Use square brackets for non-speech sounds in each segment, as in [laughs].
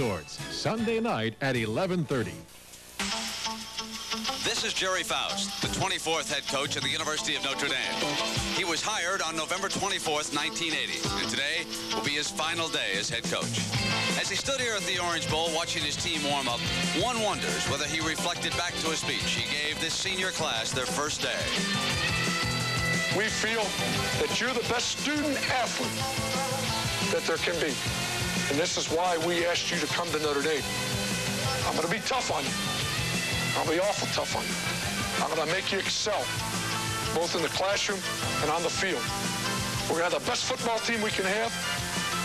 sorts. Sunday night at 1130. This is Gerry Faust, the 24th head coach of the University of Notre Dame. He was hired on November 24th, 1980, and today will be his final day as head coach. As he stood here at the Orange Bowl watching his team warm up, one wonders whether he reflected back to a speech he gave this senior class their first day. We feel that you're the best student athlete that there can be. And this is why we asked you to come to Notre Dame. I'm going to be tough on you. To be awful tough on you. I'm going to make you excel, both in the classroom and on the field. We're going to have the best football team we can have,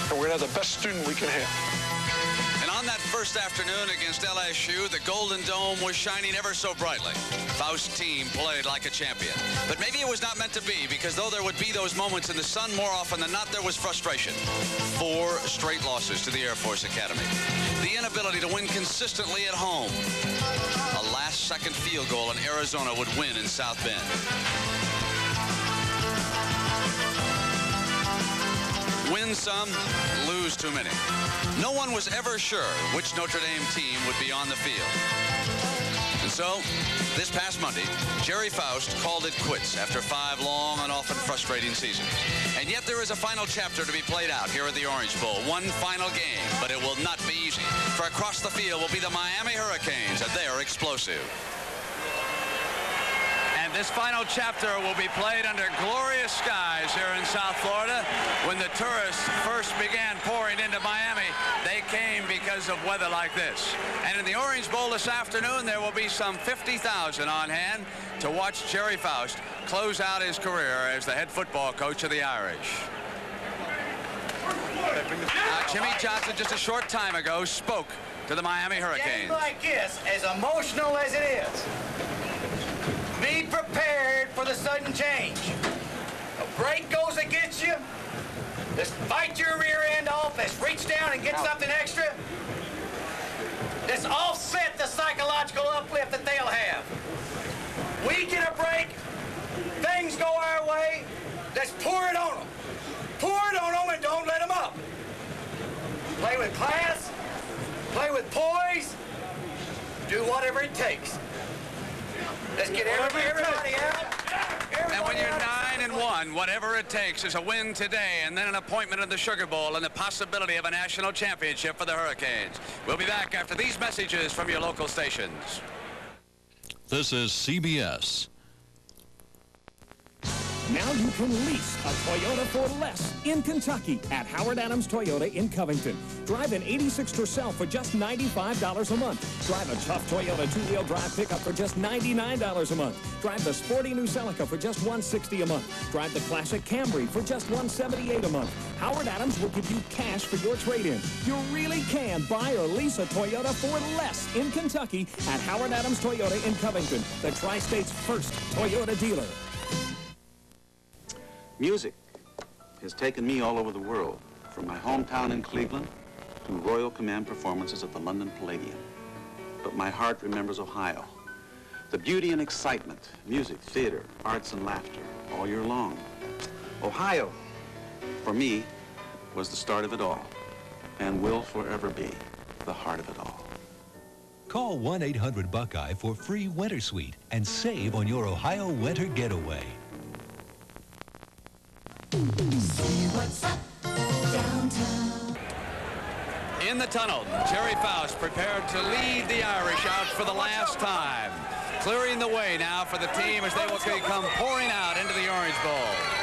and we're going to have the best student we can have. On that first afternoon against LSU, the Golden Dome was shining ever so brightly. Faust's team played like a champion. But maybe it was not meant to be, because though there would be those moments in the sun, more often than not, there was frustration. Four straight losses to the Air Force Academy. The inability to win consistently at home. A last-second field goal, and Arizona would win in South Bend. Win some, lose too many. No one was ever sure which Notre Dame team would be on the field. And so, this past Monday, Gerry Faust called it quits after five long and often frustrating seasons. And yet there is a final chapter to be played out here at the Orange Bowl. One final game, but it will not be easy. For across the field will be the Miami Hurricanes, and they are explosive. This final chapter will be played under glorious skies here in South Florida. When the tourists first began pouring into Miami, they came because of weather like this. And in the Orange Bowl this afternoon, there will be some 50,000 on hand to watch Gerry Faust close out his career as the head football coach of the Irish. Uh, Jimmy Johnson, just a short time ago, spoke to the Miami Hurricanes. like this, as emotional as it is, be prepared for the sudden change. A break goes against you, just fight your rear end off, let's reach down and get something extra. Let's offset the psychological uplift that they'll have. We get a break, things go our way, let's pour it on them. Pour it on them and don't let them up. Play with class, play with poise, do whatever it takes. Let's get everybody, everybody out. And when you're nine and one, whatever it takes is a win today and then an appointment in the Sugar Bowl and the possibility of a national championship for the Hurricanes. We'll be back after these messages from your local stations. This is CBS. Now you can lease a Toyota for less in Kentucky at Howard Adams Toyota in Covington. Drive an 86 Tercel for just $95 a month. Drive a tough Toyota two-wheel drive pickup for just $99 a month. Drive the sporty new Celica for just 160 a month. Drive the classic Camry for just 178 a month. Howard Adams will give you cash for your trade-in. You really can buy or lease a Toyota for less in Kentucky at Howard Adams Toyota in Covington, the Tri-State's first Toyota dealer. Music has taken me all over the world, from my hometown in Cleveland to Royal Command performances at the London Palladium. But my heart remembers Ohio. The beauty and excitement, music, theater, arts, and laughter all year long. Ohio, for me, was the start of it all and will forever be the heart of it all. Call 1-800-Buckeye for free winter suite and save on your Ohio winter getaway. In the tunnel, Gerry Faust prepared to lead the Irish out for the last time. Clearing the way now for the team as they will come pouring out into the Orange Bowl.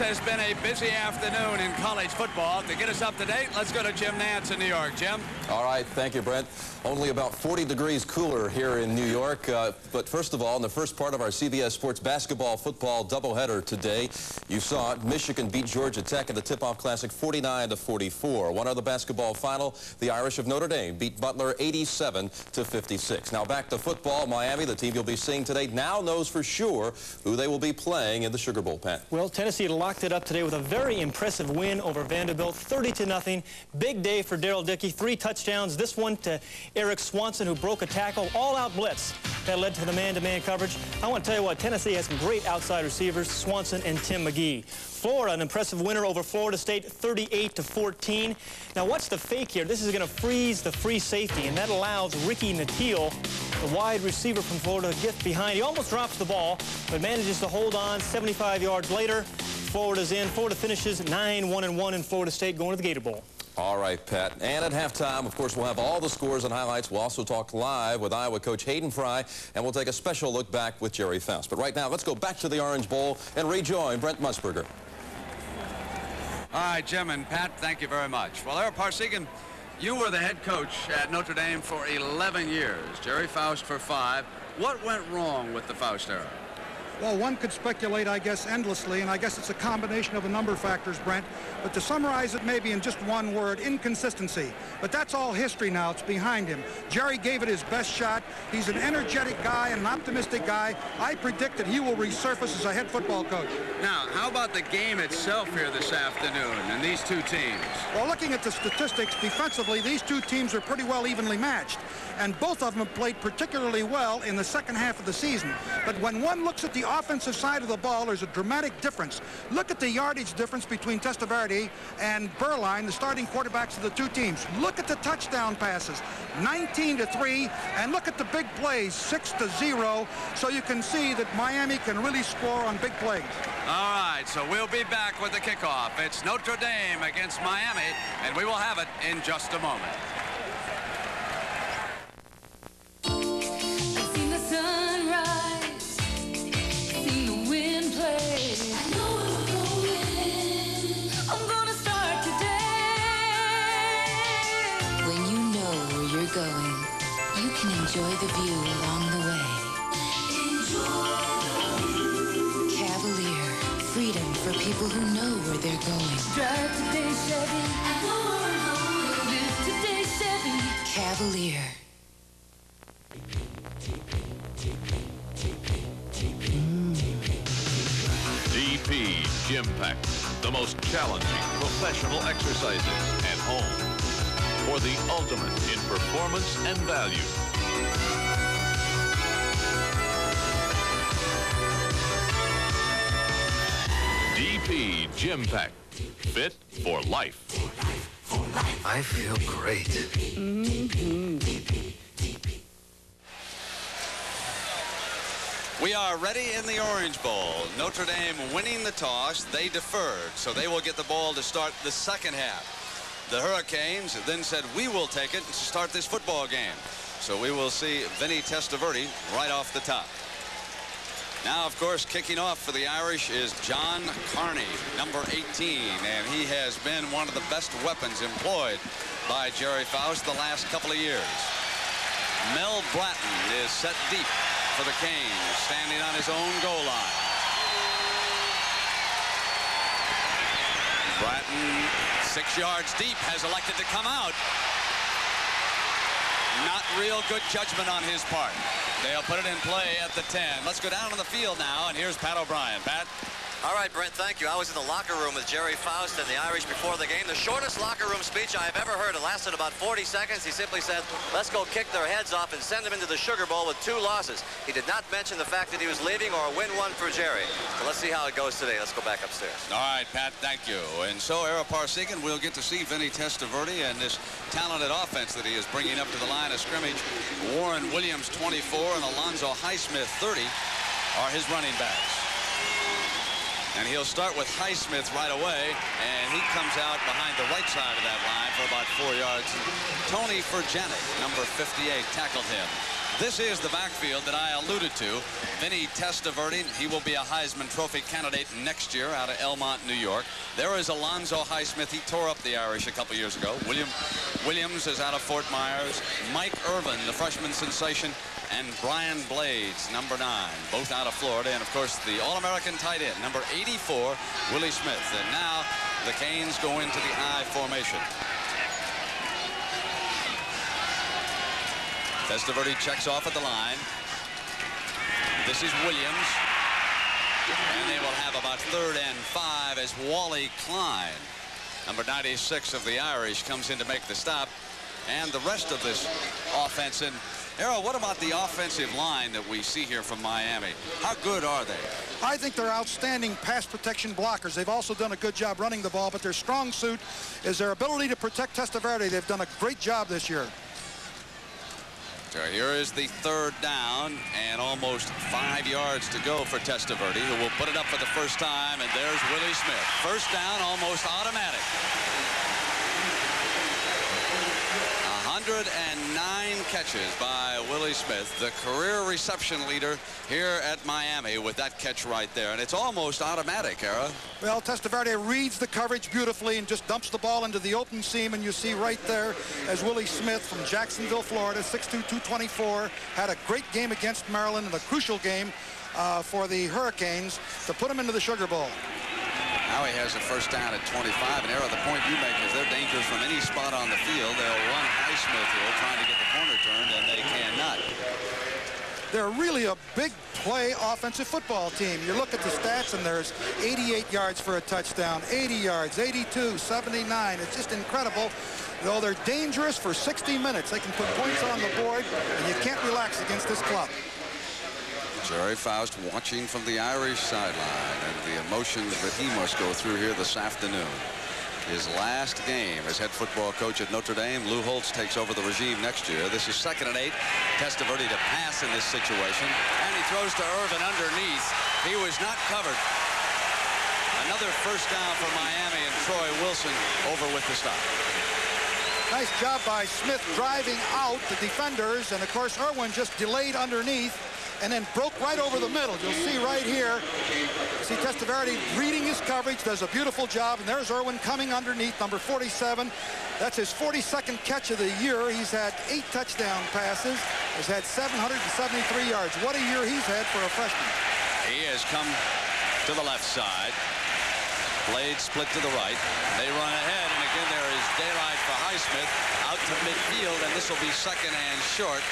This has been a busy afternoon in college football. To get us up to date, let's go to Jim Nantz in New York. Jim? All right, thank you, Brent. Only about 40 degrees cooler here in New York. Uh, but first of all, in the first part of our CBS Sports basketball football doubleheader today, you saw it. Michigan beat Georgia Tech in the Tip-Off Classic 49 to 44. One other basketball final, the Irish of Notre Dame beat Butler 87 to 56. Now back to football. Miami, the team you'll be seeing today, now knows for sure who they will be playing in the Sugar Bowl, Pat. Well, Tennessee locked it up today with a very impressive win over Vanderbilt, 30 to nothing. Big day for Daryl Dickey, three touchdowns. This one to Eric Swanson, who broke a tackle, all-out blitz that led to the man-to-man -man coverage. I want to tell you what, Tennessee has some great outside receivers, Swanson and Tim McGee. Florida, an impressive winner over Florida State, 38 to 14. Now, what's the fake here? This is going to freeze the free safety, and that allows Ricky Nattiel, the wide receiver from Florida, to get behind. He almost drops the ball, but manages to hold on 75 yards later. Florida's in. Florida finishes 9-1-1 in Florida State going to the Gator Bowl. All right, Pat. And at halftime, of course, we'll have all the scores and highlights. We'll also talk live with Iowa coach Hayden Fry, and we'll take a special look back with Gerry Faust. But right now, let's go back to the Orange Bowl and rejoin Brent Musburger. All right, Jim and Pat, thank you very much. Well, Ara Parseghian, you were the head coach at Notre Dame for 11 years. Gerry Faust for five. What went wrong with the Faust era? Well, one could speculate, I guess, endlessly, and I guess it's a combination of a number of factors, Brent. But to summarize it maybe in just one word, inconsistency. But that's all history now. It's behind him. Gerry gave it his best shot. He's an energetic guy and an optimistic guy. I predict that he will resurface as a head football coach. Now, how about the game itself here this afternoon and these two teams? Well, looking at the statistics, defensively, these two teams are pretty well evenly matched. And both of them played particularly well in the second half of the season. But when one looks at the offensive side of the ball, there's a dramatic difference. Look at the yardage difference between Testaverde and Beuerlein, the starting quarterbacks of the two teams. Look at the touchdown passes, 19 to 3, and look at the big plays, 6 to 0. So you can see that Miami can really score on big plays. All right, so we'll be back with the kickoff. It's Notre Dame against Miami, and we will have it in just a moment. Drive today, Chevy. Today, Chevy. Cavalier. DP Gym Pack, the most challenging professional exercises at home for the ultimate in performance and value. DP Gym Pack. Fit for life. I feel great. Mm -hmm. We are ready in the Orange Bowl. Notre Dame winning the toss. They deferred, so they will get the ball to start the second half. The Hurricanes then said, we will take it to start this football game. So we will see Vinny Testaverde right off the top. Now, of course, kicking off for the Irish is John Carney, number 18, and he has been one of the best weapons employed by Gerry Faust the last couple of years. Mel Bratton is set deep for the Canes, standing on his own goal line. Bratton Six yards deep, has elected to come out. Not real good judgment on his part. They'll put it in play at the 10. Let's go down on the field now, and here's Pat O'Brien. Pat? All right, Brent, thank you. I was in the locker room with Gerry Faust and the Irish before the game. The shortest locker room speech I've ever heard. It lasted about 40 seconds. He simply said, let's go kick their heads off and send them into the Sugar Bowl with two losses. He did not mention the fact that he was leaving or a win one for Gerry. So let's see how it goes today. Let's go back upstairs. All right, Pat, thank you. And so, Ara Parseghian, we'll get to see Vinny Testaverde and this talented offense that he is bringing up to the line of scrimmage. Warren Williams, 24, and Alonzo Highsmith, 30, are his running backs. And he'll start with Highsmith right away, and he comes out behind the right side of that line for about four yards. Tony Furjanic, number 58, tackled him. This is the backfield that I alluded to. Vinny Testaverde, he will be a Heisman Trophy candidate next year out of Elmont, New York. There is Alonzo Highsmith. He tore up the Irish a couple years ago. William Williams is out of Fort Myers. Mike Irvin, the freshman sensation, and Brian Blades, number nine, both out of Florida. And, of course, the All-American tight end, number 84, Willie Smith. And now the Canes go into the I formation. Testaverde checks off at the line. This is Williams. And they will have about third and five as Wally Kleine, number 96 of the Irish, comes in to make the stop. And the rest of this offense. And Ara, what about the offensive line that we see here from Miami? How good are they? I think they're outstanding pass protection blockers. They've also done a good job running the ball, but their strong suit is their ability to protect Testaverde. They've done a great job this year. So here is the third down and almost five yards to go for Testaverde, who will put it up for the first time, and there's Willie Smith. First down, almost automatic. 109 catches by Willie Smith, the career reception leader here at Miami with that catch right there. And it's almost automatic, Ara. Well, Testaverde reads the coverage beautifully and just dumps the ball into the open seam. And you see right there as Willie Smith from Jacksonville, Florida, 6'2", 224, had a great game against Maryland in a crucial game uh, for the Hurricanes to put him into the Sugar Bowl. Now he has a first down at 25. And Ara, the point you make is they're dangerous from any spot on the field. They'll run Highsmith here trying to get the corner turned, and they cannot. They're really a big play offensive football team. You look at the stats, and there's 88 yards for a touchdown, 80 yards, 82, 79. It's just incredible. Though they're dangerous for 60 minutes, they can put points on the board, and you can't relax against this club. Gerry Faust watching from the Irish sideline and the emotions that he must go through here this afternoon. His last game as head football coach at Notre Dame. Lou Holtz takes over the regime next year. This is second and eight. Testaverde to pass in this situation. And he throws to Irvin underneath. He was not covered. Another first down for Miami and Troy Wilson over with the stop. Nice job by Smith driving out the defenders. And, of course, Irvin just delayed underneath and then broke right over the middle. You'll see right here, see Testaverde reading his coverage, does a beautiful job, and there's Irvin coming underneath, number 47. That's his 42nd catch of the year. He's had eight touchdown passes, has had 773 yards. What a year he's had for a freshman. He has come to the left side. Blade split to the right. They run ahead, and again there is daylight for Highsmith out to midfield, and this will be second and short.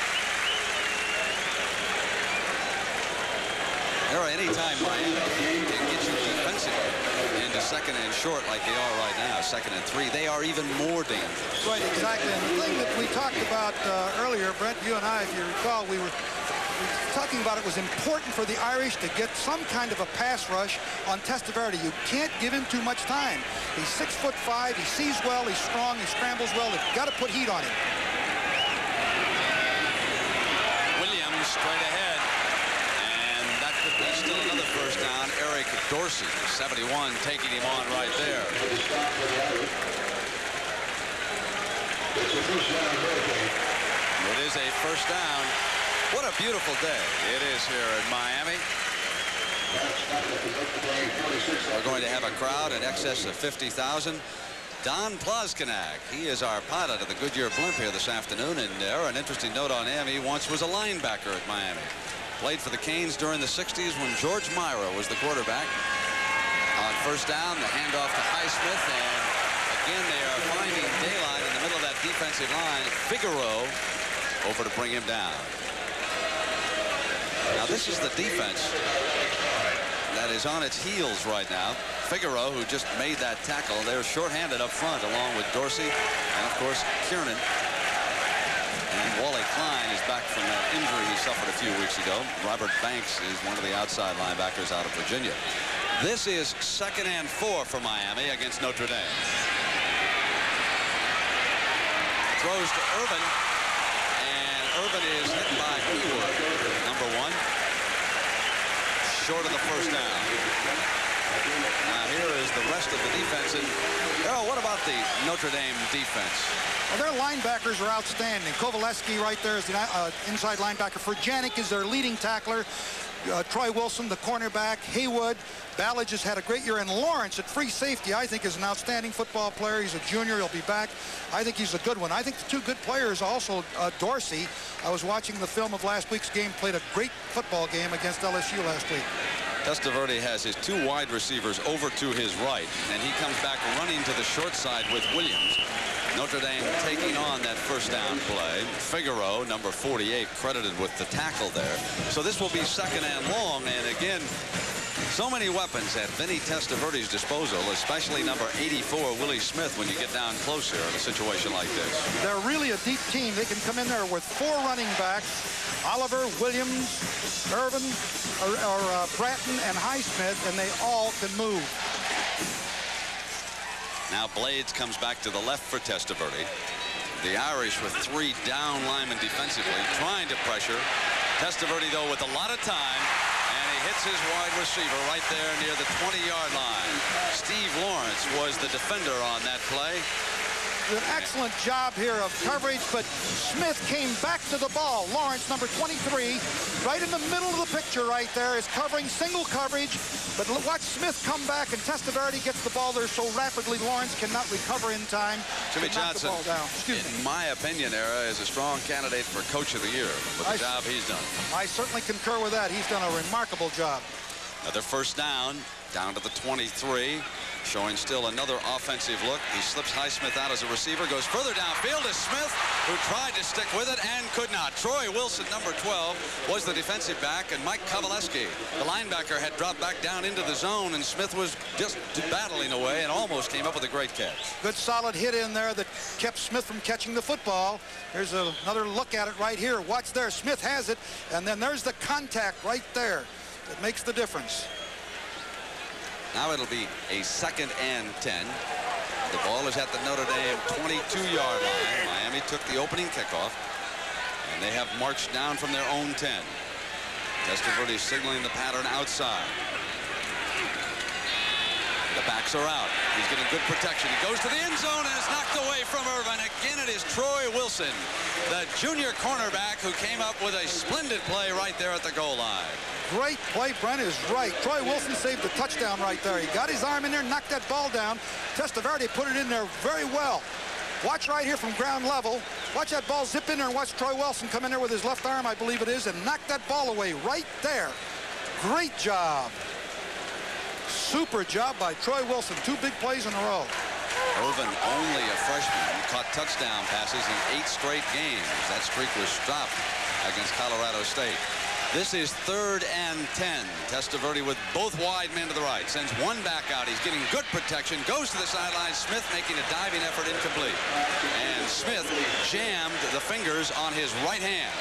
There are any time Miami can get you defensively into second and short like they are right now, second and three, they are even more dangerous. Right, exactly. And the thing that we talked about uh, earlier, Brent, you and I, if you recall, we were talking about it was important for the Irish to get some kind of a pass rush on Testaverde. You can't give him too much time. He's six foot five. He sees well. He's strong. He scrambles well. You've got to put heat on him. Williams straight ahead still another first down. Eric Dorsey, 71, taking him on right there. It is a first down. What a beautiful day it is here in Miami. We're going to have a crowd in excess of 50,000. Don Ploskenak, he is our pilot of the Goodyear blimp here this afternoon, and there, an interesting note on him, he once was a linebacker at Miami. Played for the Canes during the 60s when George Mira was the quarterback. On first down, the handoff to Highsmith, and again they are finding daylight in the middle of that defensive line. Figaro over to bring him down. Now this is the defense that is on its heels right now. Figaro, who just made that tackle, they're shorthanded up front along with Dorsey and, of course, Kiernan. And Wally Kleine is back from that injury he suffered a few weeks ago. Robert Banks is one of the outside linebackers out of Virginia. This is second and four for Miami against Notre Dame. Throws to Irvin, and Irvin is hit by Haywood, number one. Short of the first down. Now here is the rest of the defense. And Ara, what about the Notre Dame defense? Their linebackers are outstanding. Kovaleski right there is the uh, inside linebacker. Furjanic is their leading tackler. Uh, Troy Wilson, the cornerback. Haywood. Ballage has had a great year. And Lawrence at free safety, I think, is an outstanding football player. He's a junior. He'll be back. I think he's a good one. I think the two good players also, uh, Dorsey. I was watching the film of last week's game, played a great football game against LSU last week. Testaverde has his two wide receivers over to his right, and he comes back running to the short side with Williams. Notre Dame taking on that first down play. Figaro, number 48, credited with the tackle there. So this will be second and long, and again, so many weapons at Vinny Testaverde's disposal, especially number 84, Willie Smith, when you get down closer in a situation like this. They're really a deep team. They can come in there with four running backs, Oliver, Williams, Irvin, or, or uh, Bratton, and Highsmith, and they all can move. Now Blades comes back to the left for Testaverde. The Irish with three down linemen defensively, trying to pressure. Testaverde, though, with a lot of time, and he hits his wide receiver right there near the 20-yard line. Steve Lawrence was the defender on that play an excellent job here of coverage, but Smith came back to the ball. Lawrence, number 23, right in the middle of the picture right there, is covering single coverage. But watch Smith come back, and Testaverde gets the ball there so rapidly Lawrence cannot recover in time. Jimmy Johnson, in my opinion, Ara is a strong candidate for Coach of the Year with the I, job he's done. I certainly concur with that. He's done a remarkable job. Another first down, down to the 23. Showing still another offensive look. He slips Highsmith out as a receiver, goes further downfield to Smith, who tried to stick with it and could not. Troy Wilson, number 12, was the defensive back, and Mike Kovaleski, the linebacker, had dropped back down into the zone, and Smith was just battling away and almost came up with a great catch. Good solid hit in there that kept Smith from catching the football. Here's a, another look at it right here. Watch there. Smith has it, and then there's the contact right there that makes the difference. Now it'll be a second and 10. The ball is at the Notre Dame 22-yard line. Miami took the opening kickoff, and they have marched down from their own 10. Testaverde signaling the pattern outside. The backs are out. He's getting good protection. He goes to the end zone and is knocked away from Irvin. Again, it is Troy Wilson, the junior cornerback who came up with a splendid play right there at the goal line. Great play. Brent is right. Troy Wilson saved the touchdown right there. He got his arm in there, knocked that ball down. Testaverde put it in there very well. Watch right here from ground level. Watch that ball zip in there and watch Troy Wilson come in there with his left arm, I believe it is, and knock that ball away right there. Great job. Super job by Troy Wilson. Two big plays in a row. Irvin, only a freshman, caught touchdown passes in eight straight games. That streak was stopped against Colorado State. This is third and 10. Testaverde with both wide men to the right. Sends one back out. He's getting good protection. Goes to the sideline. Smith making a diving effort incomplete. And Smith jammed the fingers on his right hand.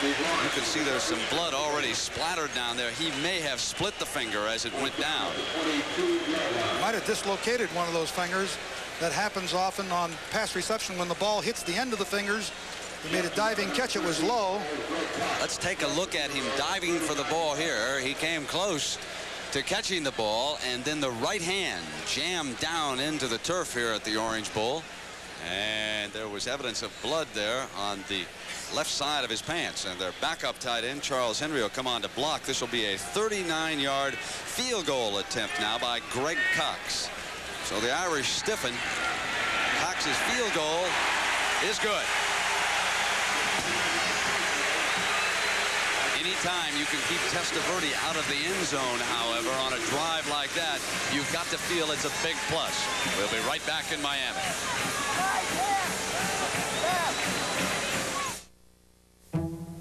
You can see there's some blood already splattered down there. He may have split the finger as it went down. Might have dislocated one of those fingers. That happens often on pass reception when the ball hits the end of the fingers. He made a diving catch. It was low. Let's take a look at him diving for the ball here. He came close to catching the ball, and then the right hand jammed down into the turf here at the Orange Bowl. And there was evidence of blood there on the left side of his pants. And their backup tight end, Charles Henry, will come on to block. This will be a 39-yard field goal attempt now by Greg Cox. So the Irish stiffen. Cox's field goal is good. Anytime you can keep Testaverde out of the end zone, however, on a drive like that, you've got to feel it's a big plus. We'll be right back in Miami.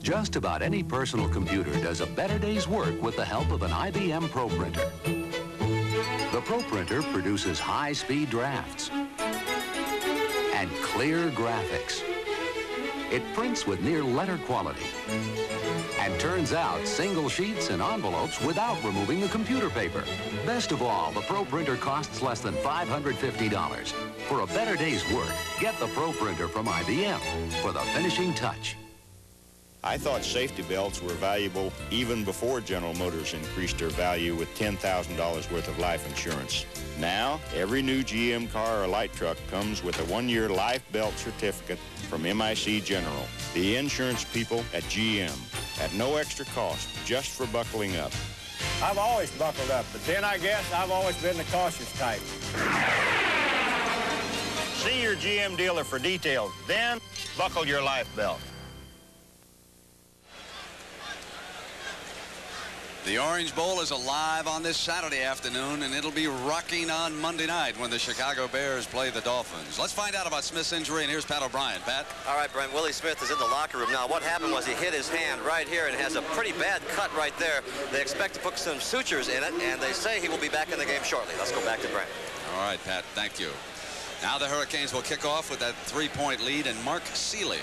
Just about any personal computer does a better day's work with the help of an IBM Pro Printer. The Pro Printer produces high-speed drafts and clear graphics. It prints with near letter quality and turns out single sheets and envelopes without removing the computer paper. Best of all, the Pro Printer costs less than $550. For a better day's work, get the Pro Printer from IBM for the finishing touch. I thought safety belts were valuable even before General Motors increased their value with $10,000 worth of life insurance. Now, every new GM car or light truck comes with a one-year life belt certificate from MIC General, the insurance people at GM, at no extra cost, just for buckling up. I've always buckled up, but then I guess I've always been the cautious type. See your GM dealer for details, then buckle your life belt. The Orange Bowl is alive on this Saturday afternoon, and it'll be rocking on Monday night when the Chicago Bears play the Dolphins. Let's find out about Smith's injury, and here's Pat O'Brien. Pat? All right, Brent. Willie Smith is in the locker room now. What happened was he hit his hand right here and has a pretty bad cut right there. They expect to put some sutures in it, and they say he will be back in the game shortly. Let's go back to Brent. All right, Pat. Thank you. Now the Hurricanes will kick off with that three-point lead, and Mark Seeley,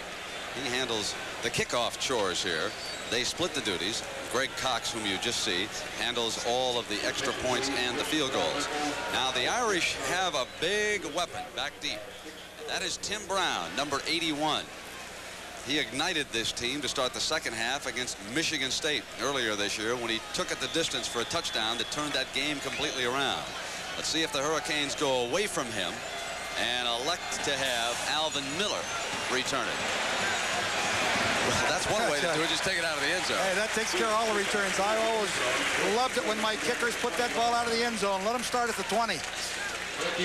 he handles the kickoff chores here. They split the duties. Greg Cox, whom you just see, handles all of the extra points and the field goals. Now, the Irish have a big weapon back deep. That is Tim Brown, number 81. He ignited this team to start the second half against Michigan State earlier this year when he took it the distance for a touchdown that turned that game completely around. Let's see if the Hurricanes go away from him and elect to have Alvin Miller return it. That's one way to do it. Just take it out of the end zone. Hey, that takes care of all the returns. I always loved it when my kickers put that ball out of the end zone. Let them start at the 20.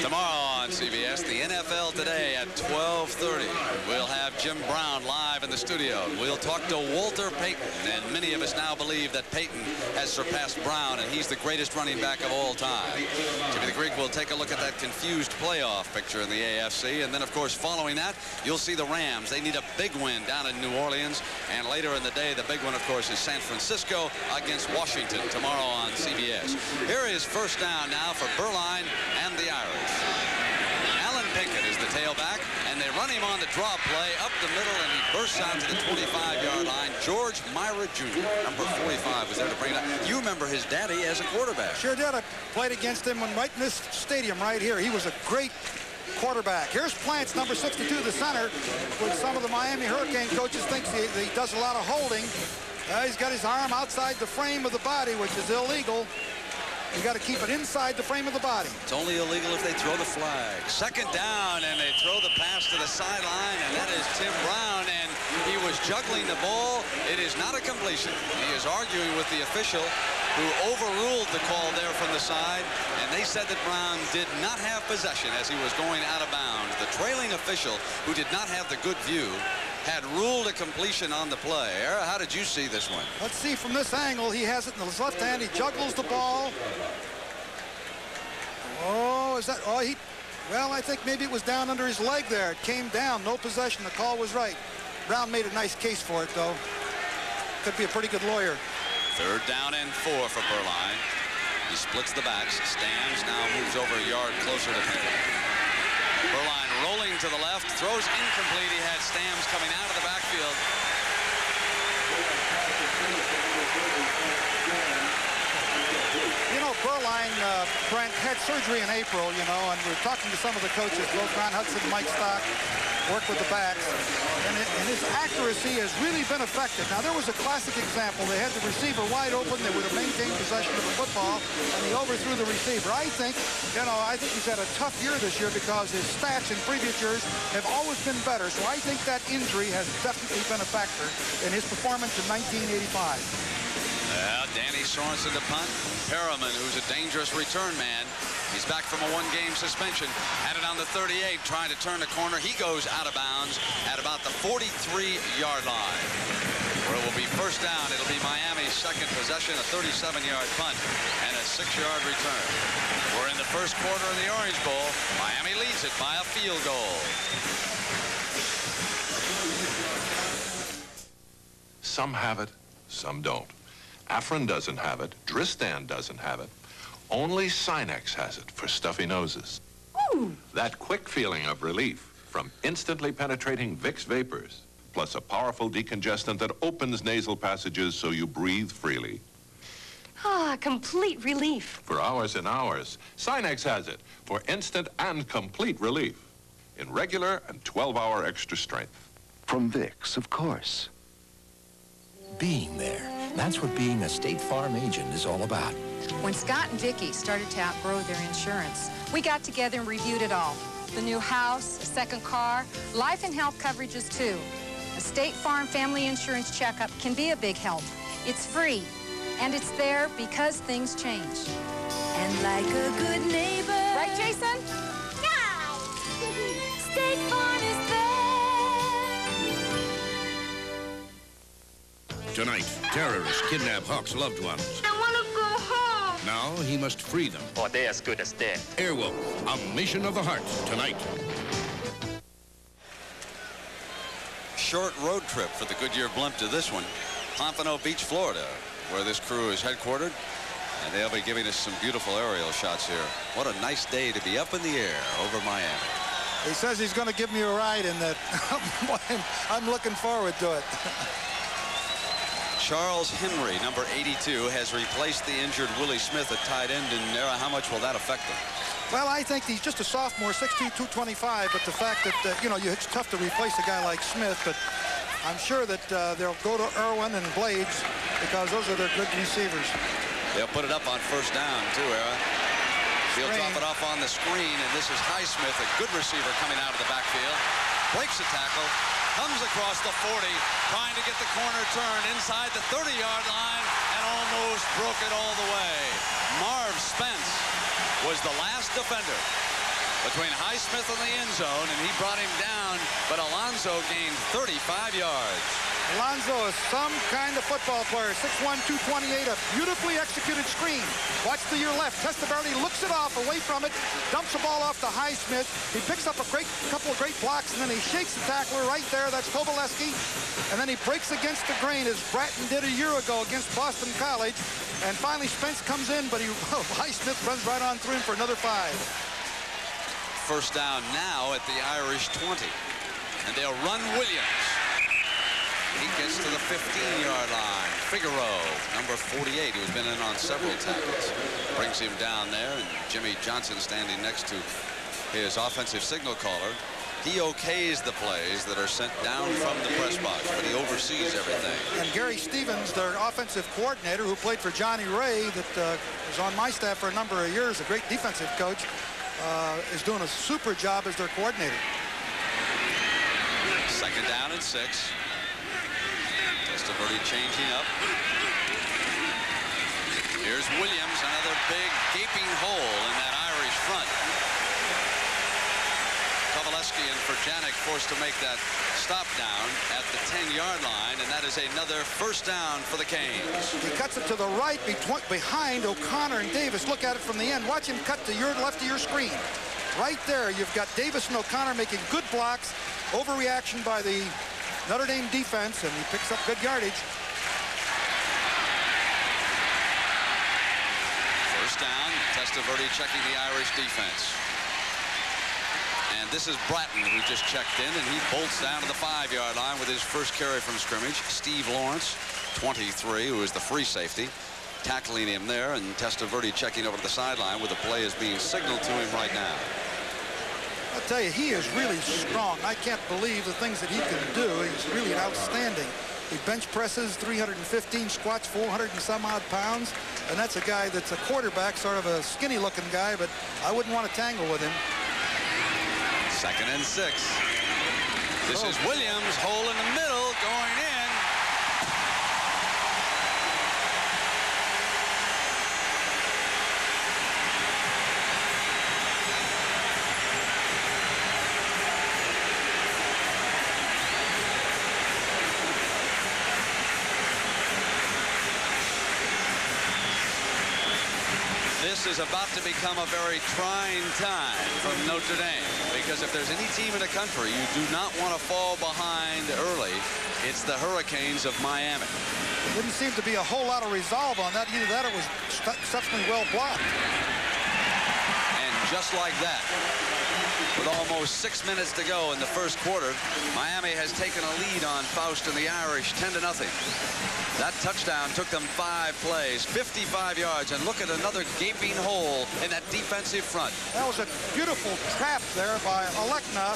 Tomorrow on CBS, the NFL Today at 12.30. We'll have Jim Brown live in the studio. We'll talk to Walter Payton, and many of us now believe that Payton has surpassed Brown, and he's the greatest running back of all time. Jimmy the Greek will take a look at that confused playoff picture in the AFC, and then, of course, following that, you'll see the Rams. They need a big win down in New Orleans, and later in the day, the big one, of course, is San Francisco against Washington tomorrow on CBS. Here is first down now for Beuerlein and the Irish. Allen Pinkett is the tailback, and they run him on the draw play up the middle, and he bursts out to the 25-yard line. George Mira Jr., number 45, was there to bring it up. You remember his daddy as a quarterback. Sure did. I played against him when right in this stadium right here. He was a great quarterback. Here's Plants, number 62, the center, which some of the Miami Hurricane coaches think he, he does a lot of holding. Uh, he's got his arm outside the frame of the body, which is illegal. You got to keep it inside the frame of the body. It's only illegal if they throw the flag. Second down, and they throw the pass to the sideline, and that is Tim Brown, and he was juggling the ball. It is not a completion. He is arguing with the official who overruled the call there from the side, and they said that Brown did not have possession as he was going out of bounds. The trailing official, who did not have the good view, had ruled a completion on the play. Ara, how did you see this one? Let's see from this angle. He has it in his left hand. He juggles the ball. Oh, is that? Oh, he. Well, I think maybe it was down under his leg there. It came down. No possession. The call was right. Brown made a nice case for it, though. Could be a pretty good lawyer. Third down and four for Beuerlein. He splits the backs. Stams now moves over a yard closer to Pinkett. Beuerlein rolling to the left, throws incomplete. He had Stams coming out of the backfield. You know, Beuerlein, uh, Brent, had surgery in April, you know, and we are talking to some of the coaches, both Ron Hudson and Mike Stock, work with the backs, and, it, and his accuracy has really been affected. Now, there was a classic example. They had the receiver wide open. They would have maintained possession of the football, and he overthrew the receiver. I think, you know, I think he's had a tough year this year because his stats in previous years have always been better. So I think that injury has definitely been a factor in his performance in 1985. Yeah, Danny Sorensen to punt. Perriman, who's a dangerous return man. He's back from a one-game suspension. Had it on the 38, trying to turn the corner. He goes out of bounds at about the 43-yard line. Where it will be first down. It'll be Miami's second possession, a 37-yard punt, and a six-yard return. We're in the first quarter of the Orange Bowl. Miami leads it by a field goal. Some have it, some don't. Afrin doesn't have it. Dristan doesn't have it. Only Sinex has it for stuffy noses. Ooh. That quick feeling of relief from instantly penetrating Vicks vapors, plus a powerful decongestant that opens nasal passages so you breathe freely. Ah, complete relief. For hours and hours, Sinex has it for instant and complete relief in regular and 12-hour extra strength. From Vicks, of course. being there. That's what being a State Farm agent is all about. When Scott and Vicki started to outgrow their insurance, we got together and reviewed it all. The new house, a second car, life and health coverages too. A State Farm family insurance checkup can be a big help. It's free, and it's there because things change. And like a good neighbor. Right, Jason? Tonight, terrorists kidnap Hawk's loved ones. I want to go home. Now he must free them. Or they're as good as dead. Airwolf, a mission of the heart, tonight. Short road trip for the Goodyear blimp to this one. Pompano Beach, Florida, where this crew is headquartered. And they'll be giving us some beautiful aerial shots here. What a nice day to be up in the air over Miami. He says he's going to give me a ride in that. I'm, [laughs] I'm looking forward to it. [laughs] Charles Henry, number 82, has replaced the injured Willie Smith at tight end. And Ara, how much will that affect them? Well, I think he's just a sophomore, 6'2", 225, but the fact that, uh, you know, it's tough to replace a guy like Smith, but I'm sure that uh, they'll go to Irvin and Blades because those are their good receivers. They'll put it up on first down, too, Ara. He'll drop it off on the screen, and this is Highsmith, a good receiver coming out of the backfield. Breaks a tackle, comes across the 40, trying to get the corner turned inside the 30-yard line, and almost broke it all the way. Marv Spence was the last defender between Highsmith and the end zone, and he brought him down, but Alonzo gained 35 yards. Alonzo is some kind of football player. 6'1", 228, a beautifully executed screen. Watch to your left. Testaverde looks it off away from it, dumps the ball off to Highsmith. He picks up a great couple of great blocks, and then he shakes the tackler right there. That's Tobolewski. And then he breaks against the grain, as Bratton did a year ago against Boston College. And finally, Spence comes in, but he [laughs] Highsmith runs right on through him for another five. First down now at the Irish 20. And they'll run Williams. He gets to the 15-yard line. Figaro, number 48, who's been in on several tackles, brings him down there. And Jimmy Johnson standing next to his offensive signal caller. He okays the plays that are sent down from the press box, but he oversees everything. And Gary Stevens, their offensive coordinator, who played for Johnny Ray, that uh, was on my staff for a number of years, a great defensive coach, uh, is doing a super job as their coordinator. Second down and six. Testaverde changing up. Here's Williams, another big gaping hole in that Irish front. Kovaleski and Furjanic forced to make that stop down at the 10-yard line, and that is another first down for the Canes. He cuts it to the right behind O'Connor and Davis. Look at it from the end. Watch him cut to your left of your screen. Right there, you've got Davis and O'Connor making good blocks. Overreaction by the Notre Dame defense, and he picks up good yardage. First down, Testaverde checking the Irish defense. And this is Bratton who just checked in, and he bolts down to the five-yard line with his first carry from scrimmage. Steve Lawrence, 23, who is the free safety, tackling him there, and Testaverde checking over to the sideline where the play is being signaled to him right now. I'll tell you, he is really strong. I can't believe the things that he can do. He's really outstanding. He bench presses 315, squats 400 and some odd pounds. And that's a guy that's a quarterback, sort of a skinny looking guy, but I wouldn't want to tangle with him. Second and six. This oh. is Williams, hole in the middle, going in. This is about to become a very trying time from Notre Dame because if there's any team in the country you do not want to fall behind early, it's the Hurricanes of Miami. Didn't seem to be a whole lot of resolve on that. Either that or was exceptionally well blocked. And just like that, With almost six minutes to go in the first quarter, Miami has taken a lead on Faust and the Irish 10 to nothing. That touchdown took them five plays, 55 yards, and look at another gaping hole in that defensive front. That was a beautiful trap there by Alekna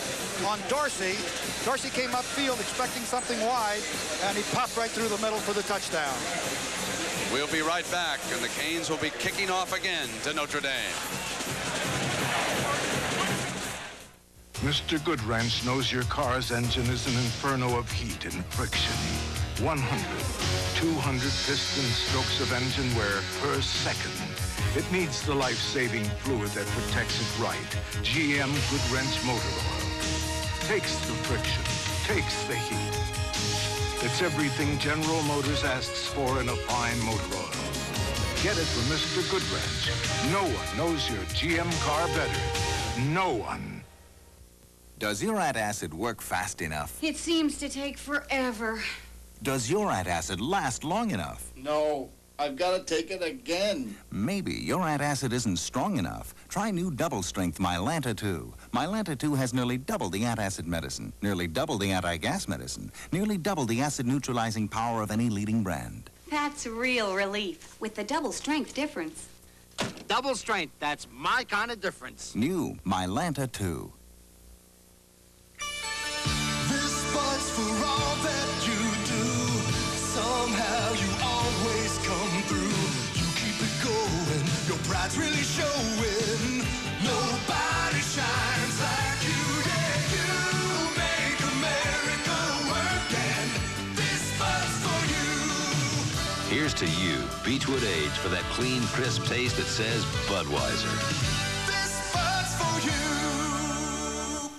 on Dorsey. Dorsey came upfield expecting something wide, and he popped right through the middle for the touchdown. We'll be right back, and the Canes will be kicking off again to Notre Dame. Mr. Goodwrench knows your car's engine is an inferno of heat and friction. 100, 200 piston strokes of engine wear per second. It needs the life-saving fluid that protects it right. GM Goodwrench Motor Oil. Takes the friction, takes the heat. It's everything General Motors asks for in a fine motor oil. Get it from Mr. Goodwrench. No one knows your GM car better. No one. Does your antacid work fast enough? It seems to take forever. Does your antacid last long enough? No, I've got to take it again. Maybe your antacid isn't strong enough. Try new double-strength Mylanta 2. Mylanta 2 has nearly double the antacid medicine, nearly double the anti-gas medicine, nearly double the acid-neutralizing power of any leading brand. That's real relief, with the double strength difference. Double strength, that's my kind of difference. New Mylanta 2. Beechwood Age, for that clean, crisp taste that says Budweiser. This but's for you.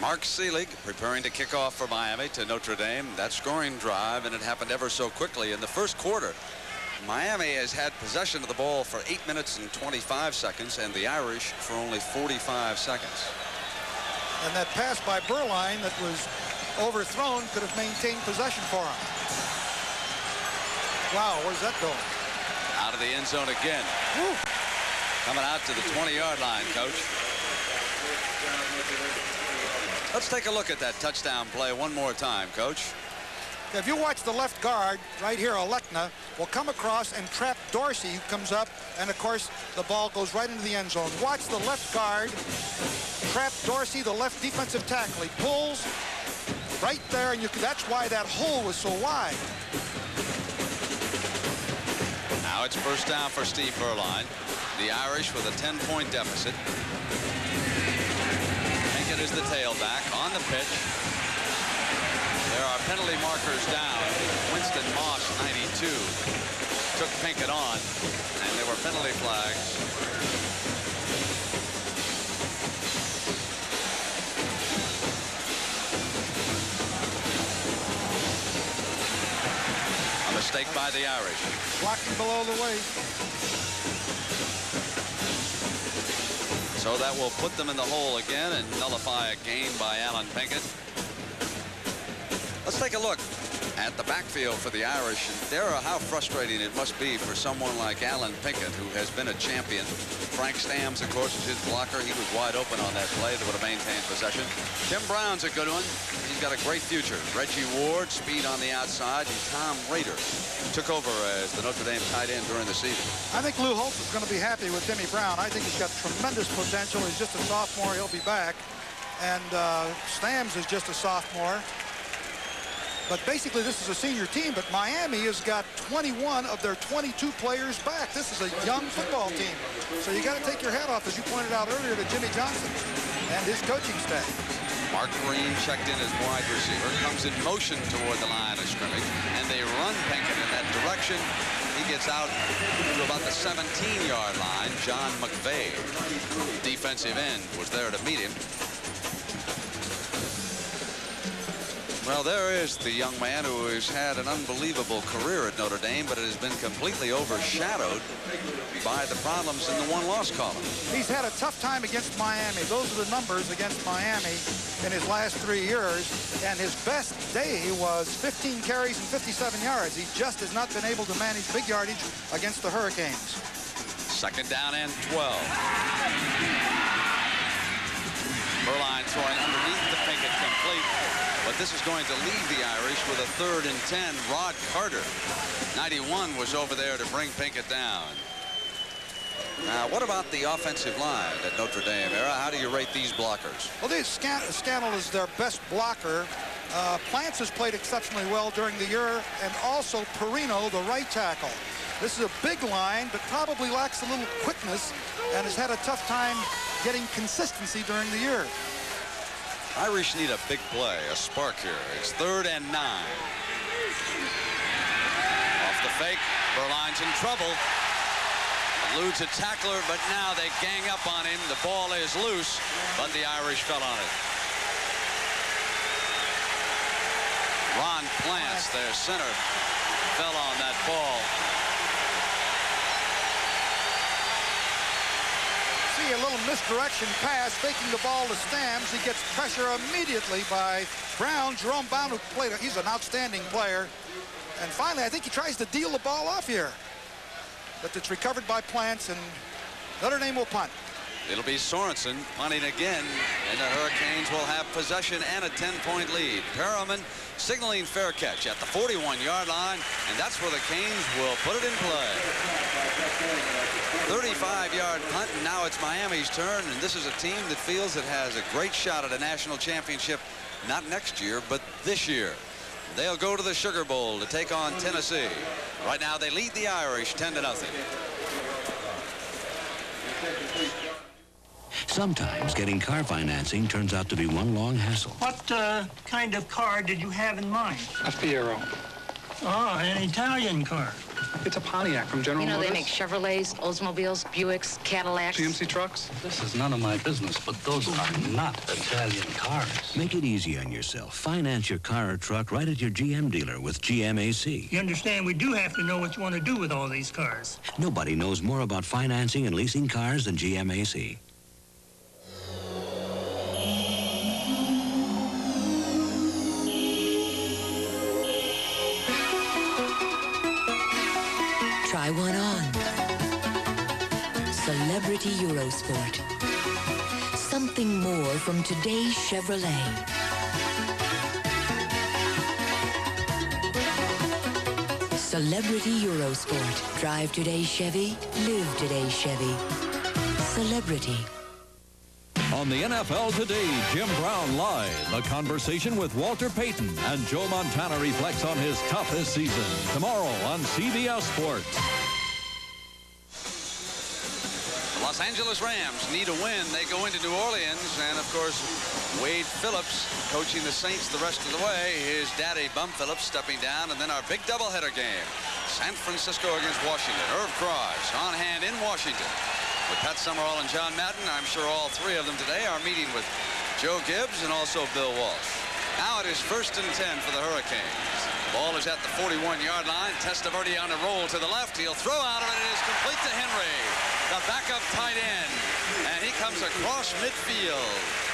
Mark Seelig preparing to kick off for Miami to Notre Dame. That scoring drive, and it happened ever so quickly in the first quarter. Miami has had possession of the ball for 8 minutes and 25 seconds, and the Irish for only 45 seconds. And that pass by Beuerlein that was overthrown could have maintained possession for him. Wow, where's that going? Out of the end zone again. Coming out to the 20-yard line, coach. Let's take a look at that touchdown play one more time, coach. If you watch the left guard right here, Alekna will come across and trap Dorsey, who comes up, and of course the ball goes right into the end zone. Watch the left guard trap Dorsey, the left defensive tackle. He pulls right there, and you, that's why that hole was so wide. Now it's first down for Steve Beuerlein. The Irish with a 10-point deficit. Pinkett is the tailback on the pitch. There are penalty markers down. Winston Moss, 92, took Pinkett on, and there were penalty flags. Mistake by the Irish. Blocking below the waist. So that will put them in the hole again and nullify a gain by Alan Pinkett. Let's take a look at the backfield for the Irish. Ara, how frustrating it must be for someone like Alan Pinkett, who has been a champion. Frank Stams, of course, is his blocker. He was wide open on that play that would have maintained possession. Tim Brown's a good one. He's got a great future. Reggie Ward, speed on the outside, and Tom Rehder took over as the Notre Dame tight end during the season. I think Lou Holtz is going to be happy with Timmy Brown. I think he's got tremendous potential. He's just a sophomore. He'll be back. And uh, Stams is just a sophomore. But basically, this is a senior team, but Miami has got 21 of their 22 players back. This is a young football team. So you got to take your hat off, as you pointed out earlier, to Jimmy Johnson and his coaching staff. Mark Green checked in as wide receiver, comes in motion toward the line of scrimmage, and they run Pinkett in that direction. He gets out to about the 17-yard line. John McVeigh, defensive end, was there to meet him. Well, there is the young man who has had an unbelievable career at Notre Dame, but it has been completely overshadowed by the problems in the one-loss column. He's had a tough time against Miami. Those are the numbers against Miami in his last three years. And his best day was 15 carries and 57 yards. He just has not been able to manage big yardage against the Hurricanes. Second down and 12. Beuerlein throwing underneath the Pinkett complete. But this is going to leave the Irish with a third and 10. Rod Carter, 91, was over there to bring Pinkett down. Now, what about the offensive line at Notre Dame? Ara, how do you rate these blockers? Well, this Scan Scannell is their best blocker. Uh, Plantz has played exceptionally well during the year, and also Perrino, the right tackle. This is a big line, but probably lacks a little quickness and has had a tough time getting consistency during the year. Irish need a big play, a spark here. It's third and nine. Off the fake, Beuerlein's in trouble. Eludes a tackler, but now they gang up on him. The ball is loose, but the Irish fell on it. Ron Plantz, their center, fell on that ball. See a little misdirection pass, faking the ball to Stams. He gets pressure immediately by Brown. Jerome Brown, who played, he's an outstanding player. And finally, I think he tries to deal the ball off here. But it's recovered by Plantz, and Notre Dame will punt. It'll be Sorensen punting again, and the Hurricanes will have possession and a 10-point lead. Perriman signaling fair catch at the 41-yard line, and that's where the Canes will put it in play. 35-yard punt, and now it's Miami's turn, and this is a team that feels it has a great shot at a national championship, not next year, but this year. They'll go to the Sugar Bowl to take on Tennessee. Right now, they lead the Irish 10 to nothing. Sometimes getting car financing turns out to be one long hassle. What uh, kind of car did you have in mind? A Fiero. Oh, an Italian car. It's a Pontiac from General Motors. You know, Motors. they make Chevrolets, Oldsmobiles, Buicks, Cadillacs. GMC trucks. This is none of my business, but those are not Italian cars. Make it easy on yourself. Finance your car or truck right at your GM dealer with GMAC. You understand, we do have to know what you want to do with all these cars. Nobody knows more about financing and leasing cars than GMAC. Try one on. Celebrity Eurosport. Something more from today's Chevrolet. Celebrity Eurosport. Drive today's Chevy. Live today's Chevy. Celebrity. On the NFL Today, Jim Brown Live, a conversation with Walter Payton and Joe Montana reflects on his toughest season. Tomorrow on CBS Sports. The Los Angeles Rams need a win. They go into New Orleans, and of course, Wade Phillips coaching the Saints the rest of the way. His daddy, Bum Phillips, stepping down, and then our big doubleheader game. San Francisco against Washington. Irv Cross on hand in Washington. With Pat Summerall and John Madden, I'm sure all three of them today are meeting with Joe Gibbs and also Bill Walsh. Now it is first and 10 for the Hurricanes. Ball is at the 41-yard line. Testaverde on a roll to the left. He'll throw out of it. It is complete to Henry, the backup tight end. And he comes across midfield.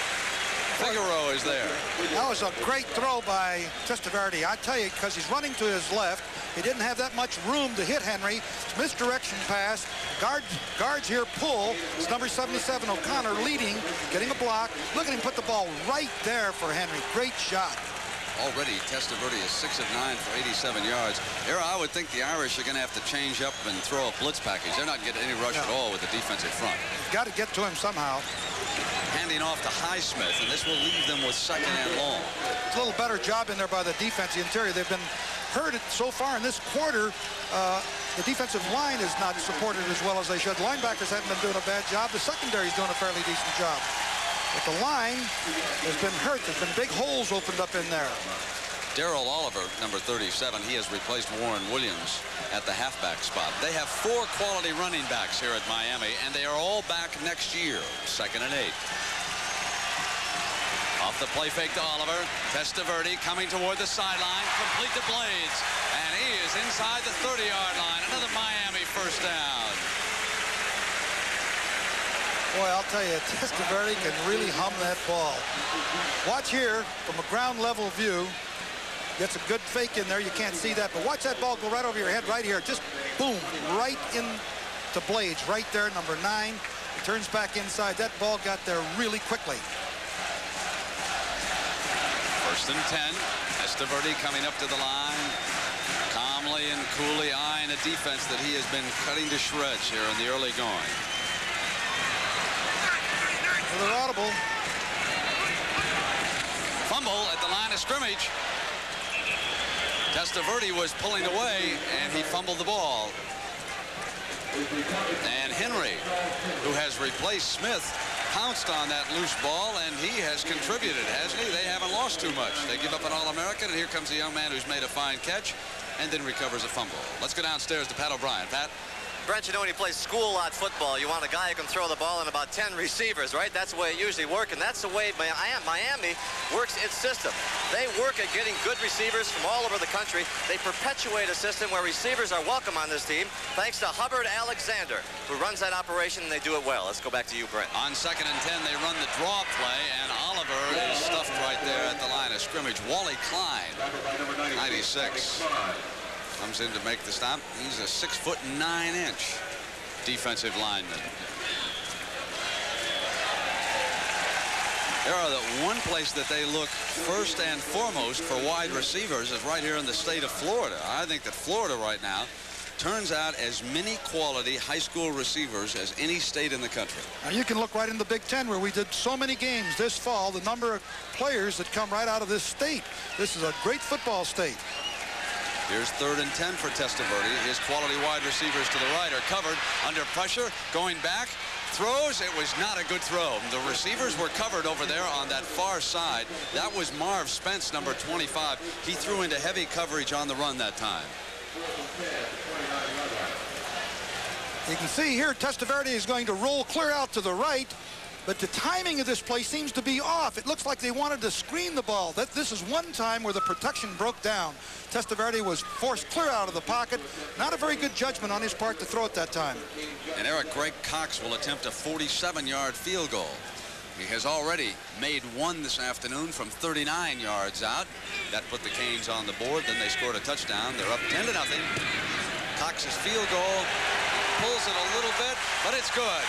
Figaro is there. That was a great throw by Testaverde. I tell you, because he's running to his left. He didn't have that much room to hit Henry. Misdirection pass. Guard, guards here pull. It's number 77, O'Connor, leading, getting a block. Look at him put the ball right there for Henry. Great shot. Already, Testaverde is 6 of 9 for 87 yards. Here, I would think the Irish are going to have to change up and throw a blitz package. They're not getting any rush at all with the defensive front. Got to get to him somehow. Handing off to Highsmith, and this will leave them with second and long. It's a little better job in there by the defense, the interior. They've been hurt so far in this quarter. Uh, the defensive line is not supported as well as they should. Linebackers haven't been doing a bad job. The secondary is doing a fairly decent job. But the line has been hurt. There's been big holes opened up in there. Daryl Oliver, number 37, he has replaced Warren Williams at the halfback spot. They have four quality running backs here at Miami, and they are all back next year, second and eight. Off the play fake to Oliver. Testaverde coming toward the sideline, complete to Blades, and he is inside the 30-yard line. Another Miami first down. Boy, I'll tell you, [laughs] Testaverde can really hum that ball. Watch here from a ground level view. Gets a good fake in there. You can't see that, but watch that ball go right over your head right here. Just boom, right in to Blades right there, number nine. He turns back inside. That ball got there really quickly. First and 10. Testaverde coming up to the line. Calmly and coolly eyeing a defense that he has been cutting to shreds here in the early going. Another audible. Fumble at the line of scrimmage. Testaverde was pulling away, and he fumbled the ball. And Henry, who has replaced Smith, pounced on that loose ball, and he has contributed, hasn't he? They haven't lost too much. They give up an All-American, and here comes a young man who's made a fine catch and then recovers a fumble. Let's go downstairs to Pat O'Brien. Pat? Brent, you know when you play school lot football, you want a guy who can throw the ball in about 10 receivers, right? That's the way it usually works, and that's the way Miami works its system. They work at getting good receivers from all over the country. They perpetuate a system where receivers are welcome on this team, thanks to Hubbard Alexander, who runs that operation, and they do it well. Let's go back to you, Brent. On second and 10, they run the draw play, and Oliver is stuffed right there at the line of scrimmage. Wally Kleine, 96 comes in to make the stop. He's a six foot nine inch defensive lineman. There are the one place that they look first and foremost for wide receivers is right here in the state of Florida. I think that Florida right now turns out as many quality high school receivers as any state in the country. Now you can look right in the Big Ten where we did so many games this fall, the number of players that come right out of this state. This is a great football state. Here's third and 10 for Testaverde. His quality wide receivers to the right are covered under pressure. Going back, throws. It was not a good throw. The receivers were covered over there on that far side. That was Marv Spence, number 25. He threw into heavy coverage on the run that time. You can see here Testaverde is going to roll clear out to the right. But the timing of this play seems to be off. It looks like they wanted to screen the ball. That This is one time where the protection broke down. Testaverde was forced clear out of the pocket. Not a very good judgment on his part to throw it that time. And Eric Greg Cox will attempt a 47-yard field goal. He has already made one this afternoon from 39 yards out. That put the Canes on the board. Then they scored a touchdown. They're up 10 to nothing. Cox's field goal pulls it a little bit, but it's good.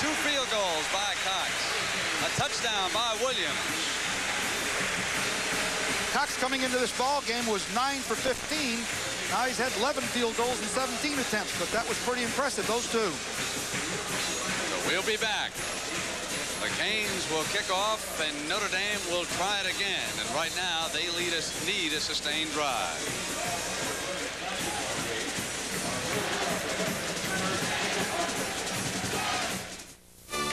Two field goals by Cox. A touchdown by Williams. Cox coming into this ball game was 9 for 15. Now he's had 11 field goals and 17 attempts, but that was pretty impressive, those two. So we'll be back. The Canes will kick off, and Notre Dame will try it again. And right now, they lead us need a sustained drive.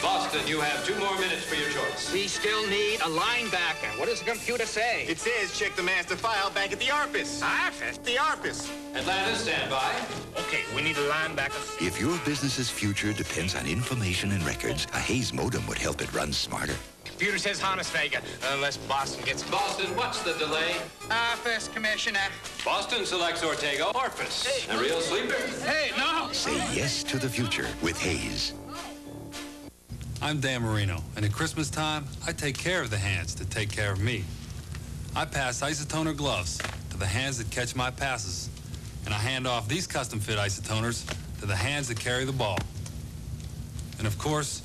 Boston, you have two more minutes for your choice. We still need a linebacker. What does the computer say? It says check the master file back at the office. Office? The office. Atlanta, stand by. Okay, we need a linebacker. If your business's future depends on information and records, a Hayes modem would help it run smarter. Computer says Honnesvega, unless Boston gets... Boston, what's the delay? Office, Commissioner. Boston selects Ortega. Orpheus. Hey. A real sleeper? Hey, no! Say yes to the future with Hayes. I'm Dan Marino, and at Christmas time, I take care of the hands that take care of me. I pass isotoner gloves to the hands that catch my passes, and I hand off these custom-fit isotoners to the hands that carry the ball. And of course,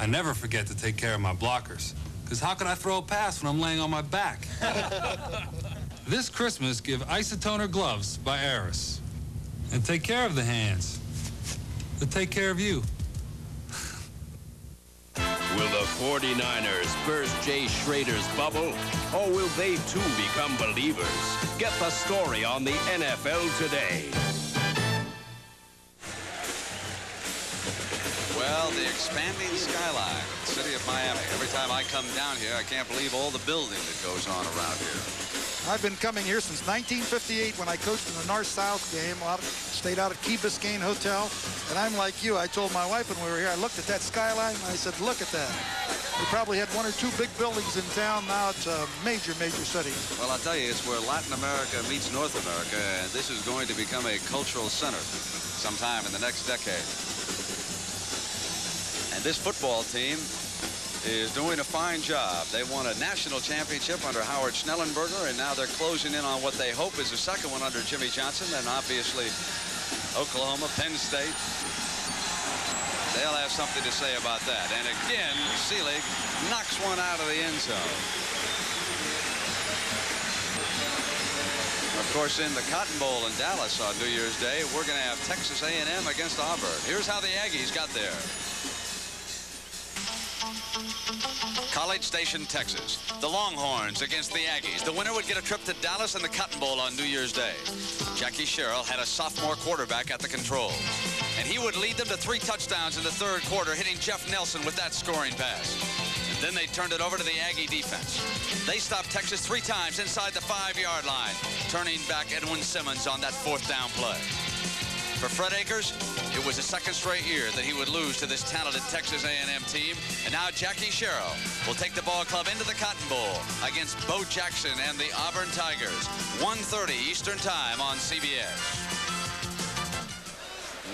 I never forget to take care of my blockers, because how could I throw a pass when I'm laying on my back? [laughs] this Christmas, give isotoner gloves by Aris, and take care of the hands that take care of you. Will the 49ers burst Jay Schroeder's bubble? Or will they too become believers? Get the story on the NFL today. Well, the expanding skyline, city of Miami. Every time I come down here, I can't believe all the building that goes on around here. I've been coming here since 1958 when I coached in the North-South game. Out, stayed out at Key Biscayne Hotel. And I'm like you. I told my wife when we were here, I looked at that skyline and I said, look at that. We probably had one or two big buildings in town. Now it's a major, major city. Well, I'll tell you, it's where Latin America meets North America, and this is going to become a cultural center sometime in the next decade. And this football team is doing a fine job. They won a national championship under Howard Schnellenberger, and now they're closing in on what they hope is a second one under Jimmy Johnson. And obviously, Oklahoma, Penn State, they'll have something to say about that. And again, Seelig knocks one out of the end zone. Of course, in the Cotton Bowl in Dallas on New Year's Day, we're going to have Texas A&M against Auburn. Here's how the Aggies got there. College Station, Texas. The Longhorns against the Aggies. The winner would get a trip to Dallas and the Cotton Bowl on New Year's Day. Jackie Sherrill had a sophomore quarterback at the controls. And he would lead them to three touchdowns in the third quarter, hitting Jeff Nelson with that scoring pass. And then they turned it over to the Aggie defense. They stopped Texas three times inside the five-yard line, turning back Edwin Simmons on that fourth down play. For Fred Akers, it was a second straight year that he would lose to this talented Texas A&M team. And now Jackie Sherrill will take the ball club into the Cotton Bowl against Bo Jackson and the Auburn Tigers. 1.30 Eastern Time on CBS.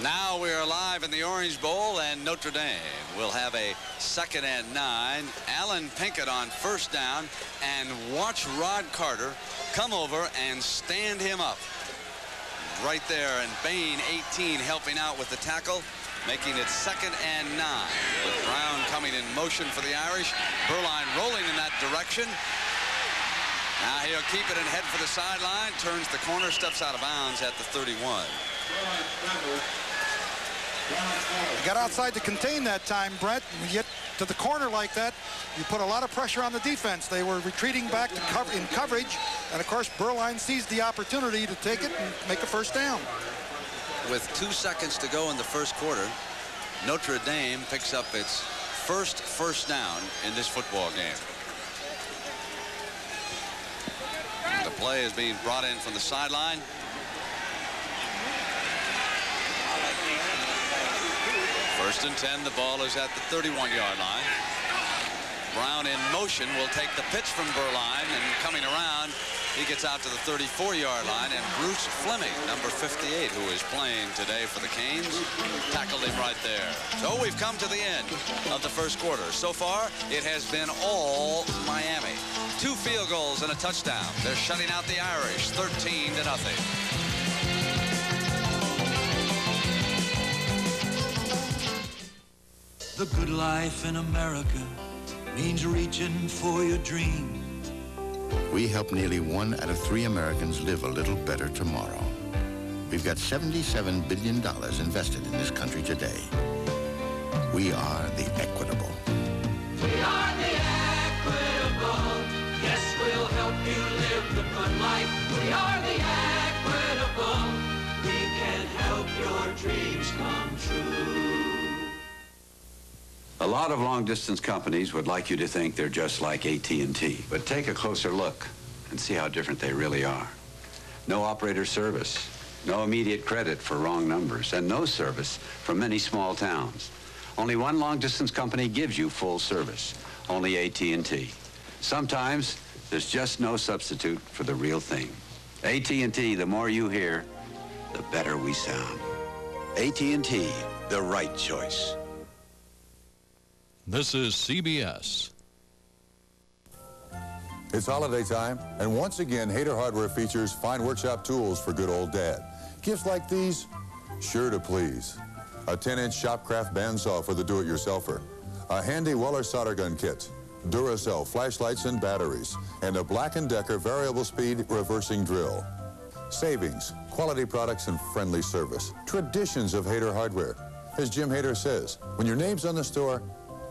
Now we are live in the Orange Bowl, and Notre Dame will have a second and nine. Alan Pinkett on first down, and watch Rod Carter come over and stand him up right there. And Bain, 18, helping out with the tackle, making it second and nine. With Brown coming in motion for the Irish. Beuerlein rolling in that direction. Now he'll keep it and head for the sideline. Turns the corner, steps out of bounds at the 31. Got outside to contain that time, Brent. You get to the corner like that, you put a lot of pressure on the defense. They were retreating back to cover in coverage, and of course, Beuerlein seized the opportunity to take it and make a first down. With two seconds to go in the first quarter, Notre Dame picks up its first first down in this football game. The play is being brought in from the sideline. First and 10, the ball is at the 31-yard line. Brown in motion will take the pitch from Beuerlein, and coming around, he gets out to the 34-yard line, and Bruce Fleming, number 58, who is playing today for the Canes, tackled him right there. So we've come to the end of the first quarter. So far, it has been all Miami. Two field goals and a touchdown. They're shutting out the Irish, 13 to nothing. The good life in America means reaching for your dream. We help nearly one out of three Americans live a little better tomorrow. We've got $77 billion invested in this country today. We are the equitable. We are the equitable. Yes, we'll help you live the good life. We are the equitable. We can help your dreams come true. A lot of long-distance companies would like you to think they're just like AT&T, but take a closer look and see how different they really are. No operator service, no immediate credit for wrong numbers, and no service from many small towns. Only one long-distance company gives you full service, only AT&T. Sometimes there's just no substitute for the real thing. AT&T, the more you hear, the better we sound. AT&T, the right choice. This is CBS. It's holiday time, and once again, Hader Hardware features fine workshop tools for good old dad. Gifts like these, sure to please. A 10-inch Shopcraft bandsaw for the do-it-yourselfer, a handy Weller solder gun kit, Duracell flashlights and batteries, and a Black & Decker variable speed reversing drill. Savings, quality products, and friendly service. Traditions of Hader Hardware. As Jim Hader says, when your name's on the store,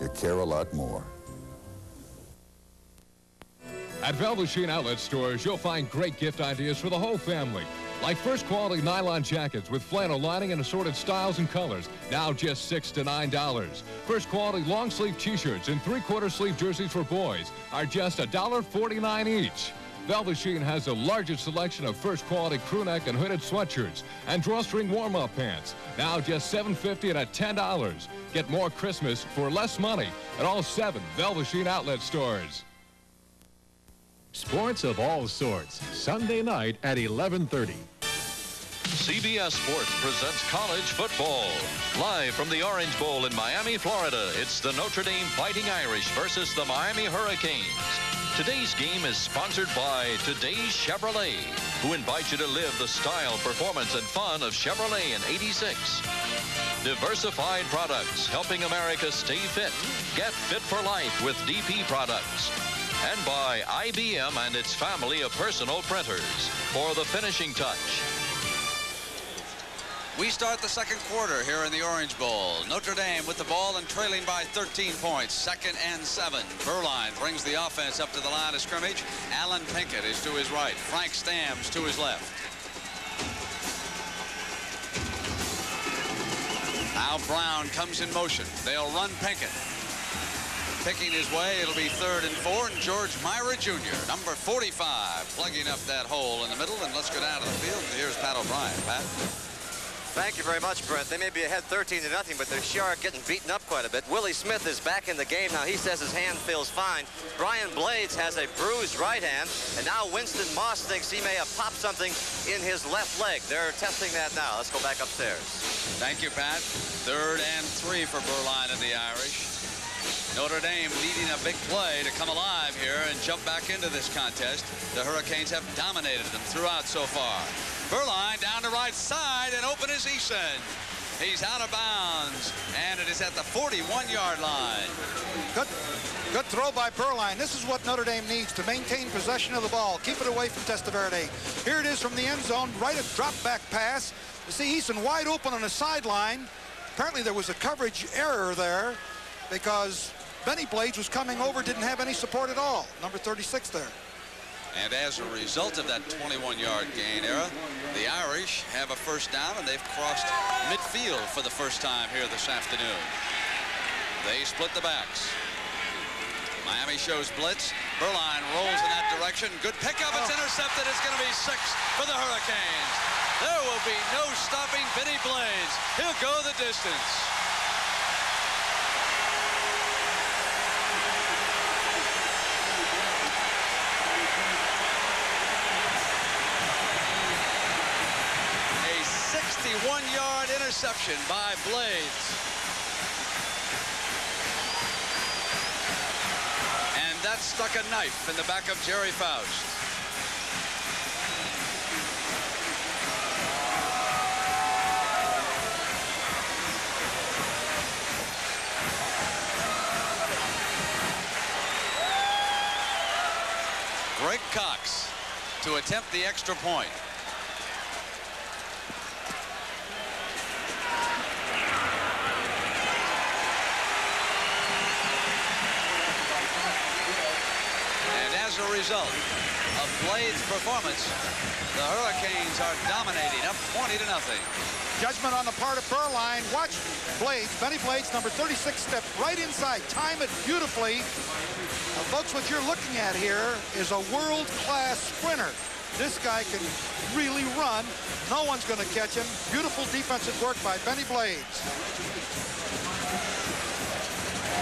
you care a lot more. At Velveteen Outlet stores, you'll find great gift ideas for the whole family. Like first quality nylon jackets with flannel lining and assorted styles and colors, now just six to nine dollars. First quality long sleeve t-shirts and three quarter sleeve jerseys for boys are just a dollar Velveteen has the largest selection of first quality crew neck and hooded sweatshirts and drawstring warm-up pants. Now just $7.50 and at $10. Get more Christmas for less money at all seven Velveteen outlet stores. Sports of all sorts, Sunday night at 1130. CBS Sports presents college football. Live from the Orange Bowl in Miami, Florida, it's the Notre Dame Fighting Irish versus the Miami Hurricanes. Today's game is sponsored by Today's Chevrolet, who invite you to live the style, performance, and fun of Chevrolet in 86. Diversified products, helping America stay fit. Get fit for life with DP products. And by IBM and its family of personal printers for the finishing touch. We start the second quarter here in the Orange Bowl. Notre Dame with the ball and trailing by 13 points. Second and seven. Beuerlein brings the offense up to the line of scrimmage. Alan Pinkett is to his right. Frank Stams to his left. Now Brown comes in motion. They'll run Pinkett. Picking his way, it'll be third and four, and George Mira Jr., number 45, plugging up that hole in the middle. And let's go down to the field. Here's Pat O'Brien. Pat? Thank you very much, Brent. They may be ahead 13 to nothing, but they sure are getting beaten up quite a bit. Willie Smith is back in the game now. He says his hand feels fine. Brian Blades has a bruised right hand, and now Winston Moss thinks he may have popped something in his left leg. They're testing that now. Let's go back upstairs. Thank you, Pat. Third and three for Beuerlein and the Irish. Notre Dame needing a big play to come alive here and jump back into this contest. The Hurricanes have dominated them throughout so far. Beuerlein down the right side, and open is Eason. He's out of bounds, and it is at the 41-yard line. Good, good throw by Beuerlein. This is what Notre Dame needs to maintain possession of the ball. Keep it away from Testaverde. Here it is from the end zone, right a drop back pass. You see Eason wide open on the sideline. Apparently there was a coverage error there because Benny Blades was coming over, didn't have any support at all. Number 36 there. And as a result of that 21-yard gain Ara, the Irish have a first down, and they've crossed midfield for the first time here this afternoon. They split the backs. Miami shows blitz. Beuerlein rolls in that direction. Good pickup. It's intercepted. It's going to be six for the Hurricanes. There will be no stopping Benny Blades. He'll go the distance. A 61-yard interception by Blades. And that stuck a knife in the back of Gerry Faust. Greg Cox to attempt the extra point. And as a result of Blade's performance, the Hurricanes are dominating up 20 to nothing. Judgment on the part of Beuerlein. Watch Blades, Benny Blades, number 36, step right inside. Time it beautifully. Now, folks, what you're looking at here is a world-class sprinter. This guy can really run. No one's going to catch him. Beautiful defensive work by Benny Blades.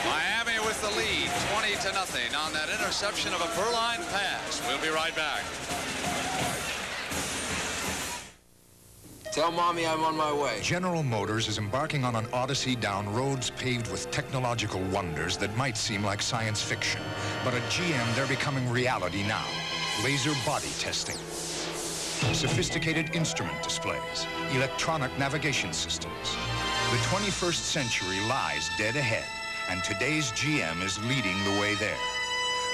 Miami with the lead, 20 to nothing on that interception of a Beuerlein pass. We'll be right back. Tell Mommy I'm on my way. General Motors is embarking on an odyssey down roads paved with technological wonders that might seem like science fiction. But at GM, they're becoming reality now. Laser body testing, sophisticated instrument displays, electronic navigation systems. The 21st century lies dead ahead, and today's GM is leading the way there.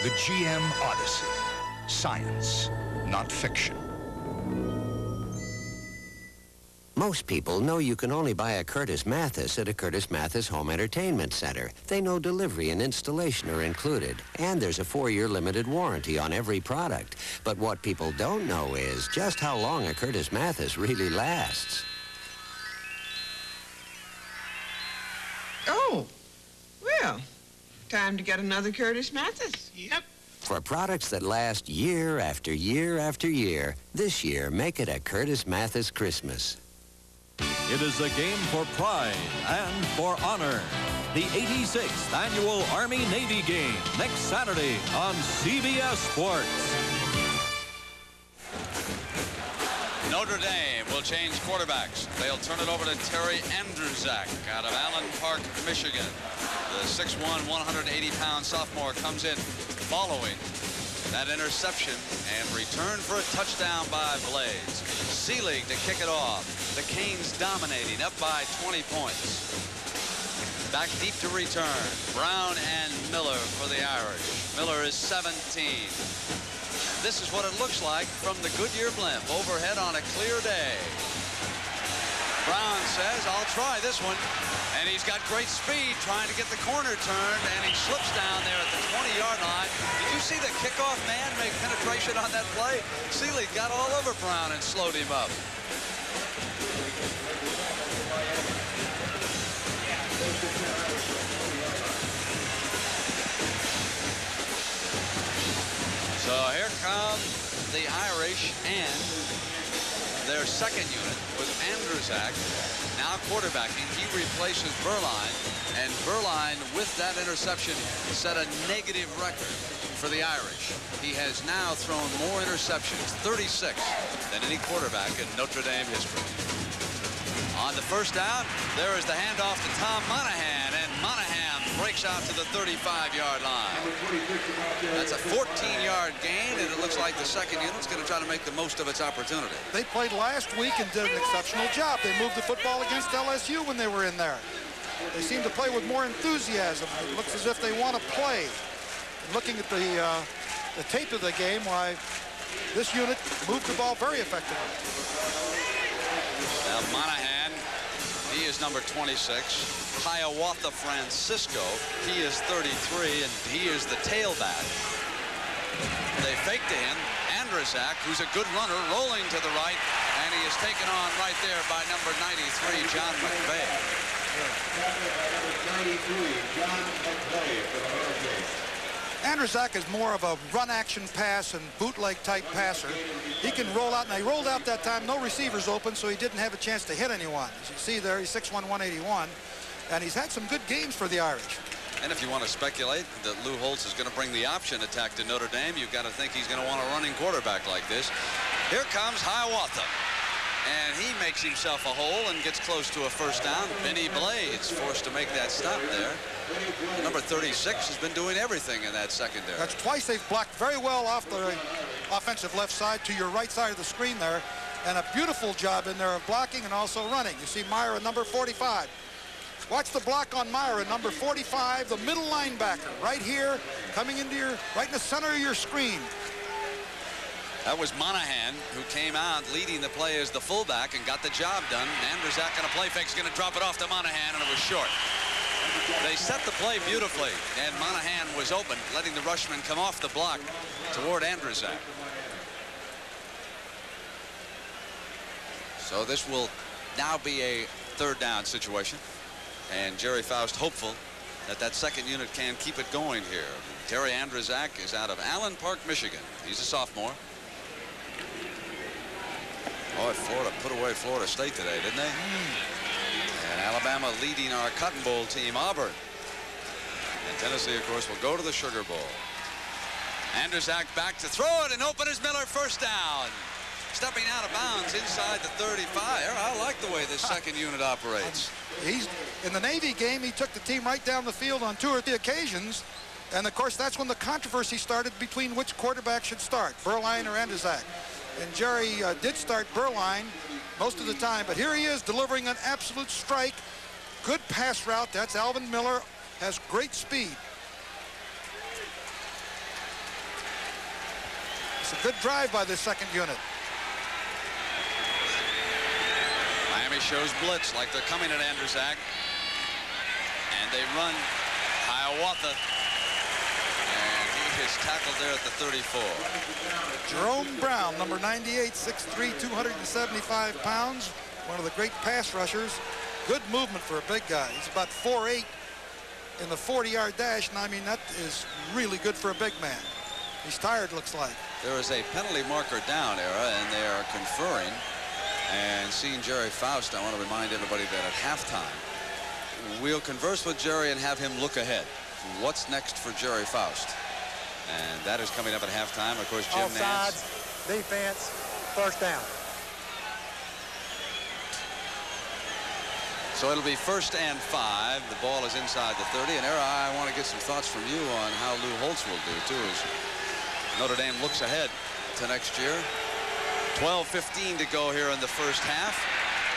The GM Odyssey. Science, not fiction. Most people know you can only buy a Curtis Mathes at a Curtis Mathes Home Entertainment Center. They know delivery and installation are included, and there's a four-year limited warranty on every product. But what people don't know is just how long a Curtis Mathes really lasts. Oh, well, time to get another Curtis Mathes. Yep. For products that last year after year after year, this year make it a Curtis Mathes Christmas. It is a game for pride and for honor. The 86th Annual Army-Navy Game next Saturday on CBS Sports. Notre Dame will change quarterbacks. They'll turn it over to Terry Andrysiak out of Allen Park, Michigan. The 6'1", 180-pound sophomore comes in following that interception and return for a touchdown by Blades. Seelig to kick it off. The Canes dominating up by 20 points. Back deep to return. Brown and Miller for the Irish. Miller is 17. This is what it looks like from the Goodyear blimp overhead on a clear day. Brown says, I'll try this one. And he's got great speed trying to get the corner turned, and he slips down there at the 20-yard line. Did you see the kickoff man make penetration on that play? Seelig got all over Brown and slowed him up. The Irish and their second unit with Andrysiak now quarterbacking. He replaces Beuerlein, and Beuerlein, with that interception, set a negative record for the Irish. He has now thrown more interceptions, 36, than any quarterback in Notre Dame history. On the first down, there is the handoff to Tom Monahan, breaks out to the 35-yard line. That's a 14-yard gain, and it looks like the second unit's going to try to make the most of its opportunity. They played last week and did an exceptional job. They moved the football against LSU when they were in there. They seem to play with more enthusiasm. It looks as if they want to play. Looking at the, uh, the tape of the game, why this unit moved the ball very effectively. Now Monahan, is number 26. Hiawatha Francisco. He is 33, and he is the tailback. They fake to him. Andrysiak, who's a good runner, rolling to the right, and he is taken on right there by number 93, John McVeigh. Andrysiak is more of a run action pass and bootleg type passer. He can roll out, and he rolled out that time, no receivers open, so he didn't have a chance to hit anyone. As you see there, he's 6'1", 181 and he's had some good games for the Irish. And if you want to speculate that Lou Holtz is going to bring the option attack to Notre Dame, you've got to think he's going to want a running quarterback like this. Here comes Hiawatha. And he makes himself a hole and gets close to a first down. Benny Blades forced to make that stop there. Number 36 has been doing everything in that secondary. That's twice they've blocked very well off the offensive left side to your right side of the screen there. And a beautiful job in there of blocking and also running. You see Mira at number 45. Watch the block on Mira, number 45, the middle linebacker, right here, coming into your, right in the center of your screen. That was Monahan who came out leading the play as the fullback and got the job done. Andrysiak on a play fake is going to drop it off to Monahan, and it was short. They set the play beautifully, and Monahan was open, letting the rushman come off the block toward Andrysiak. So this will now be a third down situation. And Gerry Faust hopeful that that second unit can keep it going here. Terry Andrysiak is out of Allen Park, Michigan. He's a sophomore. Boy, Florida put away Florida State today, didn't they? Hmm. And Alabama leading our Cotton Bowl team, Auburn. And Tennessee, of course, will go to the Sugar Bowl. Andrysiak back to throw it, and open is Miller first down. Stepping out of bounds inside the 35. I like the way this second unit operates. He's in the Navy game. He took the team right down the field on two or three occasions. And of course, that's when the controversy started between which quarterback should start, Beuerlein or Andrysiak. And Gerry uh, did start Beuerlein most of the time, but here he is delivering an absolute strike. Good pass route. That's Alvin Miller. Has great speed. It's a good drive by the second unit. Miami shows blitz like they're coming at Andrysiak. And they run Hiawatha. Is tackled there at the 34. Jerome Brown, number 98, 6'3", 275 pounds. One of the great pass rushers. Good movement for a big guy. He's about 4'8", in the 40-yard dash, and I mean, that is really good for a big man. He's tired, looks like. There is a penalty marker down, Ara, and they are conferring and seeing Gerry Faust, I want to remind everybody that at halftime, we'll converse with Gerry and have him look ahead. What's next for Gerry Faust? And that is coming up at halftime. Of course, Jim All Nantz. Sides, defense, first down. So it'll be first and five. The ball is inside the 30. And, Ara, I want to get some thoughts from you on how Lou Holtz will do, too, as Notre Dame looks ahead to next year. 12-15 to go here in the first half.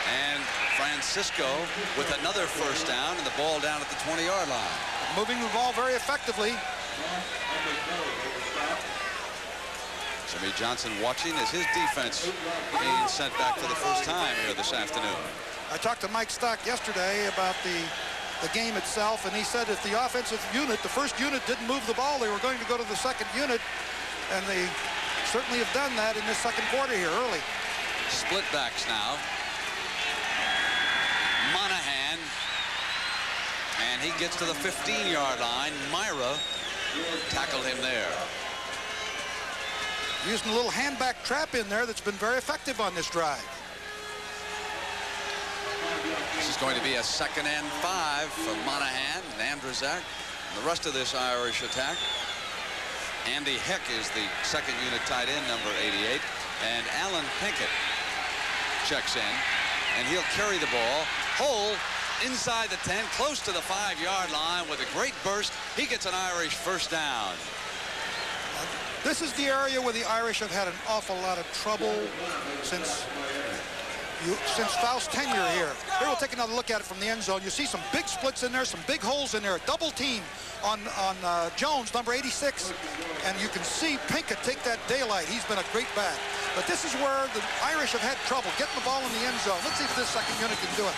And Francisco with another first down and the ball down at the 20-yard line. Moving the ball very effectively. Jimmy Johnson watching as his defense being sent back for the first time here this afternoon. I talked to Mike Stock yesterday about the the game itself, and he said if the offensive unit, the first unit didn't move the ball, they were going to go to the second unit, and they certainly have done that in this second quarter here early. Split backs now. Monahan, and he gets to the 15-yard line. Mira tackled him there. Using a little handback trap in there that's been very effective on this drive. This is going to be a second and five for Monahan and Andrysiak. And the rest of this Irish attack. Andy Heck is the second unit tight end, number 88. And Alan Pinkett checks in. And he'll carry the ball. Hole inside the 10, close to the five-yard line with a great burst. He gets an Irish first down. This is the area where the Irish have had an awful lot of trouble since you, since Faust's tenure here. Here we'll take another look at it from the end zone. You see some big splits in there, some big holes in there. Double team on, on uh, Jones, number 86. And you can see Pinkett take that daylight. He's been a great back. But this is where the Irish have had trouble getting the ball in the end zone. Let's see if this second unit can do it.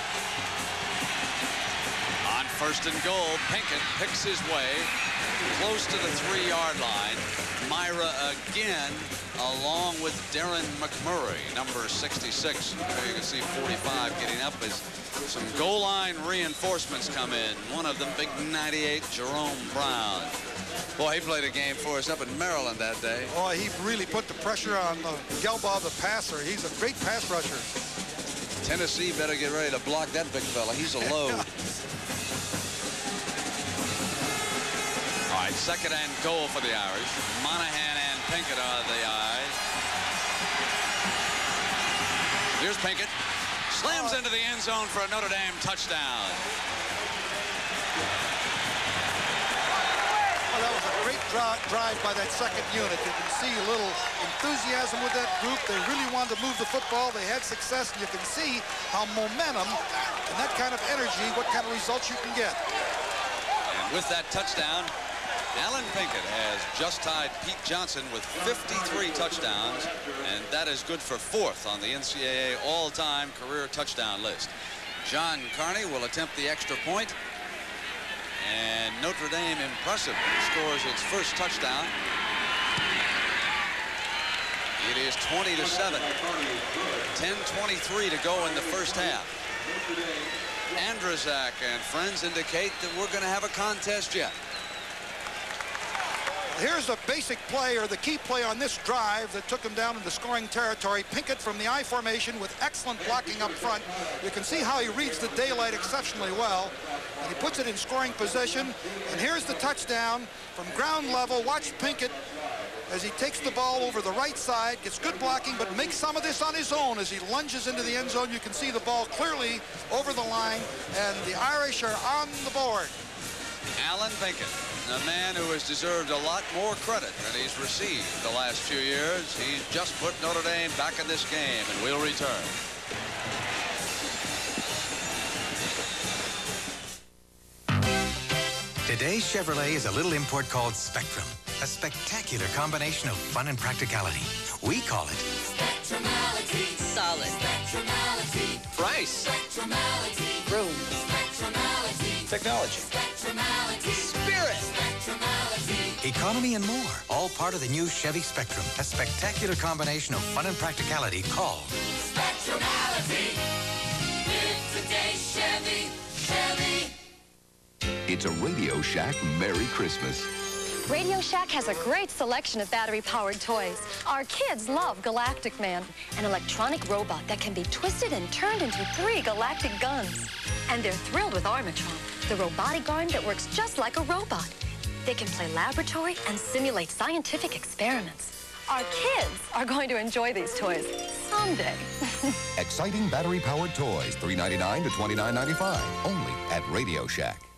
On first and goal, Pinkett picks his way close to the three-yard line. Mira again, along with Darren McMurray, number 66. There you can see 45 getting up as some goal line reinforcements come in. One of them, big 98, Jerome Brown. Boy, he played a game for us up in Maryland that day. Oh, he really put the pressure on uh, Gelbaugh, the passer. He's a great pass rusher. Tennessee better get ready to block that big fella. He's a load. [laughs] second and goal for the Irish. Monahan and Pinkett are the eyes. Here's Pinkett. Slams into the end zone for a Notre Dame touchdown. Well, that was a great drive by that second unit. You can see a little enthusiasm with that group. They really wanted to move the football. They had success, and you can see how momentum and that kind of energy, what kind of results you can get. And with that touchdown, Alan Pinkett has just tied Pete Johnson with 53 touchdowns, and that is good for fourth on the NCAA all-time career touchdown list. John Carney will attempt the extra point, and Notre Dame impressive scores its first touchdown. It is 20 to 7. 10-23 to go in the first half. Andrysiak and friends indicate that we're going to have a contest yet. Here's the basic play or the key play on this drive that took him down into scoring territory. Pinkett from the I formation with excellent blocking up front. You can see how he reads the daylight exceptionally well. And he puts it in scoring position. And here's the touchdown from ground level. Watch Pinkett as he takes the ball over the right side, gets good blocking, but makes some of this on his own as he lunges into the end zone. You can see the ball clearly over the line, and the Irish are on the board. Alan Pinkett, a man who has deserved a lot more credit than he's received the last few years. He's just put Notre Dame back in this game, and we'll return. Today's Chevrolet is a little import called Spectrum, a spectacular combination of fun and practicality. We call it Spectrumality. Solid. Spectrumality. Price. Spectrumality. Room. Spectrumality. Technology. Spectrumality. Spirit. Spectrumality. Economy and more, all part of the new Chevy Spectrum, a spectacular combination of fun and practicality called Spectrumality. Live today, Chevy. Chevy. It's a Radio Shack Merry Christmas. Radio Shack has a great selection of battery-powered toys. Our kids love Galactic Man, an electronic robot that can be twisted and turned into three galactic guns. And they're thrilled with Armatron, the robotic arm that works just like a robot. They can play laboratory and simulate scientific experiments. Our kids are going to enjoy these toys so someday. [laughs] Exciting battery-powered toys, $3.99 to $29.95, only at Radio Shack.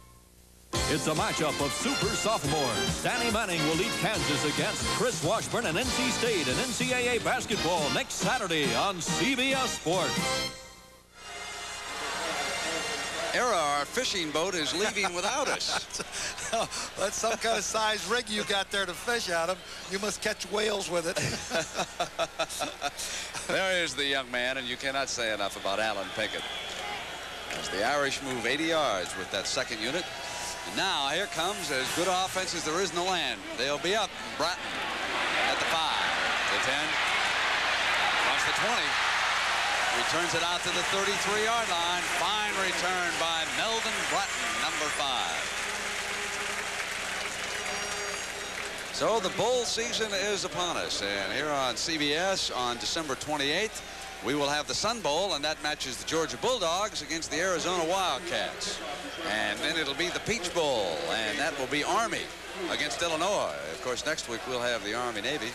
It's a matchup of super sophomores. Danny Manning will lead Kansas against Chris Washburn and NC State in NCAA basketball next Saturday on CBS Sports. Ara, our fishing boat is leaving without us. [laughs] [laughs] That's some kind of size rig you got there to fish out of. You must catch whales with it. [laughs] there is the young man, and you cannot say enough about Alan Pinkett. As the Irish move 80 yards with that second unit. And now here comes as good offense as there is in the land. They'll be up. Bratton at the 5, the 10, across the 20. Returns it out to the 33-yard line. Fine return by Melvin Bratton, number five. So the bowl season is upon us. And here on CBS on December 28th, we will have the Sun Bowl, and that matches the Georgia Bulldogs against the Arizona Wildcats. And then it'll be the Peach Bowl, and that will be Army against Illinois. Of course, next week we'll have the Army-Navy.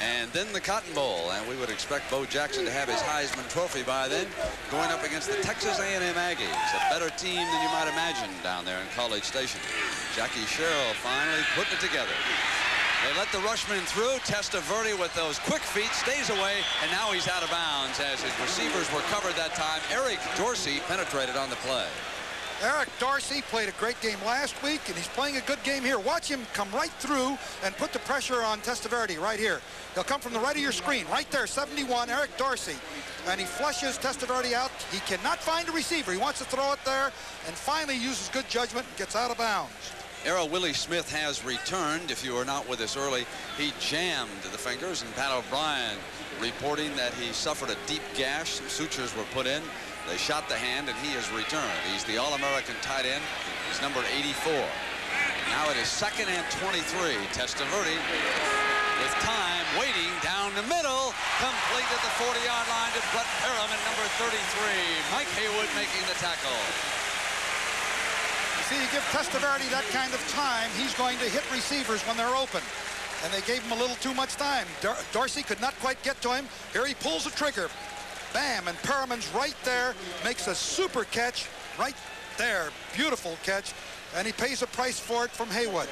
And then the Cotton Bowl, and we would expect Bo Jackson to have his Heisman Trophy by then, going up against the Texas A&M Aggies, a better team than you might imagine down there in College Station. Jackie Sherrill finally putting it together. They let the rushman through. Testaverde with those quick feet stays away, and now he's out of bounds as his receivers were covered that time. Eric Dorsey penetrated on the play. Eric Dorsey played a great game last week, and he's playing a good game here. Watch him come right through and put the pressure on Testaverde right here. He'll come from the right of your screen, right there, 71, Eric Dorsey. And he flushes Testaverde out. He cannot find a receiver. He wants to throw it there, and finally uses good judgment and gets out of bounds. Ara Willie Smith has returned. If you were not with us early, he jammed the fingers, and Pat O'Brien reporting that he suffered a deep gash. Some sutures were put in. They shot the hand, and he has returned. He's the All-American tight end. He's number 84. Now it is second and 23. Testaverde with time, waiting down the middle, complete at the 40-yard line to Brett Perriman, number 33. Mike Haywood making the tackle. See, you give Testaverde that kind of time, he's going to hit receivers when they're open. And they gave him a little too much time. Dorsey could not quite get to him. Here he pulls the trigger. Bam, and Perriman's right there, makes a super catch right there. Beautiful catch, and he pays a price for it from Haywood.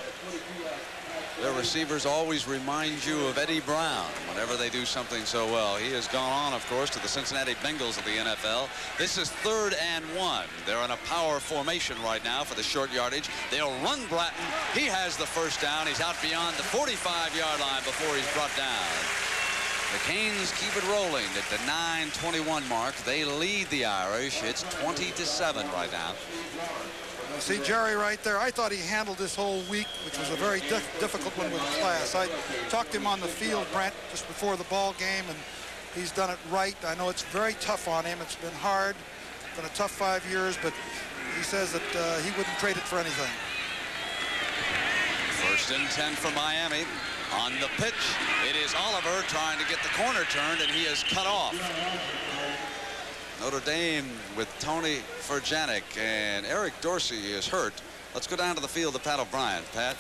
Their receivers always remind you of Eddie Brown whenever they do something so well. He has gone on, of course, to the Cincinnati Bengals of the NFL. This is third and one. They're in a power formation right now for the short yardage. They'll run Bratton. He has the first down. He's out beyond the 45-yard line before he's brought down. The Canes keep it rolling at the 9:21 mark. They lead the Irish. It's 20 to 7 right now. You see Gerry right there. I thought he handled this whole week, which was a very dif difficult one with the class. I talked to him on the field, Brent, just before the ball game, and he's done it right. I know it's very tough on him. It's been hard. It's been a tough five years, but he says that uh, he wouldn't trade it for anything. First and 10 for Miami. On the pitch, it is Oliver trying to get the corner turned, and he is cut off. Notre Dame with Tony Furjanic, and Eric Dorsey is hurt. Let's go down to the field to Pat O'Brien. Pat?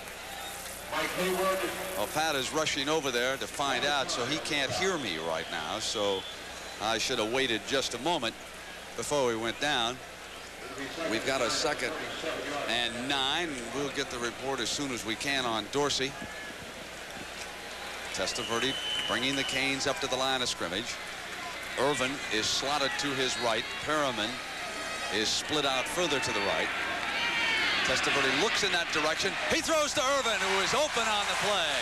Well, Pat is rushing over there to find out, so he can't hear me right now, so I should have waited just a moment before we went down. We've got a second and nine. We'll get the report as soon as we can on Dorsey. Testaverde bringing the Canes up to the line of scrimmage. Irvin is slotted to his right. Perriman is split out further to the right. Testaverde looks in that direction. He throws to Irvin, who is open on the play.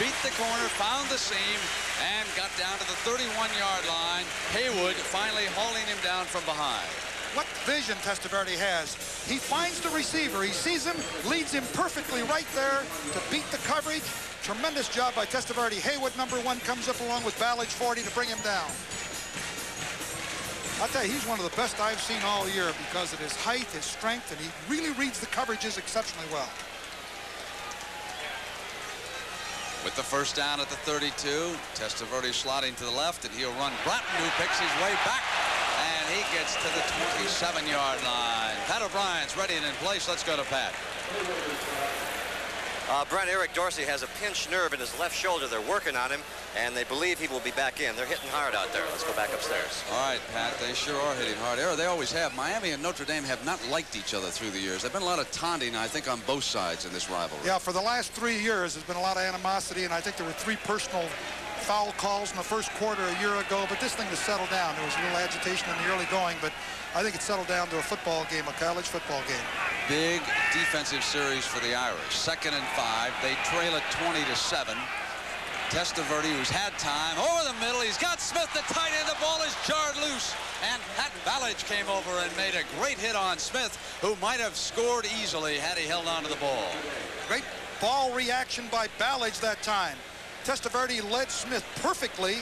Beat the corner, found the seam, and got down to the 31-yard line. Haywood finally hauling him down from behind. What vision Testaverde has. He finds the receiver. He sees him, leads him perfectly right there to beat the coverage. Tremendous job by Testaverde. Haywood, number one, comes up along with Ballage 40 to bring him down. I'll tell you, he's one of the best I've seen all year because of his height, his strength, and he really reads the coverages exceptionally well. With the first down at the 32, Testaverde slotting to the left, and he'll run Bratton, who picks his way back, and he gets to the 27-yard line. Pat O'Brien's ready and in place. Let's go to Pat. Uh, Brent, Eric Dorsey has a pinched nerve in his left shoulder. They're working on him, and they believe he will be back in. They're hitting hard out there. Let's go back upstairs. All right, Pat, they sure are hitting hard. Ara, they always have. Miami and Notre Dame have not liked each other through the years. There's been a lot of taunting, I think, on both sides in this rivalry. Yeah, for the last three years, there's been a lot of animosity, and I think there were three personal foul calls in the first quarter a year ago, but this thing has settled down. There was a little agitation in the early going, but I think it settled down to a football game, a college football game. Big defensive series for the Irish. Second and five. They trail it 20 to 7. Testaverde, who's had time, over the middle. He's got Smith, the tight end. The ball is jarred loose. And Pat Ballage came over and made a great hit on Smith, who might have scored easily had he held on to the ball. Great ball reaction by Ballage that time. Testaverde led Smith perfectly,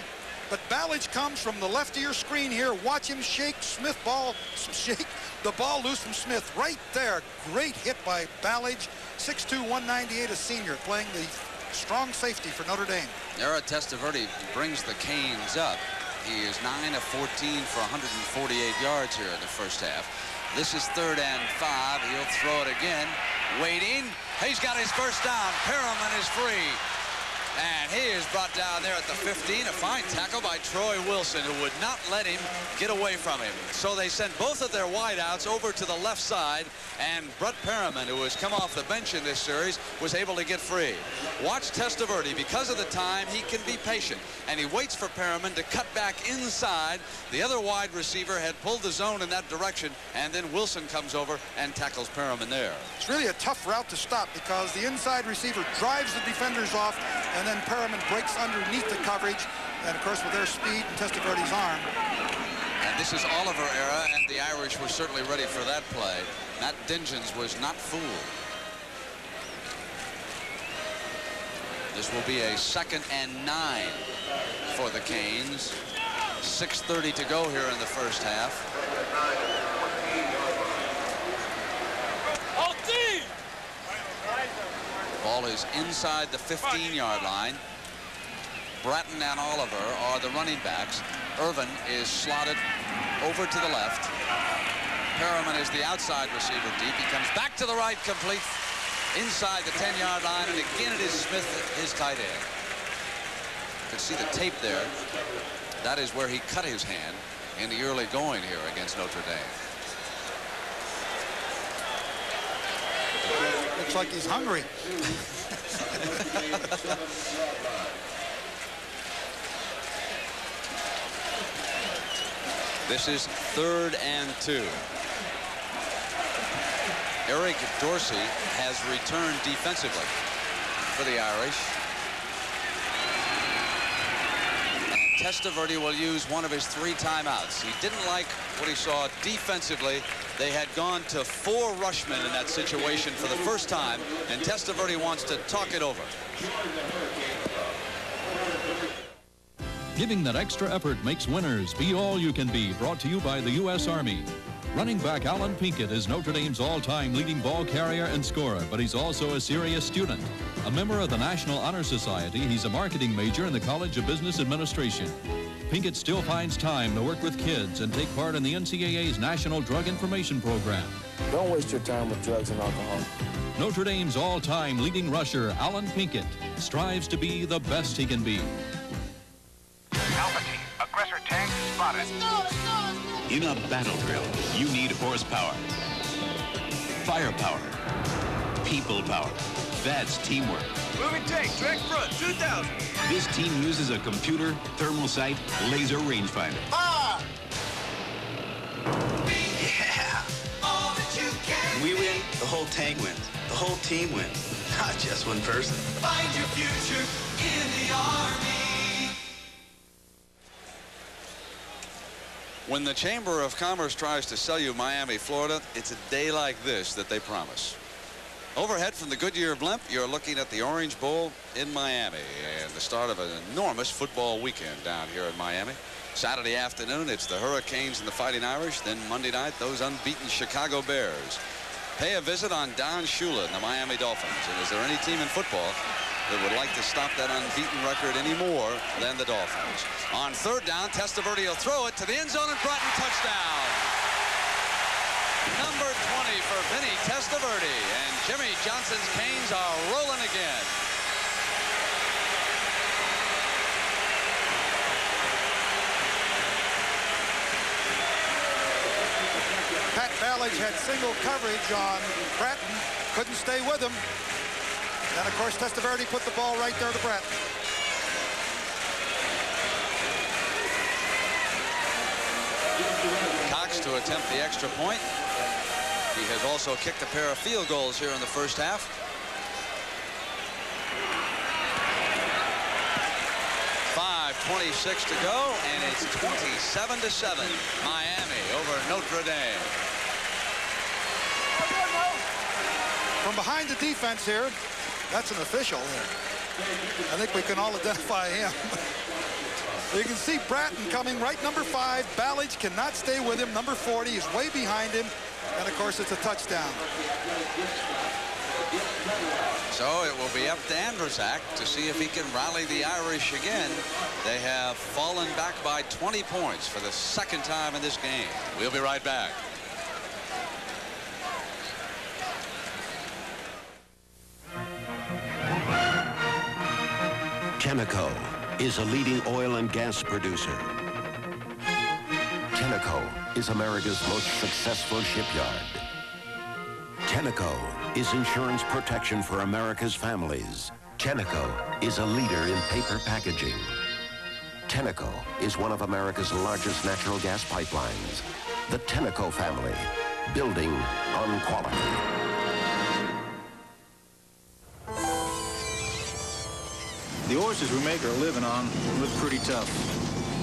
but Ballage comes from the left of your screen here. Watch him shake Smith ball, [laughs] shake the ball loose from Smith right there. Great hit by Ballage. 6'2", 198, a senior, playing the strong safety for Notre Dame. Ara Testaverde brings the Canes up. He is 9 of 14 for 148 yards here in the first half. This is third and five. He'll throw it again. Waiting. He's got his first down. Perriman is free. And he is brought down there at the 15. A fine tackle by Troy Wilson, who would not let him get away from him. So they sent both of their wideouts over to the left side, and Brett Perriman, who has come off the bench in this series, was able to get free. Watch Testaverde. Because of the time, he can be patient, and he waits for Perriman to cut back inside. The other wide receiver had pulled the zone in that direction, and then Wilson comes over and tackles Perriman there. It's really a tough route to stop because the inside receiver drives the defenders off, and then Perriman breaks underneath the coverage. And of course, with their speed and Testaverde's arm. And this is Oliver Ara, and the Irish were certainly ready for that play. Matt Dingens was not fooled. This will be a second and nine for the Canes. 6.30 to go here in the first half. Ball is inside the 15-yard line. Bratton and Oliver are the running backs. Irvin is slotted over to the left. Perriman is the outside receiver deep. He comes back to the right, complete inside the 10-yard line, and again it is Smith, his tight end. You can see the tape there. That is where he cut his hand in the early going here against Notre Dame. Looks like he's hungry. This is third and two. Eric Dorsey has returned defensively for the Irish. Testaverde will use one of his three timeouts. He didn't like what he saw defensively. They had gone to four rushmen in that situation for the first time, and Testaverde wants to talk it over. Giving that extra effort makes winners. Be all you can be. Brought to you by the U.S. Army. Running back Alan Pinkett is Notre Dame's all-time leading ball carrier and scorer, but he's also a serious student. A member of the National Honor Society, he's a marketing major in the College of Business Administration. Pinkett still finds time to work with kids and take part in the NCAA's National Drug Information Program. Don't waste your time with drugs and alcohol. Notre Dame's all-time leading rusher, Alan Pinkett, strives to be the best he can be. Alpha team, aggressor tank spotted. In a battle drill, you need horsepower, firepower, people power. That's teamwork. Moving tank, track front, 2000. This team uses a computer, thermal sight, laser rangefinder. Ah! Yeah. All that you can. We win, the whole tank wins. The whole team wins, not just one person. Find your future in the Army. When the Chamber of Commerce tries to sell you Miami, Florida, it's a day like this that they promise. Overhead from the Goodyear blimp, you're looking at the Orange Bowl in Miami and the start of an enormous football weekend down here in Miami. Saturday afternoon, it's the Hurricanes and the Fighting Irish. Then Monday night, those unbeaten Chicago Bears. Pay a visit on Don Shula and the Miami Dolphins. And is there any team in football that would like to stop that unbeaten record any more than the Dolphins? On third down, Testaverde will throw it to the end zone and Bratton touchdown. Number 20 for Vinny Testaverde. And Jimmy Johnson's Canes are rolling again. Pat Ballage had single coverage on Bratton. Couldn't stay with him. And of course, Testaverde put the ball right there to Brett. Cox to attempt the extra point. He has also kicked a pair of field goals here in the first half. Five twenty-six to go, and it's 27 to 7. Miami over Notre Dame. From behind the defense here, that's an official. I think we can all identify him. [laughs] you can see Bratton coming right number five. Ballage cannot stay with him. Number 40 is way behind him. And of course, it's a touchdown. So it will be up to Andrysiak to see if he can rally the Irish again. They have fallen back by 20 points for the second time in this game. We'll be right back. Tenneco is a leading oil and gas producer. Tenneco is America's most successful shipyard. Tenneco is insurance protection for America's families. Tenneco is a leader in paper packaging. Tenneco is one of America's largest natural gas pipelines. The Tenneco family, building on quality. The oysters we make our living on look pretty tough,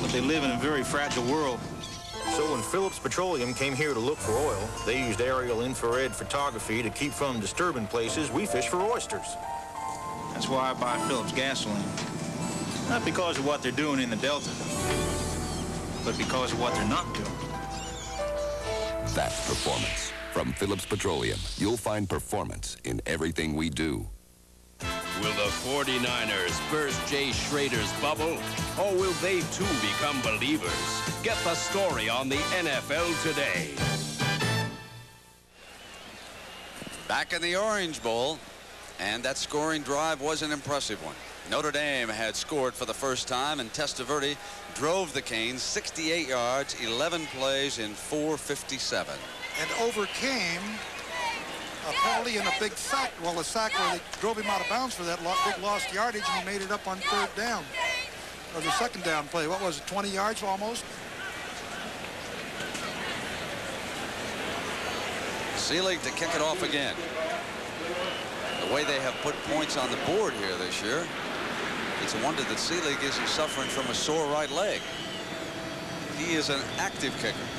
but they live in a very fragile world. So when Phillips Petroleum came here to look for oil, they used aerial infrared photography to keep from disturbing places we fish for oysters. That's why I buy Phillips gasoline. Not because of what they're doing in the Delta, but because of what they're not doing. That's performance. From Phillips Petroleum, you'll find performance in everything we do. Will the 49ers burst Jay Schroeder's bubble? Or will they too become believers? Get the story on the NFL today. Back in the Orange Bowl, and that scoring drive was an impressive one. Notre Dame had scored for the first time, and Testaverde drove the Canes 68 yards, 11 plays in 457. And overcame a penalty and a big sack. Well, a sack where they drove him out of bounds for that big lost yardage, and he made it up on third down. Or the second down play. What was it, 20 yards almost? Seelig to kick it off again. The way they have put points on the board here this year, it's a wonder that Seelig isn't suffering from a sore right leg. He is an active kicker.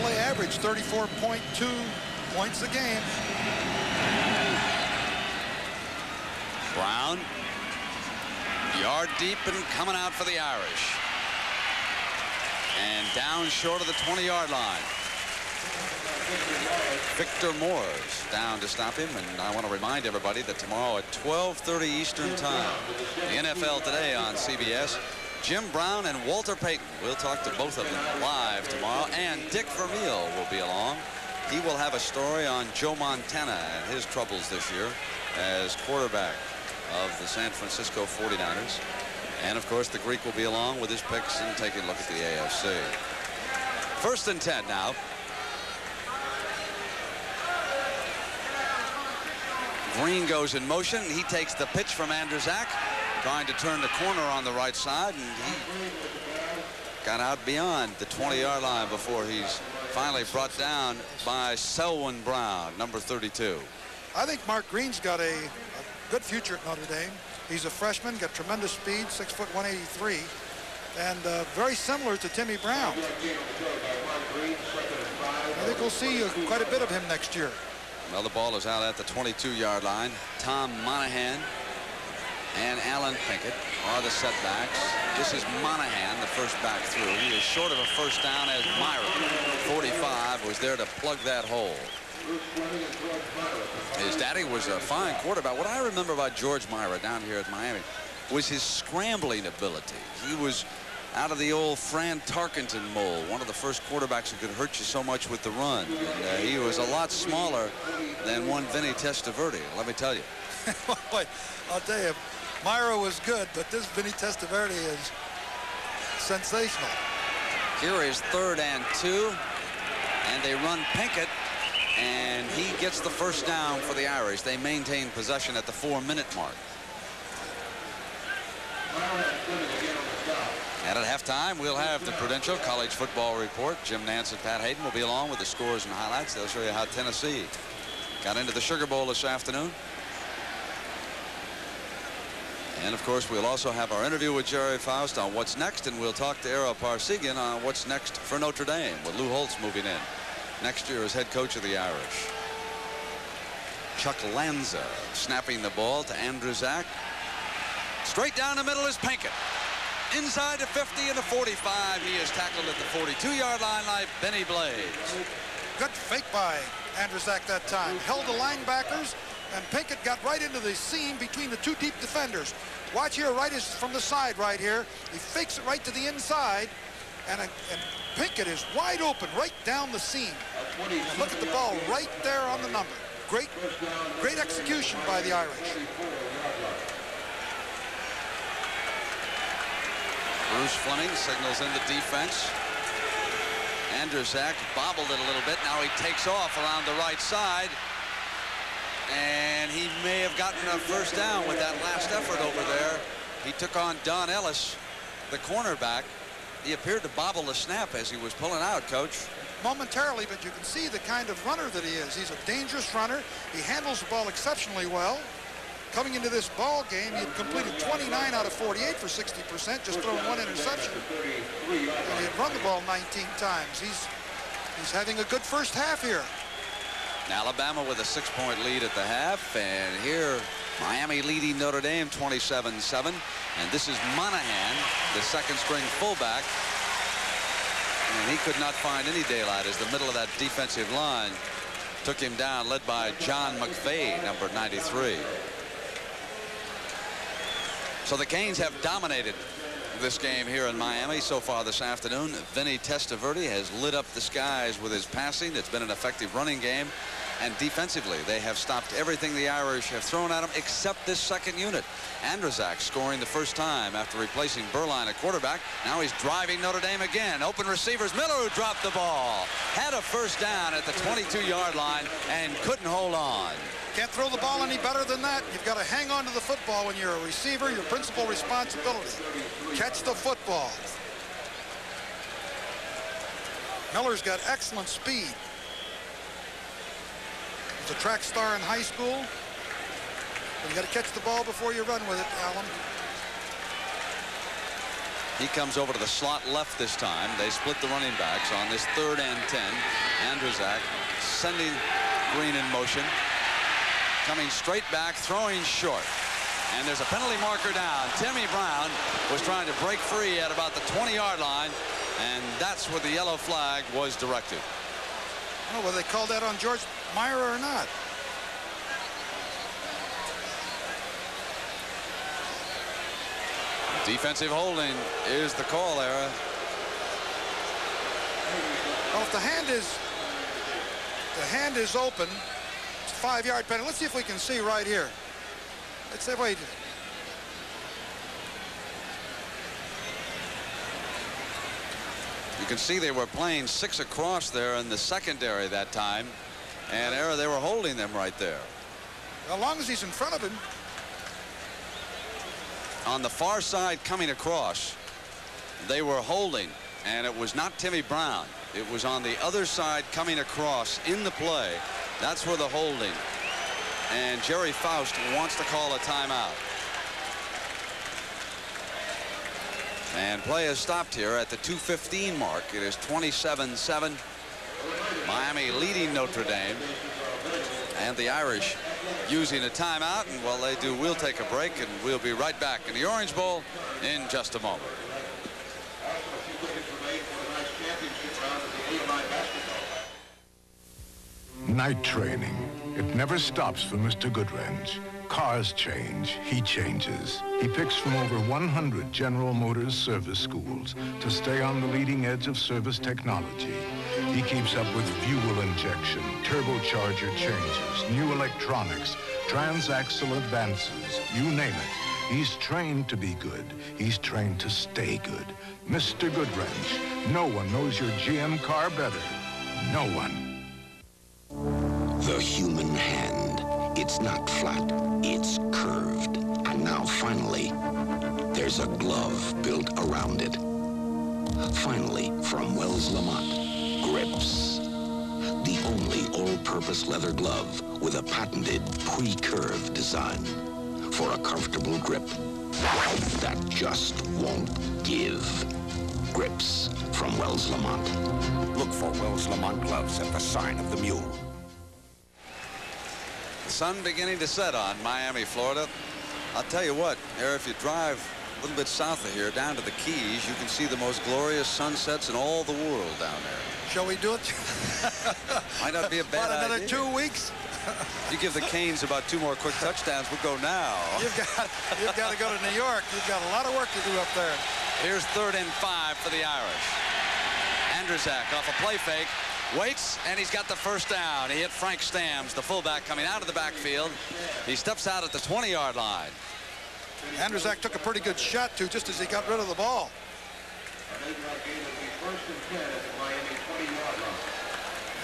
LA averaged 34.2 points a game. Brown, yard deep and coming out for the Irish. And down short of the 20-yard line. Victor Moores down to stop him. And I want to remind everybody that tomorrow at 12.30 Eastern Time, the NFL Today on CBS, Jim Brown and Walter Payton. We'll talk to both of them live tomorrow. And Dick Vermeil will be along. He will have a story on Joe Montana and his troubles this year as quarterback of the San Francisco 49ers. And, of course, the Greek will be along with his picks and taking a look at the AFC. First and 10 now. Green goes in motion. He takes the pitch from Andrysiak, trying to turn the corner on the right side, and he got out beyond the 20-yard line before he's finally brought down by Selwyn Brown, number 32. I think Mark Green's got a, a good future at Notre Dame. He's a freshman, got tremendous speed, 6 foot 183, and uh, very similar to Timmy Brown. I think we'll see uh, quite a bit of him next year. Well, the ball is out at the 22-yard line. Tom Monahan and Alan Pinkett are the setbacks. This is Monahan, the first back through. He is short of a first down as Mira, 45, was there to plug that hole. His daddy was a fine quarterback. What I remember about George Mira down here at Miami was his scrambling ability. He was out of the old Fran Tarkenton mold, one of the first quarterbacks who could hurt you so much with the run. And, uh, he was a lot smaller than one Vinny Testaverde, let me tell you. [laughs] I'll tell you, Mira was good, but this Vinny Testaverde is sensational. Here is third and two, and they run Pinkett, and he gets the first down for the Irish. They maintain possession at the four-minute mark. And at halftime, we'll have the Prudential College Football Report. Jim Nantz and Pat Haden will be along with the scores and highlights. They'll show you how Tennessee got into the Sugar Bowl this afternoon. And of course, we'll also have our interview with Gerry Faust on what's next, and we'll talk to Ara Parseghian on what's next for Notre Dame with Lou Holtz moving in next year as head coach of the Irish. Chuck Lanza snapping the ball to Andrysiak. Straight down the middle is Pinkett. Inside the 50 and the 45. He is tackled at the 42-yard line like Bennie Blades. Good fake by Andrysiak that time. Held the linebackers, and Pinkett got right into the seam between the two deep defenders. Watch here, right is from the side right here. He fakes it right to the inside, and, and Pinkett is wide open right down the seam. Look at the ball right there on the number. Great, great execution by the Irish. Bruce Fleming signals in the defense. Andrysiak bobbled it a little bit. Now he takes off around the right side. And he may have gotten a first down with that last effort over there. He took on Don Ellis, the cornerback. He appeared to bobble the snap as he was pulling out, Coach. Momentarily, but you can see the kind of runner that he is. He's a dangerous runner. He handles the ball exceptionally well. Coming into this ball game, he had completed 29 out of 48 for 60%, just thrown one interception. And he had run the ball 19 times. He's, he's having a good first half here. Alabama with a six-point lead at the half, and here Miami leading Notre Dame 27-7. And this is Monahan, the second-string fullback. And he could not find any daylight as the middle of that defensive line took him down, led by John McVeigh, number 93. So the Canes have dominated this game here in Miami so far this afternoon. Vinny Testaverde has lit up the skies with his passing. It's been an effective running game. And defensively, they have stopped everything the Irish have thrown at them except this second unit. Andrysiak scoring the first time after replacing Beuerlein at quarterback. Now he's driving Notre Dame again. Open receivers. Miller who dropped the ball. Had a first down at the 22-yard line and couldn't hold on. Can't throw the ball any better than that. You've got to hang on to the football when you're a receiver. Your principal responsibility. Catch the football. Miller's got excellent speed. He's a track star in high school. But you got to catch the ball before you run with it, Alan. He comes over to the slot left this time. They split the running backs on this third and 10. Andrysiak sending Green in motion. Coming straight back, throwing short. And there's a penalty marker down. Timmy Brown was trying to break free at about the 20-yard line, and that's where the yellow flag was directed. I don't know whether they called that on George Mira or not. Defensive holding is the call there. Well, if the hand is the hand is open, it's a five-yard penalty. Let's see if we can see right here. Let's say wait. You can see they were playing six across there in the secondary that time. And Ara, they were holding them right there. As long as he's in front of him. On the far side coming across, they were holding. And it was not Timmy Brown. It was on the other side coming across in the play. That's where the holding. And Gerry Faust wants to call a timeout. And play has stopped here at the 2.15 mark. It is 27-7. Miami leading Notre Dame. And the Irish using a timeout. And while they do, we'll take a break. And we'll be right back in the Orange Bowl in just a moment. Night training. It never stops for Mr. Goodwrench. Cars change, he changes. He picks from over 100 General Motors service schools to stay on the leading edge of service technology. He keeps up with fuel injection, turbocharger changes, new electronics, transaxle advances, you name it. He's trained to be good. He's trained to stay good. Mr. Goodwrench, no one knows your GM car better. No one. The human hand. It's not flat, it's curved. And now finally, there's a glove built around it. Finally, from Wells Lamont, Grips. The only all-purpose leather glove with a patented pre-curved design for a comfortable grip that just won't give. Grips from Wells Lamont. Look for Wells Lamont gloves at the sign of the mule. Sun beginning to set on Miami, Florida. I'll tell you what, Ara, if you drive a little bit south of here down to the Keys, you can see the most glorious sunsets in all the world down there. Shall we do it? [laughs] Might not be a bad What, another idea. two weeks? You give the Canes about two more quick touchdowns, we'll go now. You've got, you've got to go to New York. You've got a lot of work to do up there. Here's third and five for the Irish. Andrysiak off a play fake. Waits, and he's got the first down. He hit Frank Stams, the fullback, coming out of the backfield. He steps out at the 20-yard line. Andrysiak took a pretty good shot, too, just as he got rid of the ball.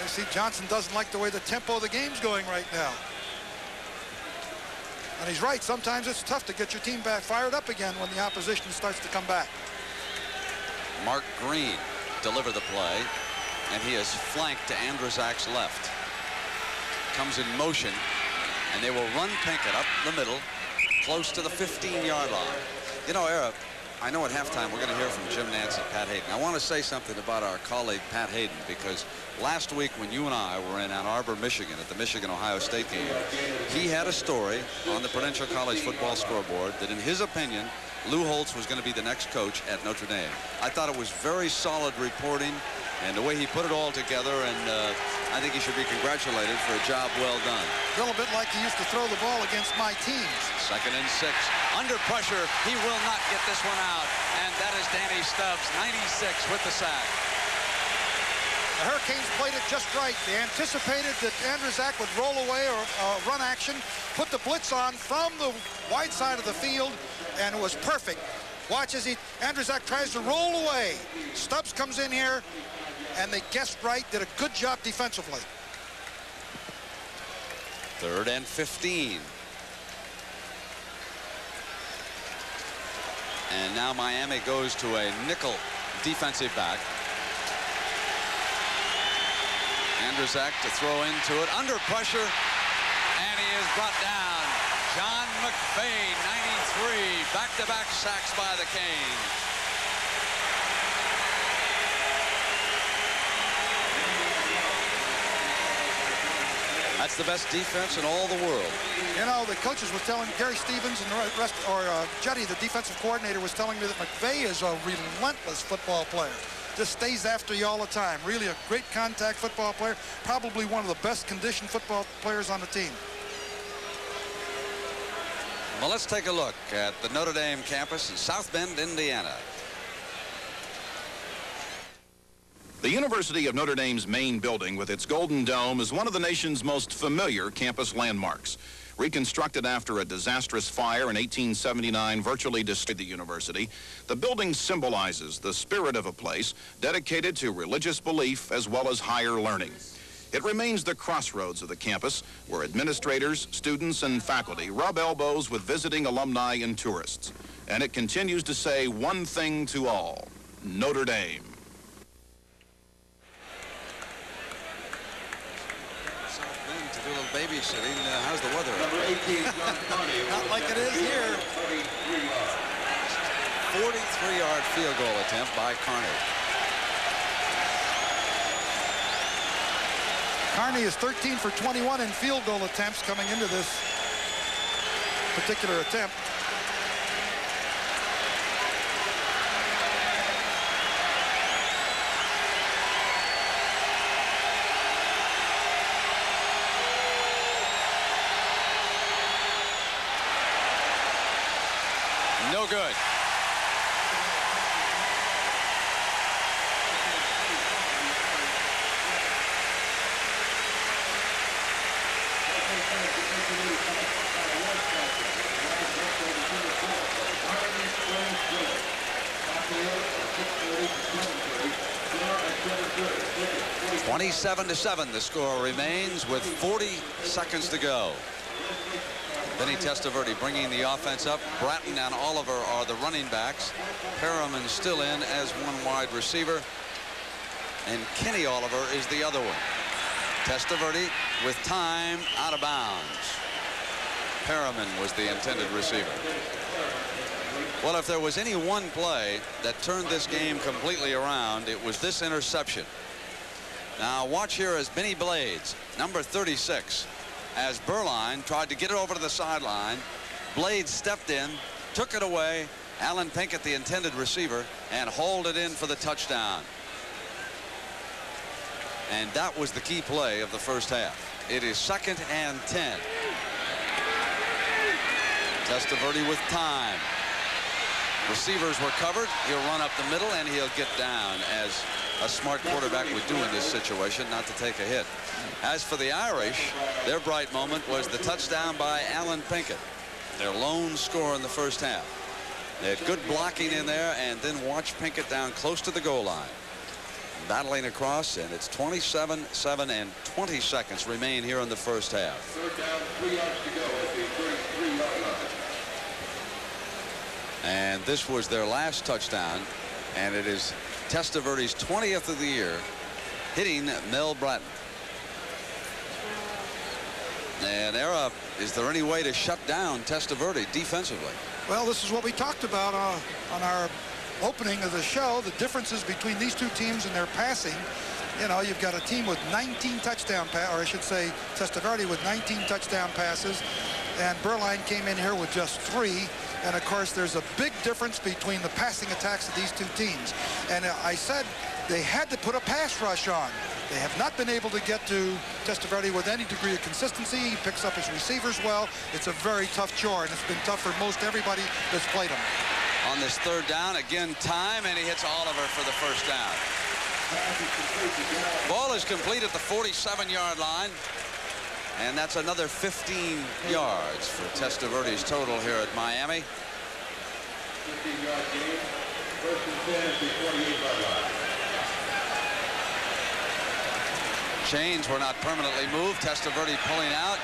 You see, Johnson doesn't like the way the tempo of the game's going right now. And he's right. Sometimes it's tough to get your team back fired up again when the opposition starts to come back. Mark Green delivered the play, and he is flanked to Andrysiak's left. Comes in motion, and they will run Pinkett up the middle, close to the 15-yard line. You know, Eric, I know at halftime we're going to hear from Jim Nantz and Pat Haden. I want to say something about our colleague Pat Haden because last week when you and I were in Ann Arbor, Michigan at the Michigan-Ohio State game, he had a story on the Prudential College football scoreboard that in his opinion, Lou Holtz was going to be the next coach at Notre Dame. I thought it was very solid reporting and the way he put it all together and uh, I think he should be congratulated for a job well done. A little bit like he used to throw the ball against my teams. Second and six. Under pressure. He will not get this one out. And that is Danny Stubbs, 96 with the sack. The Hurricanes played it just right. They anticipated that Andrysiak would roll away or uh, run action, put the blitz on from the wide side of the field, and it was perfect. Watch as he, Andrysiak tries to roll away. Stubbs comes in here, and they guessed right, did a good job defensively. Third and 15. And now Miami goes to a nickel defensive back. Andrysiak to throw into it under pressure. And he is brought down. John McVeigh, 93. Back-to-back sacks by the Canes. That's the best defense in all the world. You know, the coaches were telling Gary Stevens and the rest, or uh, Jetty, the defensive coordinator, was telling me that McVeigh is a relentless football player. Just stays after you all the time. Really a great contact football player. Probably one of the best conditioned football players on the team. Well, let's take a look at the Notre Dame campus in South Bend, Indiana. The University of Notre Dame's main building with its golden dome is one of the nation's most familiar campus landmarks. Reconstructed after a disastrous fire in 1879 virtually destroyed the university, the building symbolizes the spirit of a place dedicated to religious belief as well as higher learning. It remains the crossroads of the campus where administrators, students, and faculty rub elbows with visiting alumni and tourists. And it continues to say one thing to all, Notre Dame. South Bend a little babysitting. Uh, how's the weather? [laughs] Not like it is here. 43-yard field goal attempt by Carney. Carney is 13 for 21 in field goal attempts coming into this particular attempt. Good. Twenty-seven to seven, the score remains with 40 seconds to go. Vinny Testaverde bringing the offense up. Bratton and Oliver are the running backs. Perriman still in as one wide receiver. And Kenny Oliver is the other one. Testaverde with time out of bounds. Perriman was the intended receiver. Well, if there was any one play that turned this game completely around, it was this interception. Now watch here as Bennie Blades, number 36, as Beuerlein tried to get it over to the sideline. Blade stepped in, took it away. Alan Pinkett, the intended receiver, and hauled it in for the touchdown. And that was the key play of the first half. It is second and 10. Testaverde with time. Receivers were covered. He'll run up the middle and he'll get down as a smart quarterback would do in this situation, not to take a hit. As for the Irish, their bright moment was the touchdown by Alan Pinkett, their lone score in the first half. They had good blocking in there and then watch Pinkett down close to the goal line. Battling across, and it's 27 7 and 20 seconds remain here in the first half. And this was their last touchdown, and it is Testaverde's 20th of the year, hitting Mel Bratton. And Ara, is there any way to shut down Testaverde defensively? Well, this is what we talked about uh, on our opening of the show, the differences between these two teams and their passing. You know, you've got a team with 19 touchdown pass, or I should say Testaverde with 19 touchdown passes, and Beuerlein came in here with just three. And of course, there's a big difference between the passing attacks of these two teams. And uh, I said they had to put a pass rush on. They have not been able to get to Testaverde with any degree of consistency. He picks up his receivers well. It's a very tough chore, and it's been tough for most everybody that's played him. On this third down, again time, and he hits Oliver for the first down. Ball is complete at the 47-yard line. And that's another 15 yards for Testaverde's total here at Miami. Chains were not permanently moved. Testaverde pulling out.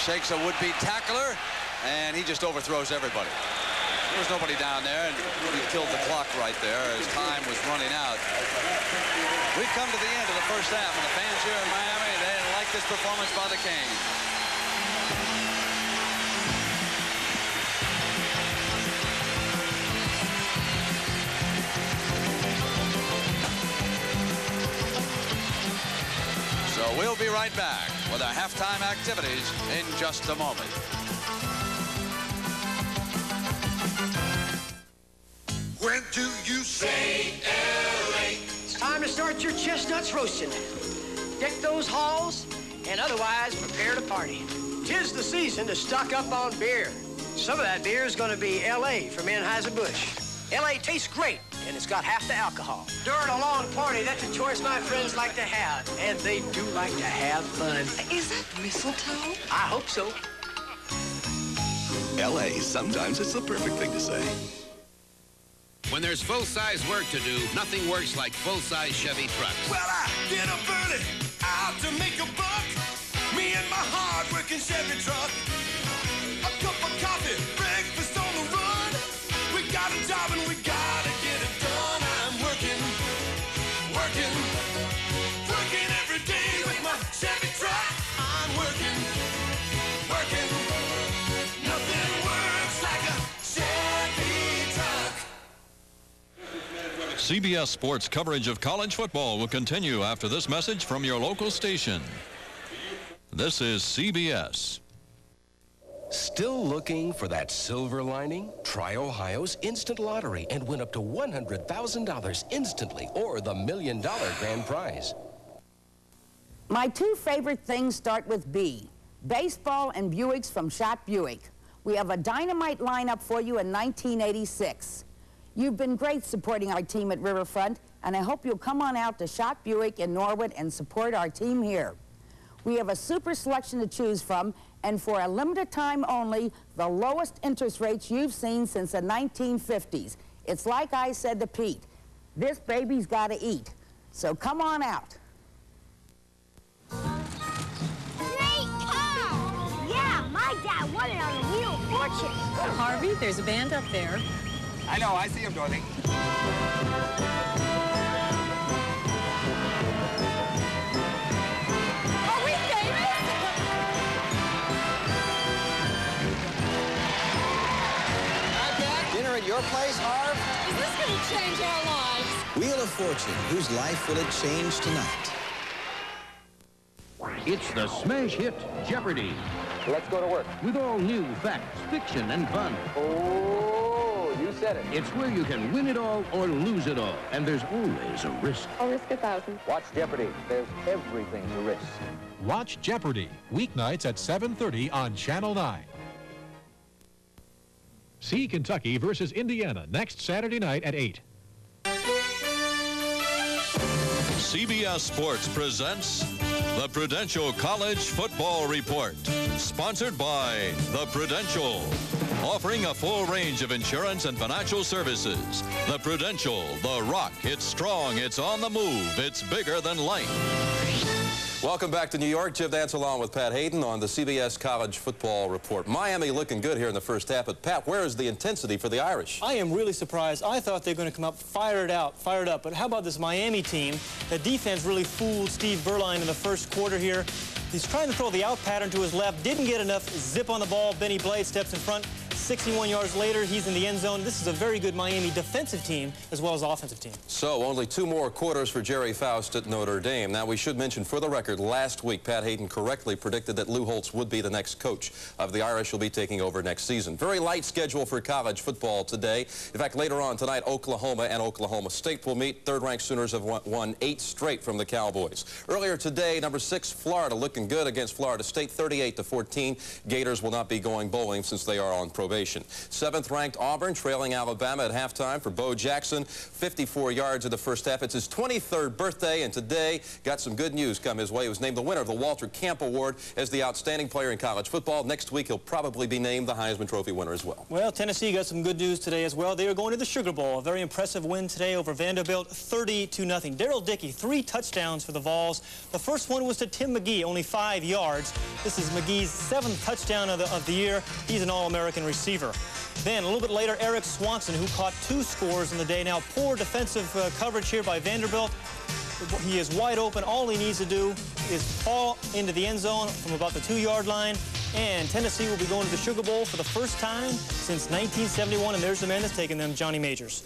Shakes a would-be tackler, and he just overthrows everybody. There was nobody down there, and he killed the clock right there as time was running out. We've come to the end of the first half, and the fans here in Miami, they didn't like this performance by the Canes. So we'll be right back with our halftime activities in just a moment. When do you say LA? It's time to start your chestnuts roasting. Deck those halls and otherwise prepare to party. Tis the season to stock up on beer. Some of that beer is going to be L.A. from Anheuser-Busch. L.A. tastes great, and it's got half the alcohol. During a long party, that's a choice my friends like to have, and they do like to have fun. Is that mistletoe? I hope so. LA, sometimes it's the perfect thing to say. When there's full-size work to do, nothing works like full-size Chevy trucks. Well, I get up early, out to make a buck. Me and my hard-working Chevy truck. CBS Sports coverage of college football will continue after this message from your local station. This is CBS. Still looking for that silver lining? Try Ohio's Instant Lottery and win up to $100,000 instantly or the million dollar grand prize. My two favorite things start with B. Baseball and Buicks from Shop Buick. We have a dynamite lineup for you in 1986. You've been great supporting our team at Riverfront, and I hope you'll come on out to Schott Buick in Norwood and support our team here. We have a super selection to choose from, and for a limited time only, the lowest interest rates you've seen since the 1950s. It's like I said to Pete, this baby's got to eat. So come on out. Oh! Yeah, my dad won it on the Wheel of Fortune. Harvey, there's a band up there. I know, I see him, Dorothy. Are we famous? Dinner at your place, Harv? Is this going to change our lives? Wheel of Fortune. Whose life will it change tonight? It's the smash hit Jeopardy! Let's go to work. With all new facts, fiction, and fun. Oh, you said it. It's where you can win it all or lose it all, and there's always a risk. I'll risk a thousand. Watch Jeopardy. There's everything to risk. Watch Jeopardy! Weeknights at 7.30 on Channel 9. See Kentucky versus Indiana next Saturday night at 8. CBS Sports presents the Prudential College Football Report, sponsored by The Prudential, offering a full range of insurance and financial services. The Prudential, the rock, it's strong, it's on the move, it's bigger than life. Welcome back to New York. Jim Nantz along with Pat Haden on the CBS College Football Report. Miami looking good here in the first half, but Pat, where is the intensity for the Irish? I am really surprised. I thought they were going to come up fired out, fired up. But how about this Miami team? The defense really fooled Steve Beuerlein in the first quarter here. He's trying to throw the out pattern to his left, didn't get enough zip on the ball. Bennie Blades steps in front. 61 yards later, he's in the end zone. This is a very good Miami defensive team as well as offensive team. So only two more quarters for Gerry Faust at Notre Dame. Now we should mention for the record, last week Pat Haden correctly predicted that Lou Holtz would be the next coach of the Irish He'll be taking over next season. Very light schedule for college football today. In fact, later on tonight, Oklahoma and Oklahoma State will meet. Third-ranked Sooners have won, won eight straight from the Cowboys. Earlier today, number six, Florida looking good against Florida State, 38 to 14. Gators will not be going bowling since they are on probation. Seventh-ranked Auburn trailing Alabama at halftime for Bo Jackson. 54 yards in the first half. It's his 23rd birthday, and today got some good news come his way. He was named the winner of the Walter Camp Award as the outstanding player in college football. Next week, he'll probably be named the Heisman Trophy winner as well. Well, Tennessee got some good news today as well. They are going to the Sugar Bowl. A very impressive win today over Vanderbilt, 30 to nothing. Daryle Dickey, three touchdowns for the Vols. The first one was to Tim McGee, only five yards. This is McGee's seventh touchdown of the, of the year. He's an All-American receiver. Then, a little bit later, Eric Swanson, who caught two scores in the day. Now, poor defensive uh, coverage here by Vanderbilt. He is wide open. All he needs to do is fall into the end zone from about the two-yard line. And Tennessee will be going to the Sugar Bowl for the first time since 1971. And there's the man that's taking them, Johnny Majors.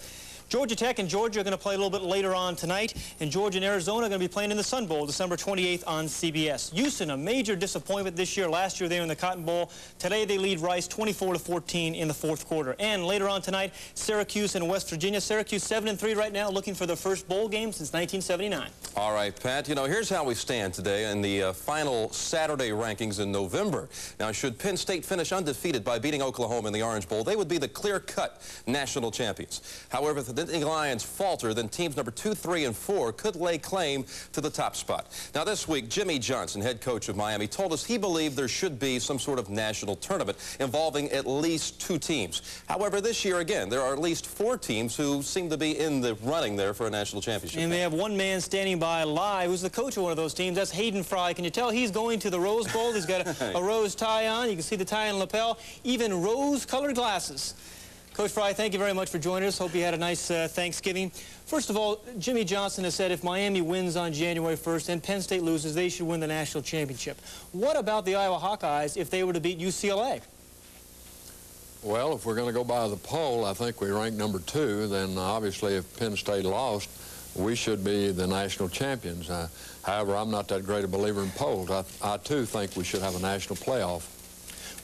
Georgia Tech and Georgia are going to play a little bit later on tonight, and Georgia and Arizona are going to be playing in the Sun Bowl December 28th on CBS. Houston, a major disappointment this year. Last year they were in the Cotton Bowl. Today they lead Rice 24 to 14 in the fourth quarter. And later on tonight, Syracuse and West Virginia. Syracuse 7 and 3 right now, looking for their first bowl game since 1979. All right, Pat. You know, here's how we stand today in the uh, final Saturday rankings in November. Now, should Penn State finish undefeated by beating Oklahoma in the Orange Bowl, they would be the clear-cut national champions. However, the Nittany Lions falter, then teams number two, three, and four could lay claim to the top spot. Now, this week, Jimmy Johnson, head coach of Miami, told us he believed there should be some sort of national tournament involving at least two teams. However, this year, again, there are at least four teams who seem to be in the running there for a national championship. And they have one man standing by live who's the coach of one of those teams. That's Hayden Fry. Can you tell he's going to the Rose Bowl? He's got a, [laughs] a rose tie on. You can see the tie and lapel. Even rose-colored glasses. Coach Fry, thank you very much for joining us. Hope you had a nice uh, Thanksgiving. First of all, Jimmy Johnson has said if Miami wins on January 1st and Penn State loses, they should win the national championship. What about the Iowa Hawkeyes if they were to beat UCLA? Well, if we're going to go by the poll, I think we rank number two. Then obviously if Penn State lost, we should be the national champions. Uh, however, I'm not that great a believer in polls. I, I, too, think we should have a national playoff.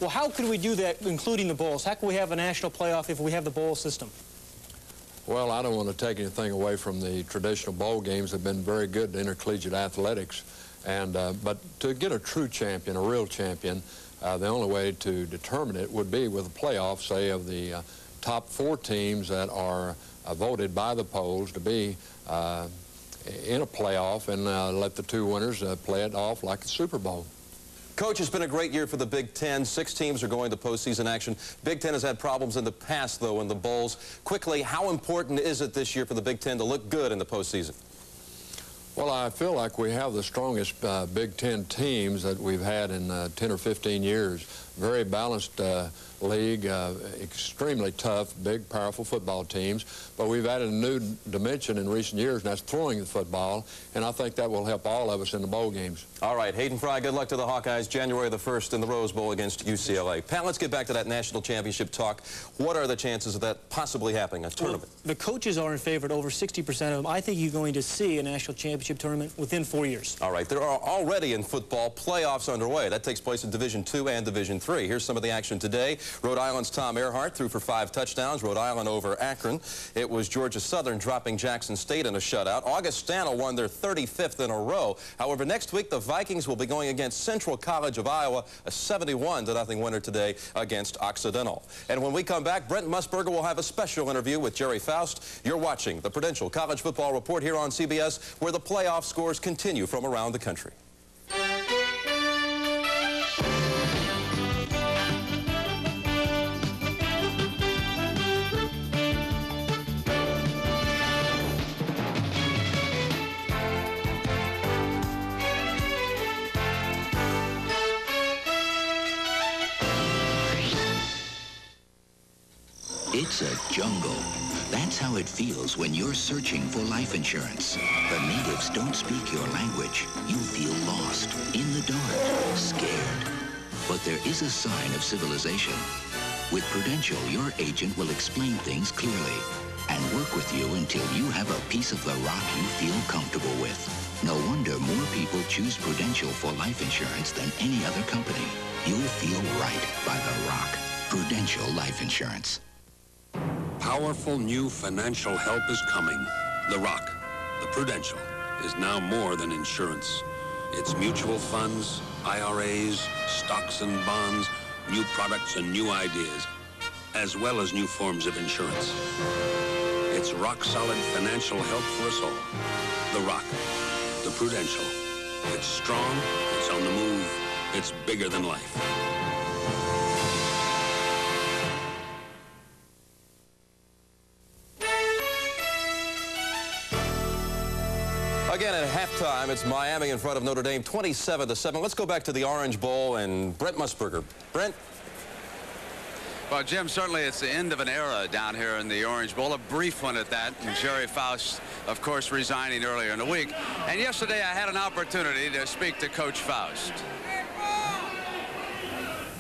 Well, how could we do that, including the bowls? How can we have a national playoff if we have the bowl system? Well, I don't want to take anything away from the traditional bowl games. They've been very good to intercollegiate athletics. And, uh, but to get a true champion, a real champion, uh, the only way to determine it would be with a playoff, say, of the uh, top four teams that are uh, voted by the polls to be uh, in a playoff and uh, let the two winners play it off like a Super Bowl. Coach, it's been a great year for the Big Ten. Six teams are going to postseason action. Big Ten has had problems in the past, though, in the bowls. Quickly, how important is it this year for the Big Ten to look good in the postseason? Well, I feel like we have the strongest uh, Big Ten teams that we've had in uh, 10 or 15 years. Very balanced uh, league, uh, extremely tough, big, powerful football teams. But we've added a new dimension in recent years, and that's throwing the football. And I think that will help all of us in the bowl games. All right, Hayden Fry, good luck to the Hawkeyes January the 1st in the Rose Bowl against UCLA. Pat, let's get back to that national championship talk. What are the chances of that possibly happening, a tournament? Well, the coaches are in favor at over 60% of them. I think you're going to see a national championship tournament within four years. All right, there are already in football playoffs underway. That takes place in Division Two and Division Three. Here's some of the action today. Rhode Island's Tom Ehrhardt threw for five touchdowns. Rhode Island over Akron. It was Georgia Southern dropping Jackson State in a shutout. August Augustana won their 35th in a row. However, next week the Vikings will be going against Central College of Iowa, a 71 to nothing winner today against Occidental. And when we come back, Brent Musburger will have a special interview with Gerry Faust. You're watching the Prudential College Football Report here on CBS, where the playoff scores continue from around the country. It's a jungle. That's how it feels when you're searching for life insurance. The natives don't speak your language. You feel lost, in the dark, scared. But there is a sign of civilization. With Prudential, your agent will explain things clearly and work with you until you have a piece of the rock you feel comfortable with. No wonder more people choose Prudential for life insurance than any other company. You'll feel right by the rock. Prudential Life Insurance. Powerful new financial help is coming. The Rock, the Prudential, is now more than insurance. It's mutual funds, IRAs, stocks and bonds, new products and new ideas, as well as new forms of insurance. It's rock-solid financial help for us all. The Rock, the Prudential. It's strong, it's on the move, it's bigger than life. Again, at halftime, it's Miami in front of Notre Dame, 27 to 7. Let's go back to the Orange Bowl and Brent Musburger. Brent? Well, Jim, certainly it's the end of an era down here in the Orange Bowl, a brief one at that. And Gerry Faust, of course, resigning earlier in the week. And yesterday I had an opportunity to speak to Coach Faust.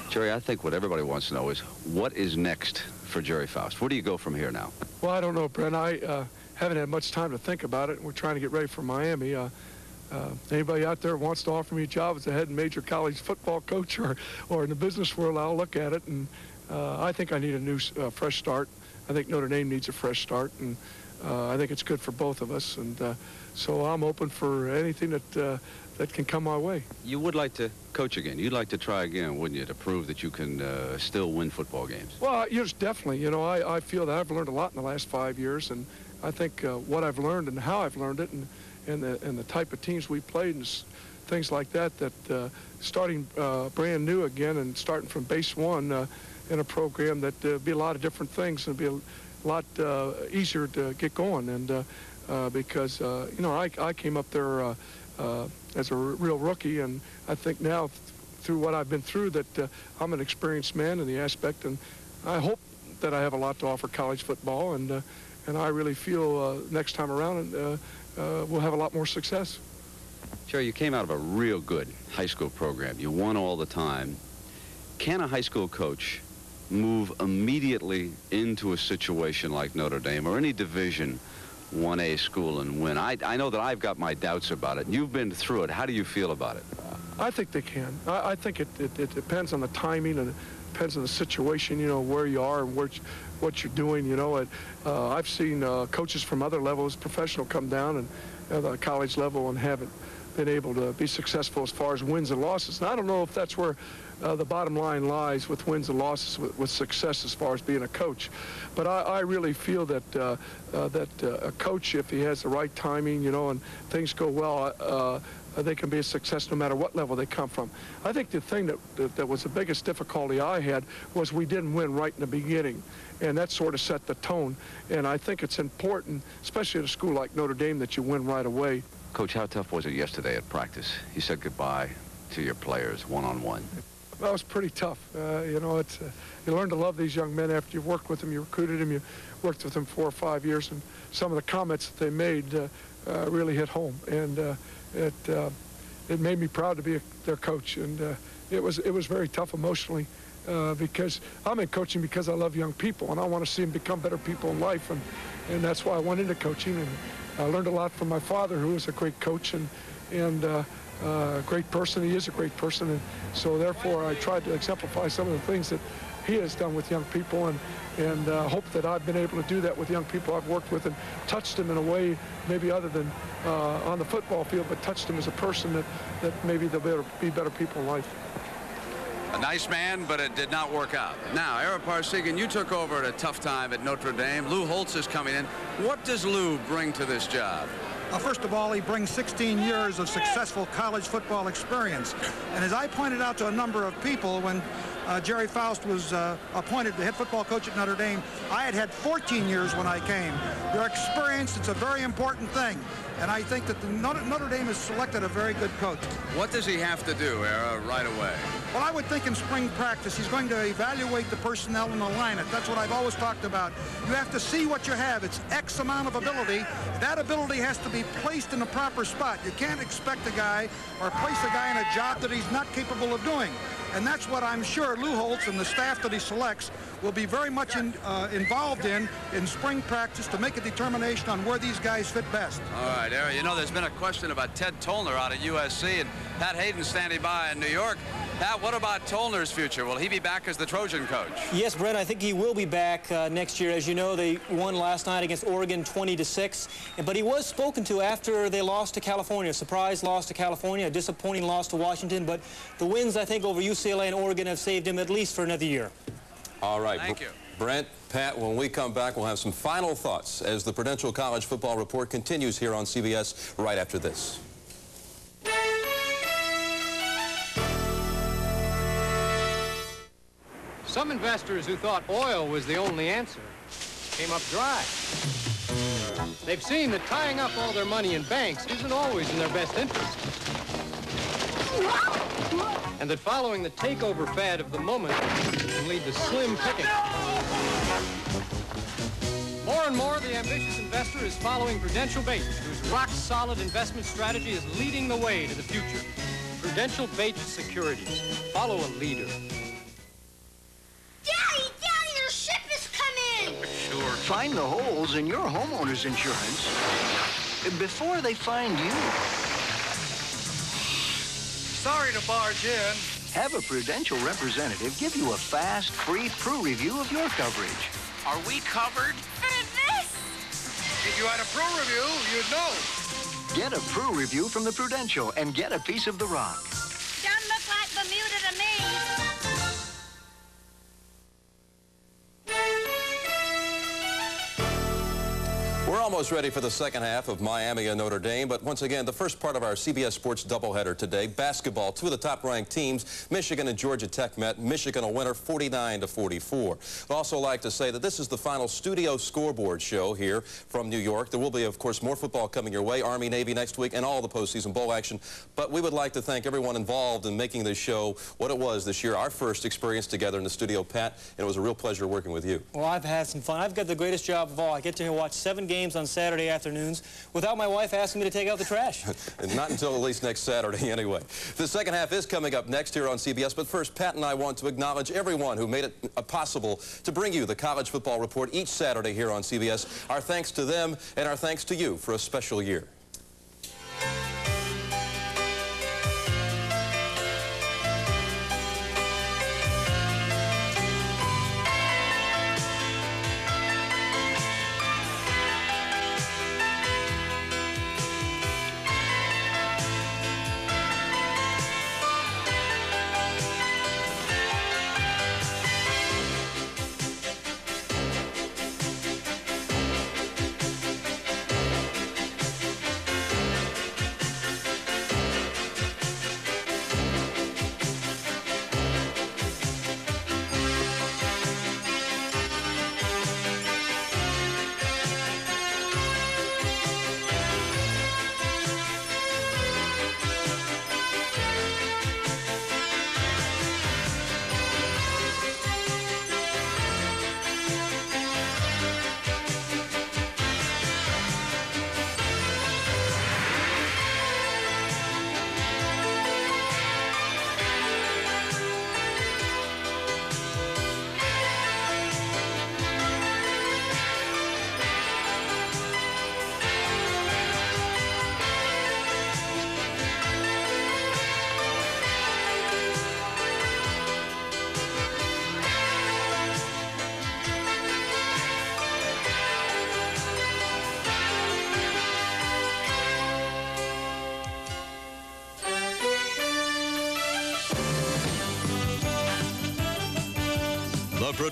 Gerry, I think what everybody wants to know is what is next for Gerry Faust? Where do you go from here now? Well, I don't know, Brent. I uh, haven't had much time to think about it. We're trying to get ready for Miami. Uh, uh, anybody out there wants to offer me a job as a head and major college football coach or, or in the business world, I'll look at it. And uh, I think I need a new, uh, fresh start. I think Notre Dame needs a fresh start, and uh, I think it's good for both of us. And uh, so I'm open for anything that that can come my way. You would like to coach again. You'd like to try again, wouldn't you, to prove that you can uh, still win football games? Well, yes, definitely. You know, I, I feel that I've learned a lot in the last five years, and I think uh, what I've learned and how I've learned it and, and, the, and the type of teams we played and things like that, that uh, starting uh, brand new again and starting from base one uh, in a program that there uh, be a lot of different things and be a lot uh, easier to get going. And because, you know, I, I came up there as a real rookie, and I think now through what I've been through that I'm an experienced man in the aspect, and I hope that I have a lot to offer college football, and and I really feel uh, next time around uh, uh, we'll have a lot more success. Gerry, you came out of a real good high school program. You won all the time. Can a high school coach move immediately into a situation like Notre Dame or any division 1A school and win? I, I know that I've got my doubts about it. You've been through it. How do you feel about it? I think they can. I, I think it, it, it, depends on the timing and depends on the situation, you know, where you are and where, what you're doing. You know, uh, I've seen uh, coaches from other levels, professional, come down and at the college level and haven't been able to be successful as far as wins and losses. And I don't know if that's where uh, the bottom line lies with wins and losses, with, with success as far as being a coach. But I, I really feel that uh, uh, that uh, a coach, if he has the right timing, you know, and things go well, uh, they can be a success no matter what level they come from. I think the thing that, that, that was the biggest difficulty I had was we didn't win right in the beginning. And that sort of set the tone. And I think it's important, especially at a school like Notre Dame, that you win right away. Coach, how tough was it yesterday at practice? You said goodbye to your players one-on-one. It was pretty tough. Uh, you know, it's uh, you learn to love these young men after you've worked with them, you recruited them, you worked with them four or five years, and some of the comments that they made uh, uh really hit home. And uh, it uh, it made me proud to be a, their coach, and uh, it was it was very tough emotionally uh, because I'm in coaching because I love young people and I want to see them become better people in life, and and that's why I went into coaching, and I learned a lot from my father, who was a great coach and and uh, uh, a great person. He is a great person, and so therefore I tried to exemplify some of the things that he has done with young people and and uh, hope that I've been able to do that with young people I've worked with and touched them in a way maybe other than uh, on the football field, but touched them as a person that, that maybe they'll be better, be better people in life. A nice man, but it did not work out. Now, Ara Parseghian, you took over at a tough time at Notre Dame. Lou Holtz is coming in. What does Lou bring to this job? Uh, first of all, he brings 16 years of successful college football experience. And as I pointed out to a number of people when uh, Gerry Faust was uh, appointed the head football coach at Notre Dame. I had had 14 years when I came. Your experience, it's a very important thing. And I think that the Notre, Notre Dame has selected a very good coach. What does he have to do, Ara, right away? Well, I would think in spring practice, he's going to evaluate the personnel in the lineup. That's what I've always talked about. You have to see what you have. It's X amount of ability. That ability has to be placed in the proper spot. You can't expect a guy or place a guy in a job that he's not capable of doing. And that's what I'm sure Lou Holtz and the staff that he selects will be very much in, uh, involved in in spring practice to make a determination on where these guys fit best. All right, Ara, you know, there's been a question about Ted Tollner out at USC and Pat Haden standing by in New York. Pat, what about Tollner's future? Will he be back as the Trojan coach? Yes, Brent, I think he will be back uh, next year. As you know, they won last night against Oregon 20 to 6. But he was spoken to after they lost to California. A surprise loss to California, a disappointing loss to Washington. But the wins, I think, over UCLA and Oregon have saved him at least for another year. All right. Thank you. Brent, Pat, when we come back, we'll have some final thoughts as the Prudential College Football Report continues here on CBS right after this. Some investors who thought oil was the only answer came up dry. They've seen that tying up all their money in banks isn't always in their best interest. And that following the takeover fad of the moment can lead to slim pickings. More and more, the ambitious investor is following Prudential Bates, whose rock-solid investment strategy is leading the way to the future. Prudential Bates Securities. Follow a leader. Daddy, Daddy, their ship has come in! Sure. Find the holes in your homeowner's insurance before they find you. Sorry to barge in. Have a Prudential representative give you a fast, free Pru review of your coverage. Are we covered? For this? If you had a Pru review, you'd know. Get a Pru review from the Prudential and get a piece of the rock. Don't look like Bermuda to me. We're almost ready for the second half of Miami and Notre Dame, but once again, the first part of our CBS Sports doubleheader today, basketball, two of the top-ranked teams, Michigan and Georgia Tech met. Michigan a winner, 49 to 44. I'd also like to say that this is the final studio scoreboard show here from New York. There will be, of course, more football coming your way, Army, Navy next week, and all the postseason bowl action. But we would like to thank everyone involved in making this show what it was this year, our first experience together in the studio, Pat, and it was a real pleasure working with you. Well, I've had some fun. I've got the greatest job of all. I get to watch seven games on Saturday afternoons without my wife asking me to take out the trash. [laughs] Not until at least next Saturday, [laughs] anyway. The second half is coming up next here on CBS, but first, Pat and I want to acknowledge everyone who made it possible to bring you the College Football Report each Saturday here on CBS. Our thanks to them and our thanks to you for a special year.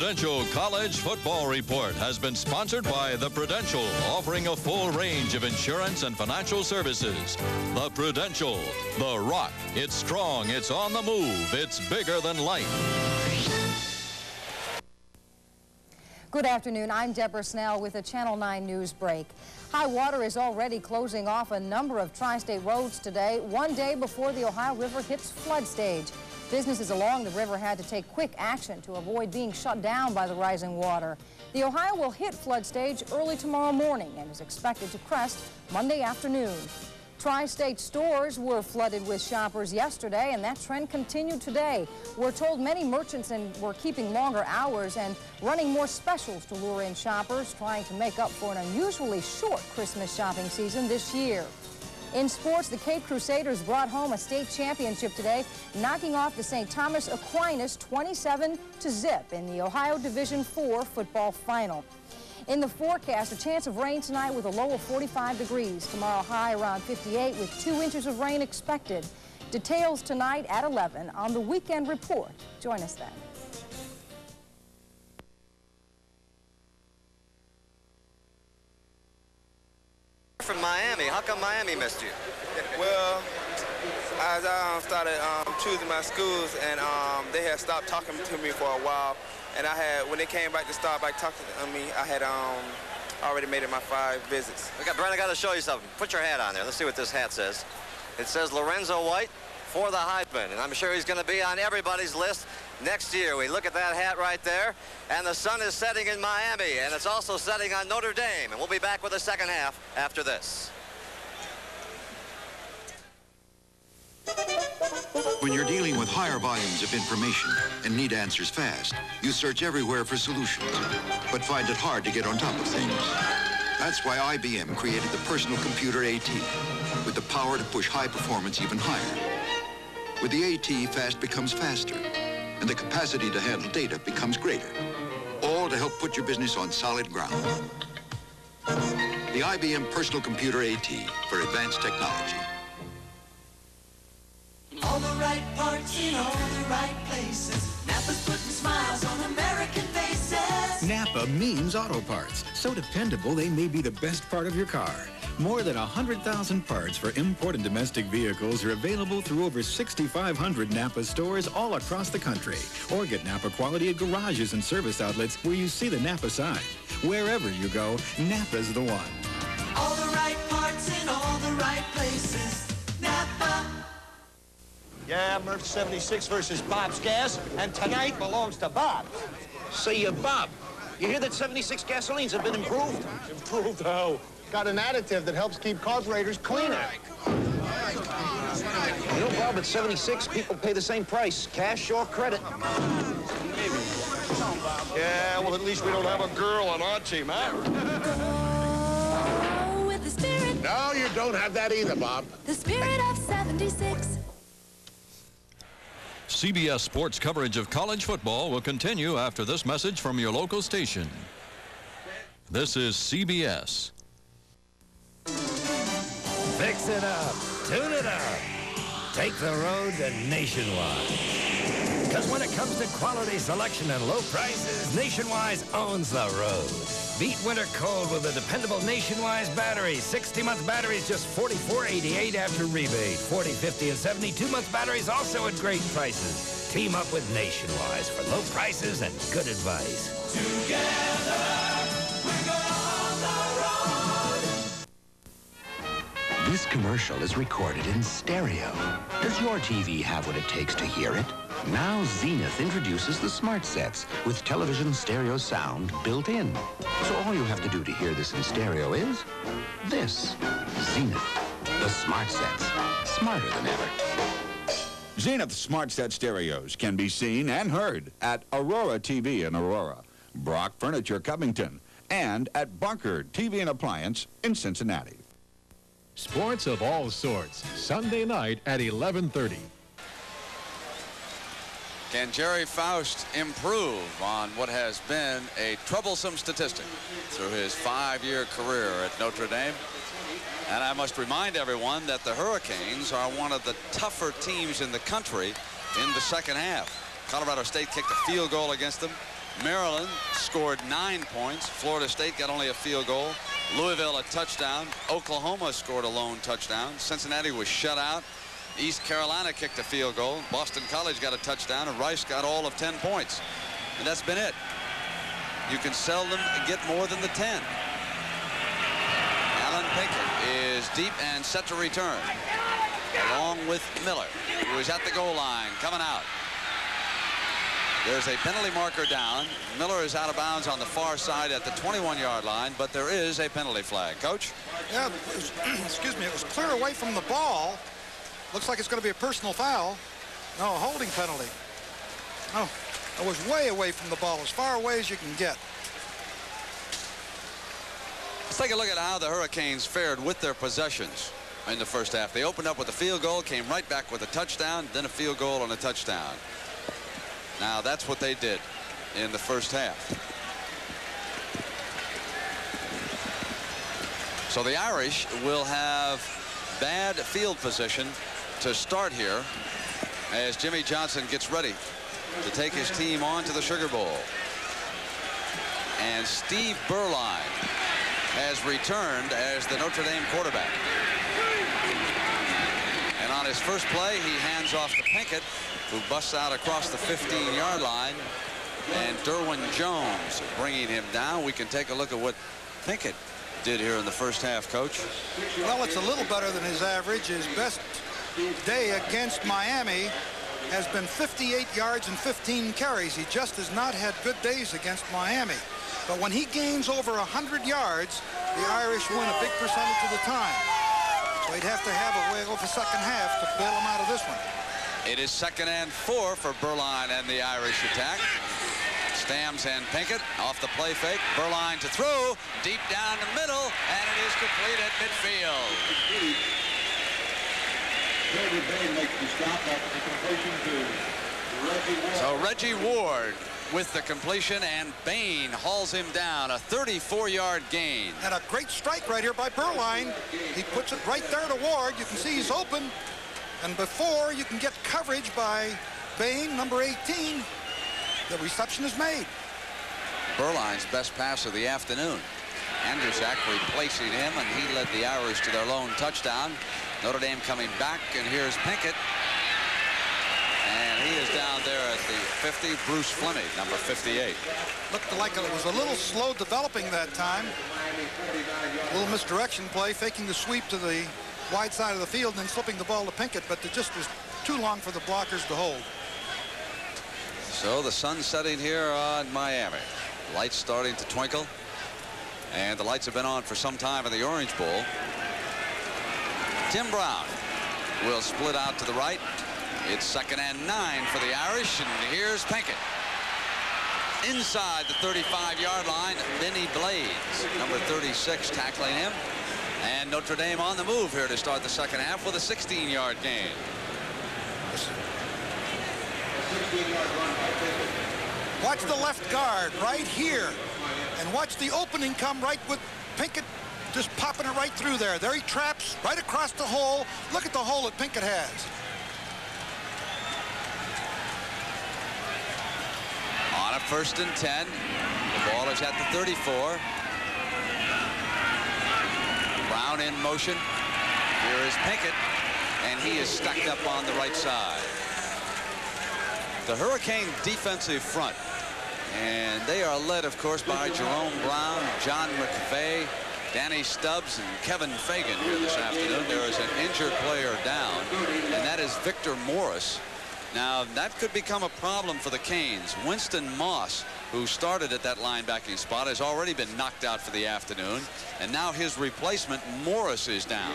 Prudential College Football Report has been sponsored by The Prudential, offering a full range of insurance and financial services. The Prudential, The Rock. It's strong, it's on the move, it's bigger than life. Good afternoon. I'm Deborah Snell with a Channel 9 News break. High water is already closing off a number of tri-state roads today, one day before the Ohio River hits flood stage. Businesses along the river had to take quick action to avoid being shut down by the rising water. The Ohio will hit flood stage early tomorrow morning and is expected to crest Monday afternoon. Tri-state stores were flooded with shoppers yesterday, and that trend continued today. We're told many merchants and were keeping longer hours and running more specials to lure in shoppers, trying to make up for an unusually short Christmas shopping season this year. In sports, the Cape Crusaders brought home a state championship today, knocking off the St. Thomas Aquinas 27 to zip in the Ohio Division IV football final. In the forecast, a chance of rain tonight with a low of 45 degrees. Tomorrow high around 58 with two inches of rain expected. Details tonight at 11 on the Weekend Report. Join us then. From Miami, how come Miami missed you? Well, as I um, started um, choosing my schools, and um, they had stopped talking to me for a while, and I had, when they came back to start back talking to me, I had um, already made it my five visits. We got, Brent, I got to show you something. Put your hat on there. Let's see what this hat says. It says Lorenzo White for the Heisman, and I'm sure he's going to be on everybody's list next year. We look at that hat right there, and the sun is setting in Miami, and it's also setting on Notre Dame, and we'll be back with the second half after this. When you're dealing with higher volumes of information and need answers fast, you search everywhere for solutions, but find it hard to get on top of things. That's why IBM created the personal computer AT, with the power to push high performance even higher. With the AT, fast becomes faster, and the capacity to handle data becomes greater, all to help put your business on solid ground. The IBM Personal Computer AT for advanced technology. All the right parts in all the right places. Napa's putting smiles on American faces. Napa means auto parts. So dependable they may be the best part of your car. More than 100,000 parts for import and domestic vehicles are available through over 6,500 Napa stores all across the country. Or get Napa quality at garages and service outlets where you see the Napa sign. Wherever you go, Napa's the one. All the right parts in all the right places. Napa. Yeah, Murph 76 versus Bob's Gas, and tonight belongs to Bob. See you, Bob, you hear that 76 gasolines have been improved? Improved how? Got an additive that helps keep carburetors cleaner. You know, Bob, at 76, people pay the same price, cash or credit. Yeah, well, at least we don't have a girl on our team, huh? With the spirit. No, you don't have that either, Bob. The spirit of 76. CBS Sports coverage of college football will continue after this message from your local station. This is CBS. Fix it up. Tune it up. Take the road to Nationwide. Because when it comes to quality selection and low prices, Nationwide owns the road. Beat winter cold with a dependable Nationwide battery. 60-month batteries just $44.88 after rebate. 40, 50, and 72-month batteries also at great prices. Team up with Nationwide for low prices and good advice. This commercial is recorded in stereo. Does your TV have what it takes to hear it? Now Zenith introduces the smart sets with television stereo sound built in. So all you have to do to hear this in stereo is this. Zenith. The smart sets. Smarter than ever. Zenith Smart Set Stereos can be seen and heard at Aurora TV in Aurora, Brock Furniture Covington, and at Bunker TV and Appliance in Cincinnati. Sports of all sorts, Sunday night at 11:30. Can Gerry Faust improve on what has been a troublesome statistic through his five-year career at Notre Dame? And I must remind everyone that the Hurricanes are one of the tougher teams in the country in the second half. Colorado State kicked a field goal against them. Maryland scored nine points. Florida State got only a field goal. Louisville a touchdown. Oklahoma scored a lone touchdown. Cincinnati was shut out. East Carolina kicked a field goal. Boston College got a touchdown, and Rice got all of 10 points. And that's been it. You can seldom get more than the 10. Alan Pinkett is deep and set to return, along with Miller, who is at the goal line, coming out. There's a penalty marker down. Miller is out of bounds on the far side at the 21-yard line, but there is a penalty flag. Coach? Yeah, was, [clears throat] excuse me, it was clear away from the ball. Looks like it's going to be a personal foul. No, a holding penalty. No, it was way away from the ball, as far away as you can get. Let's take a look at how the Hurricanes fared with their possessions in the first half. They opened up with a field goal, came right back with a touchdown, then a field goal and a touchdown. Now that's what they did in the first half. So the Irish will have bad field position to start here as Jimmy Johnson gets ready to take his team on to the Sugar Bowl. And Steve Beuerlein has returned as the Notre Dame quarterback. And on his first play, he hands off to Pinkett, who busts out across the 15-yard line. And Derwin Jones bringing him down. We can take a look at what Pinkett did here in the first half, Coach. Well, it's a little better than his average. His best day against Miami has been 58 yards and 15 carries. He just has not had good days against Miami. But when he gains over 100 yards, the Irish win a big percentage of the time. So he'd have to have a of a second half to bail him out of this one. It is second and four for Beuerlein and the Irish attack. Stams and Pinkett off the play fake. Beuerlein to throw deep down the middle, and it is complete at midfield. So Reggie Ward with the completion, and Bain hauls him down. A 34-yard gain. And a great strike right here by Beuerlein. He puts it right there to Ward. You can see he's open. And before you can get coverage by Bain, number 18, the reception is made. Beuerlein's best pass of the afternoon. Andrysiak replacing him, and he led the Irish to their lone touchdown. Notre Dame coming back, and here's Pinkett. And he is down there at the 50. Bruce Fleming, number 58. Looked like it was a little slow developing that time. A little misdirection play, faking the sweep to the wide side of the field and then slipping the ball to Pinkett, but it just was too long for the blockers to hold. So the sun setting here on Miami. Lights starting to twinkle. And the lights have been on for some time in the Orange Bowl. Tim Brown will split out to the right. It's second and nine for the Irish, and here's Pinkett. Inside the 35-yard line, Bennie Blades, number 36, tackling him. And Notre Dame on the move here to start the second half with a 16-yard gain. Watch the left guard right here. And watch the opening come right with Pinkett just popping it right through there. There he traps right across the hole. Look at the hole that Pinkett has. On a first and 10. The ball is at the 34. Brown in motion. Here is Pinkett. And he is stacked up on the right side. The Hurricane defensive front. And they are led, of course, by Jerome Brown, John McVeigh, Danny Stubbs, and Kevin Fagan here this afternoon. There is an injured player down, and that is Victor Morris. Now, that could become a problem for the Canes. Winston Moss, who started at that linebacking spot, has already been knocked out for the afternoon, and now his replacement, Morris, is down.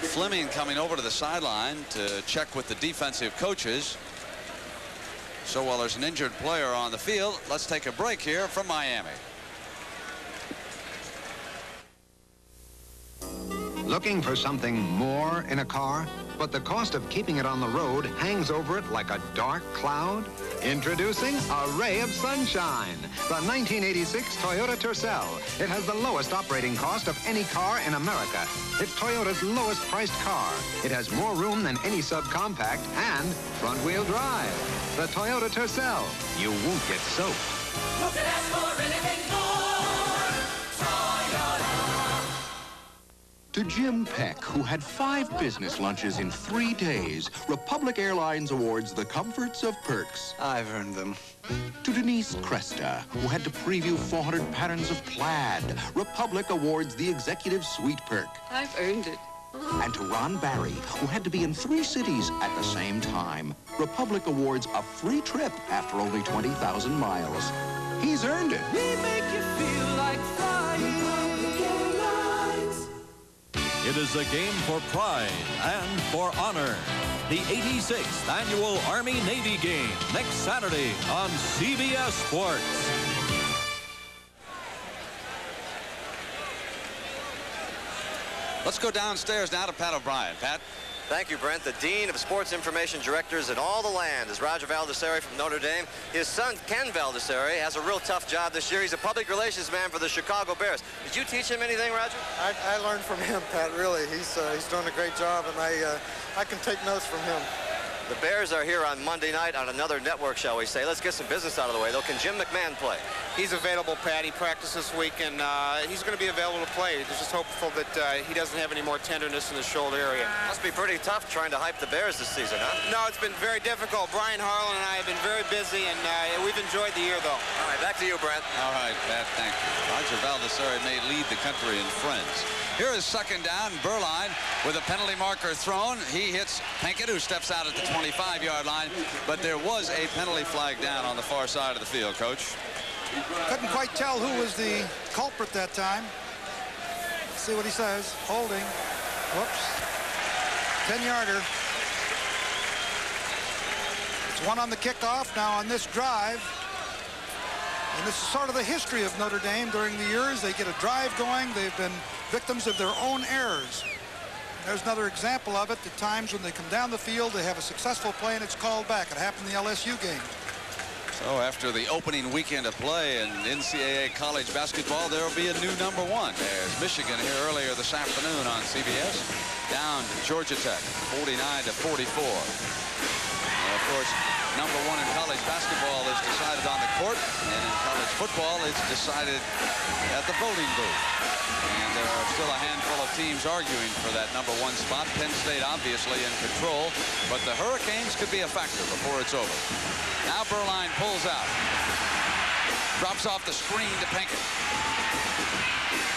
Fleming coming over to the sideline to check with the defensive coaches. So while there's an injured player on the field, let's take a break here from Miami. Looking for something more in a car? But the cost of keeping it on the road hangs over it like a dark cloud? Introducing a ray of sunshine. The 1986 Toyota Tercel. It has the lowest operating cost of any car in America. It's Toyota's lowest priced car. It has more room than any subcompact and front-wheel drive. The Toyota Tercel. You won't get soaked. To Jim Peck, who had five business lunches in three days, Republic Airlines awards the comforts of perks. I've earned them. To Denise Cresta, who had to preview 400 patterns of plaid, Republic awards the executive suite perk. I've earned it. And to Ron Barry, who had to be in three cities at the same time, Republic awards a free trip after only 20,000 miles. He's earned it. It is a game for pride and for honor. The 86th Annual Army-Navy Game next Saturday on CBS Sports. Let's go downstairs now to Pat O'Brien. Pat? Thank you, Brent. The Dean of Sports Information Directors in all the land is Roger Valdiserri from Notre Dame. His son, Ken Valdiserri, has a real tough job this year. He's a public relations man for the Chicago Bears. Did you teach him anything, Roger? I, I learned from him, Pat, really. He's, uh, he's doing a great job, and I, uh, I can take notes from him. The Bears are here on Monday night on another network, shall we say. Let's get some business out of the way, though. Can Jim McMahon play? He's available, Pat. He practiced this week, and uh, he's going to be available to play. He's just hopeful that uh, he doesn't have any more tenderness in the shoulder area. Must be pretty tough trying to hype the Bears this season, huh? No, it's been very difficult. Bryan Harlan and I have been very busy, and uh, we've enjoyed the year, though. All right, back to you, Brent. All right, Pat, thank you. Roger Valdiserri may lead the country in friends. Here is second down. Beuerlein with a penalty marker thrown. He hits Pinkett, who steps out at the 25-yard line. But there was a penalty flag down on the far side of the field, Coach. Couldn't quite tell who was the culprit that time. Let's see what he says. Holding. Whoops. 10-yarder. It's one on the kickoff. Now on this drive, and this is sort of the history of Notre Dame during the years. They get a drive going. They've been victims of their own errors. There's another example of it. The times when they come down the field, they have a successful play and it's called back. It happened in the LSU game. So after the opening weekend of play in NCAA college basketball, there will be a new number one. There's Michigan here earlier this afternoon on CBS. Down Georgia Tech, 49 to 44. And of course, number one in college basketball is decided on the court, and in college football, it's decided at the voting booth. And there are still a handful of teams arguing for that number one spot. Penn State obviously in control, but the Hurricanes could be a factor before it's over. Now Beuerlein pulls out. Drops off the screen to Pinkett.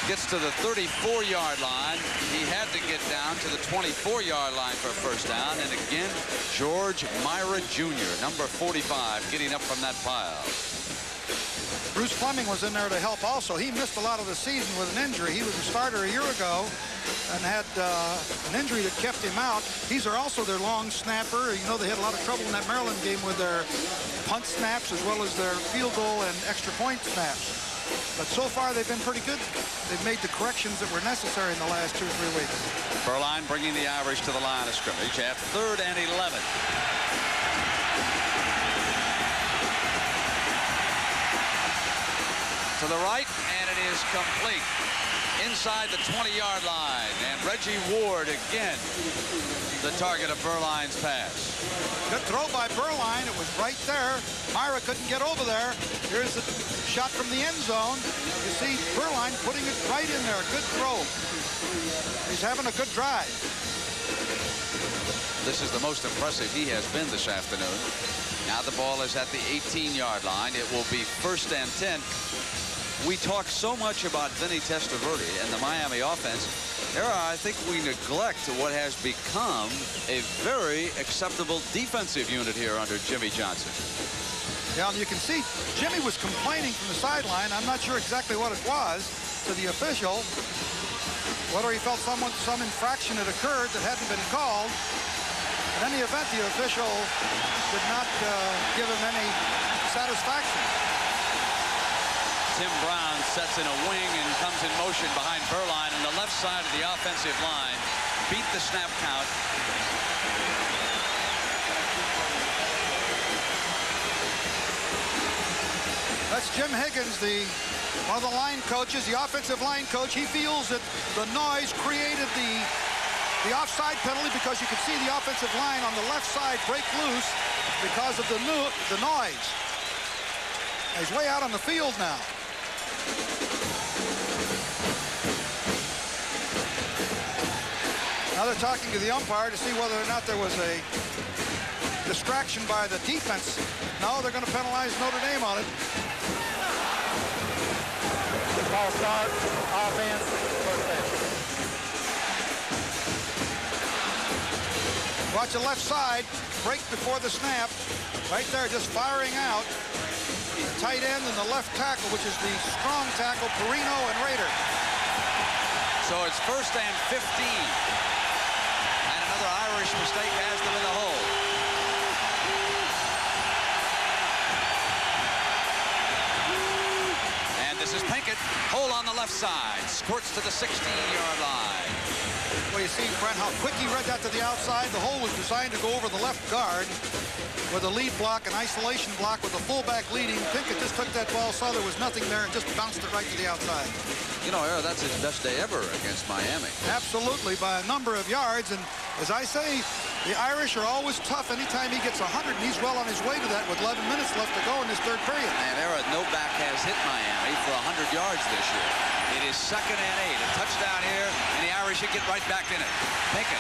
Gets to the 34-yard line. He had to get down to the 24-yard line for a first down. And again, George Mira Jr., number 45, getting up from that pile. Bruce Fleming was in there to help also. He missed a lot of the season with an injury. He was a starter a year ago and had uh, an injury that kept him out. He's are also their long snapper. You know, they had a lot of trouble in that Maryland game with their punt snaps as well as their field goal and extra point snaps. But so far, they've been pretty good. They've made the corrections that were necessary in the last two or three weeks. Beuerlein bringing the Irish to the line of scrimmage at third and 11. To the right, and it is complete. Inside the 20-yard line, and Reggie Ward again, the target of Beuerlein's pass. Good throw by Beuerlein. It was right there. Mira couldn't get over there. Here's the shot from the end zone. You see Beuerlein putting it right in there. Good throw. He's having a good drive. This is the most impressive he has been this afternoon. Now the ball is at the 18-yard line. It will be first and 10. We talk so much about Vinny Testaverde and the Miami offense. Ara, I think we neglect what has become a very acceptable defensive unit here under Jimmy Johnson. Yeah, you can see Jimmy was complaining from the sideline. I'm not sure exactly what it was to the official. Whether he felt someone, some infraction had occurred that hadn't been called. In any event, the official did not uh, give him any satisfaction. Tim Brown sets in a wing and comes in motion behind Beuerlein on the left side of the offensive line. Beat the snap count. That's Jim Higgins, the one of the line coaches, the offensive line coach. He feels that the noise created the the offside penalty because you can see the offensive line on the left side break loose because of the, new, the noise. He's way out on the field now. Now they're talking to the umpire to see whether or not there was a distraction by the defense. No, they're going to penalize Notre Dame on it. Ball start, offense, first down. Watch the left side, break before the snap. Right there, just firing out. Tight end and the left tackle, which is the strong tackle, Perrino and Rehder. So it's first and 15. And another Irish mistake has them in the hole. And this is Pinkett. Hole on the left side. Squirts to the 16-yard line. Well, you see, Brent, how quick he read that to the outside. The hole was designed to go over the left guard with a lead block, an isolation block with the fullback leading. Pinkett just took that ball, saw there was nothing there, and just bounced it right to the outside. You know, that's his best day ever against Miami. Absolutely, by a number of yards. And as I say, the Irish are always tough anytime he gets 100, and he's well on his way to that with 11 minutes left to go in this third period. And Ara, no back has hit Miami for 100 yards this year. It is second and eight. A touchdown here, Irish should get right back in it. Pinkett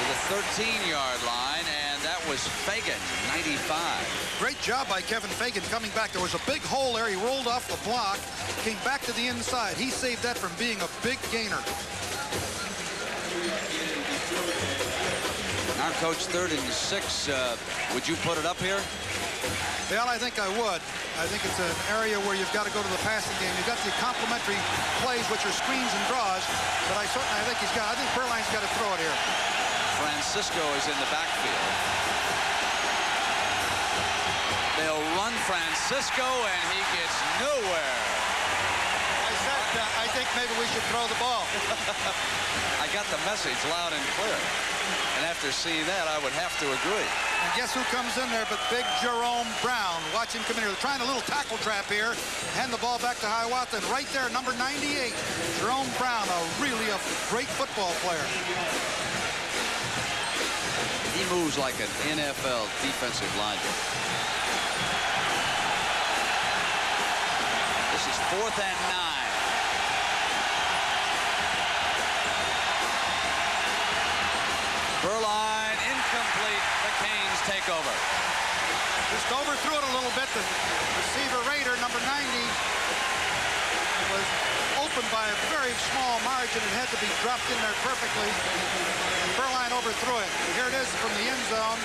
to the 13-yard line, and that was Fagan, 95. Great job by Kevin Fagan coming back. There was a big hole there. He rolled off the block, came back to the inside. He saved that from being a big gainer. Now, Coach, third and six. Uh, would you put it up here? Well, I think I would. I think it's an area where you've got to go to the passing game. You've got the complementary plays, which are screens and draws, but I certainly I think he's got. I think Beuerlein's got to throw it here. Francisco is in the backfield. They'll run Francisco, and he gets nowhere. I said I think maybe we should throw the ball. [laughs] I got the message loud and clear. And after seeing that, I would have to agree. And guess who comes in there but big Jerome Brown. Watch him come in here. They're trying a little tackle trap here. Hand the ball back to Hiawatha. And right there, number 98, Jerome Brown, a really a great football player. He moves like an NFL defensive lineman. This is fourth and nine. Beuerlein incomplete. The Canes take over. Just overthrew it a little bit. The receiver Rehder, number 90, was open by a very small margin. It had to be dropped in there perfectly. And Beuerlein overthrew it. Here it is from the end zone.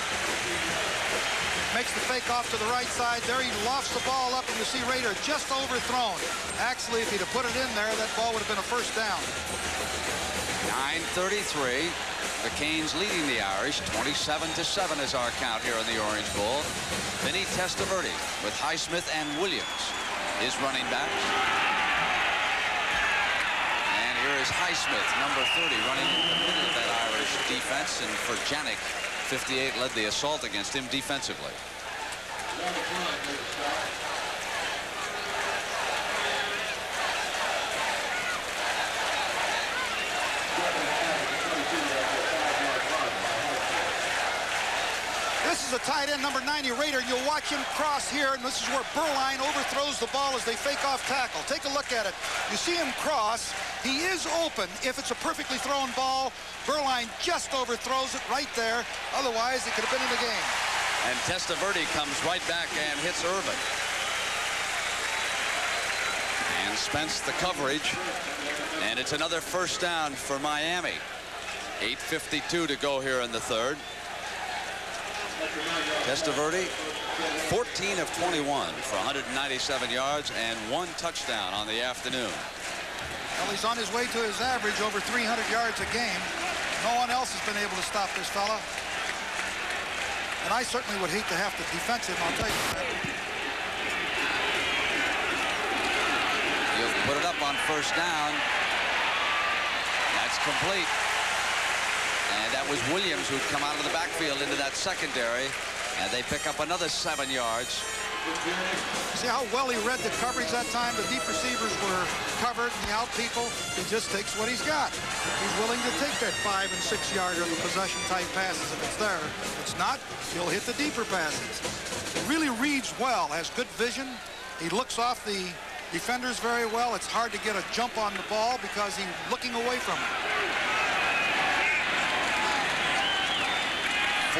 Makes the fake off to the right side. There he lofts the ball up, and you see Rehder just overthrown. Actually, if he'd have put it in there, that ball would have been a first down. 9.33. The Canes leading the Irish. 27 to 7 is our count here in the Orange Bowl. Vinny Testaverde with Highsmith and Williams, his running back. And here is Highsmith, number 30, running in the middle of that Irish defense. And Furjanic, 58 led the assault against him defensively. Tight end, number 90, Rehder. You'll watch him cross here, and this is where Beuerlein overthrows the ball as they fake off tackle. Take a look at it. You see him cross. He is open. If it's a perfectly thrown ball, Beuerlein just overthrows it right there. Otherwise, it could have been in the game. And Testaverde comes right back and hits Irvin. And Spence the coverage. And it's another first down for Miami. 8.52 to go here in the third. Testaverde, 14 of 21 for 197 yards and one touchdown on the afternoon. Well, he's on his way to his average over 300 yards a game. No one else has been able to stop this fella. And I certainly would hate to have to defense him, I'll tell you that. put it up on first down. That's complete. And that was Williams who'd come out of the backfield into that secondary. And they pick up another seven yards. See how well he read the coverage that time? The deep receivers were covered and the out people. He just takes what he's got. He's willing to take that five and six yarder of the possession type passes if it's there. If it's not, he'll hit the deeper passes. He really reads well, has good vision. He looks off the defenders very well. It's hard to get a jump on the ball because he's looking away from it.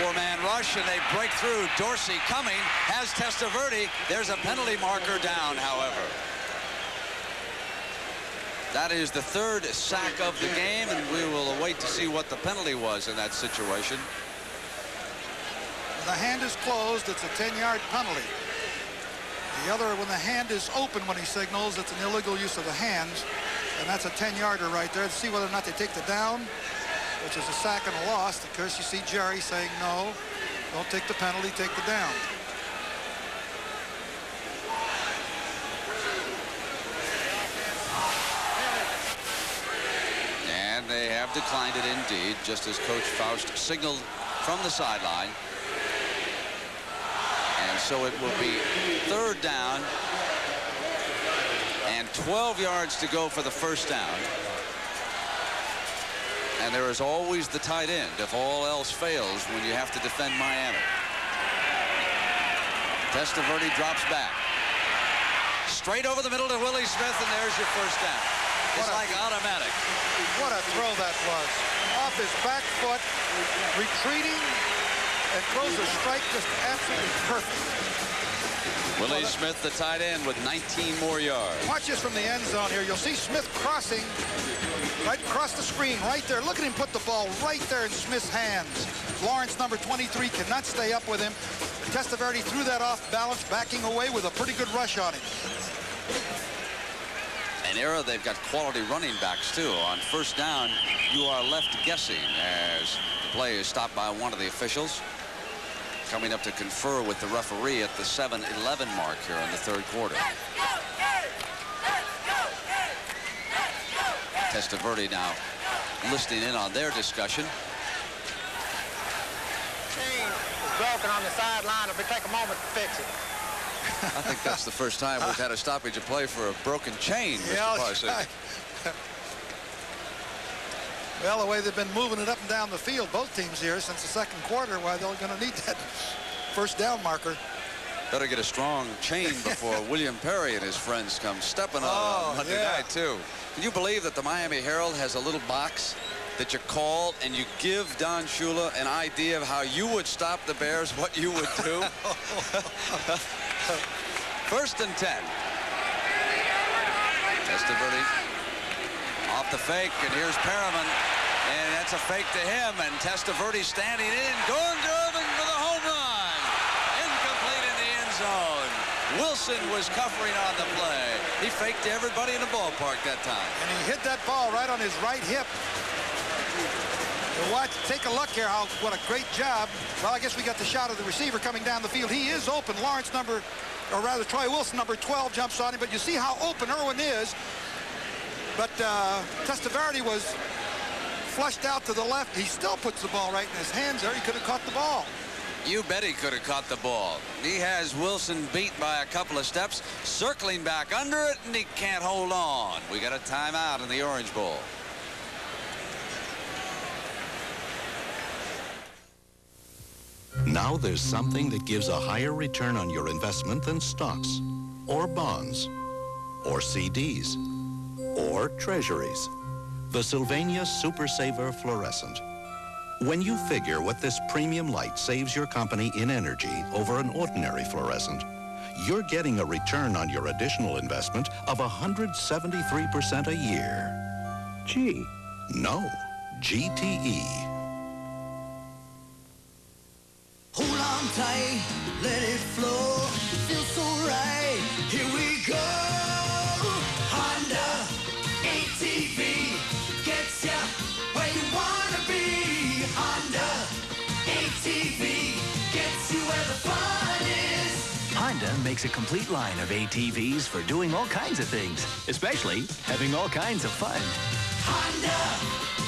Four-man rush, and they break through. Dorsey coming, has Testaverde. There's a penalty marker down, however. That is the third sack of the game, and we will await to see what the penalty was in that situation. The hand is closed, it's a 10-yard penalty. The other, when the hand is open when he signals, it's an illegal use of the hands, and that's a 10-yarder right there. To see whether or not they take the down which is a sack and a loss. Of course, you see Gerry saying, no, don't take the penalty, take the down. And they have declined it indeed, just as Coach Faust signaled from the sideline. And so it will be third down and 12 yards to go for the first down. And there is always the tight end if all else fails when you have to defend Miami. Testaverde drops back. Straight over the middle to Willie Smith, and there's your first down. It's like automatic. What a throw that was. Off his back foot, retreating, and throws a strike just absolutely perfect. Willie Smith, the tight end, with 19 more yards. Watch this from the end zone here. You'll see Smith crossing right across the screen, right there. Look at him put the ball right there in Smith's hands. Lawrence, number 23, cannot stay up with him. Testaverde threw that off balance, backing away with a pretty good rush on him. An Ara they've got quality running backs, too. On first down, you are left guessing as the play is stopped by one of the officials coming up to confer with the referee at the 7-11 mark here in the third quarter. Testaverde now listening in on their discussion. Chain is broken on the sideline. It'll take a moment to fix it. I think that's the first time we've had a stoppage of play for a broken chain, Mr. Yeah, Parsons. [laughs] Well, the way they've been moving it up and down the field, both teams here, since the second quarter, why they're going to need that [laughs] first down marker. Better get a strong chain [laughs] before William Perry and his friends come stepping on Oh, on Monday yeah. night, too. Can you believe that the Miami Herald has a little box that you call and you give Don Shula an idea of how you would stop the Bears, what you would do? [laughs] First and 10. Testaverde off the fake, and here's Perriman. And that's a fake to him, and Testaverde standing in, Irvin for the home run. Incomplete in the end zone. Wilson was covering on the play. He faked everybody in the ballpark that time. And he hit that ball right on his right hip. Well, watch, take a look here. How what a great job. Well, I guess we got the shot of the receiver coming down the field. He is open. Lawrence number, or rather Troy Wilson number 12 jumps on him. But you see how open Irwin is. But uh, Testaverde was flushed out to the left. He still puts the ball right in his hands there. He could have caught the ball. You bet he could have caught the ball. He has Wilson beat by a couple of steps, circling back under it, and he can't hold on. We got a timeout in the Orange Bowl. Now there's something that gives a higher return on your investment than stocks, or bonds, or CDs, or treasuries. The Sylvania Super Saver Fluorescent. When you figure what this premium light saves your company in energy over an ordinary fluorescent, you're getting a return on your additional investment of 173% a year. G. No. GTE. Hold on tight, let it flow. Makes makes a complete line of ATVs for doing all kinds of things, especially having all kinds of fun. Honda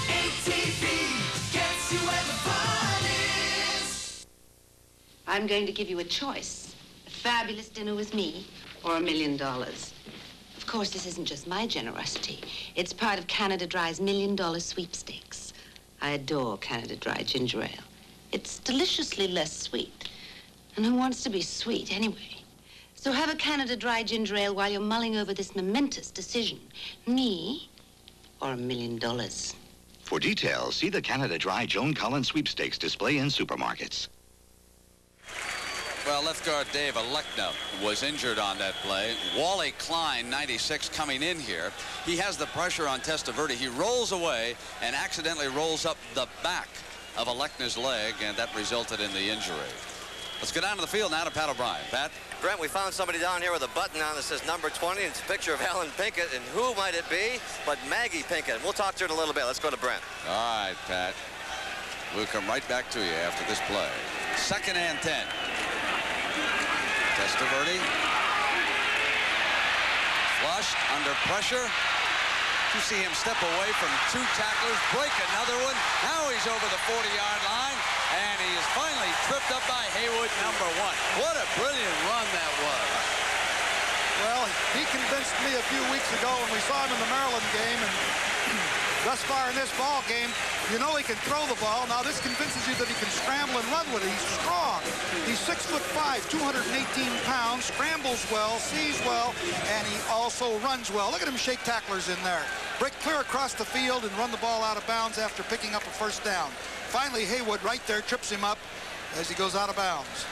ATV gets you where the fun is. I'm going to give you a choice. A fabulous dinner with me or a million dollars. Of course, this isn't just my generosity. It's part of Canada Dry's million dollar sweepstakes. I adore Canada Dry ginger ale. It's deliciously less sweet. And who wants to be sweet anyway? So have a Canada Dry ginger ale while you're mulling over this momentous decision. Me or a million dollars. For details, see the Canada Dry Joan Collins sweepstakes display in supermarkets. Well, left guard Dave Alekna was injured on that play. Wally Kleine, 96, coming in here. He has the pressure on Testaverde. He rolls away and accidentally rolls up the back of Alekna's leg, and that resulted in the injury. Let's go down to the field now to Pat O'Brien. Pat? Brent, we found somebody down here with a button on that says number 20, it's a picture of Alan Pinkett, and who might it be but Maggie Pinkett? We'll talk to her in a little bit. Let's go to Brent. All right, Pat. We'll come right back to you after this play. Second and 10. Testaverde. Flushed, under pressure. You see him step away from two tacklers, break another one. Now he's over the 40-yard line, is finally tripped up by Haywood, number one. What a brilliant run that was. Well, he convinced me a few weeks ago when we saw him in the Maryland game, and [clears throat] thus far in this ball game, you know he can throw the ball. Now this convinces you that he can scramble and run with it. He's strong. He's six foot five, 218 pounds, scrambles well, sees well, and he also runs well. Look at him shake tacklers in there. Break clear across the field and run the ball out of bounds after picking up a first down. Finally, Haywood right there trips him up as he goes out of bounds.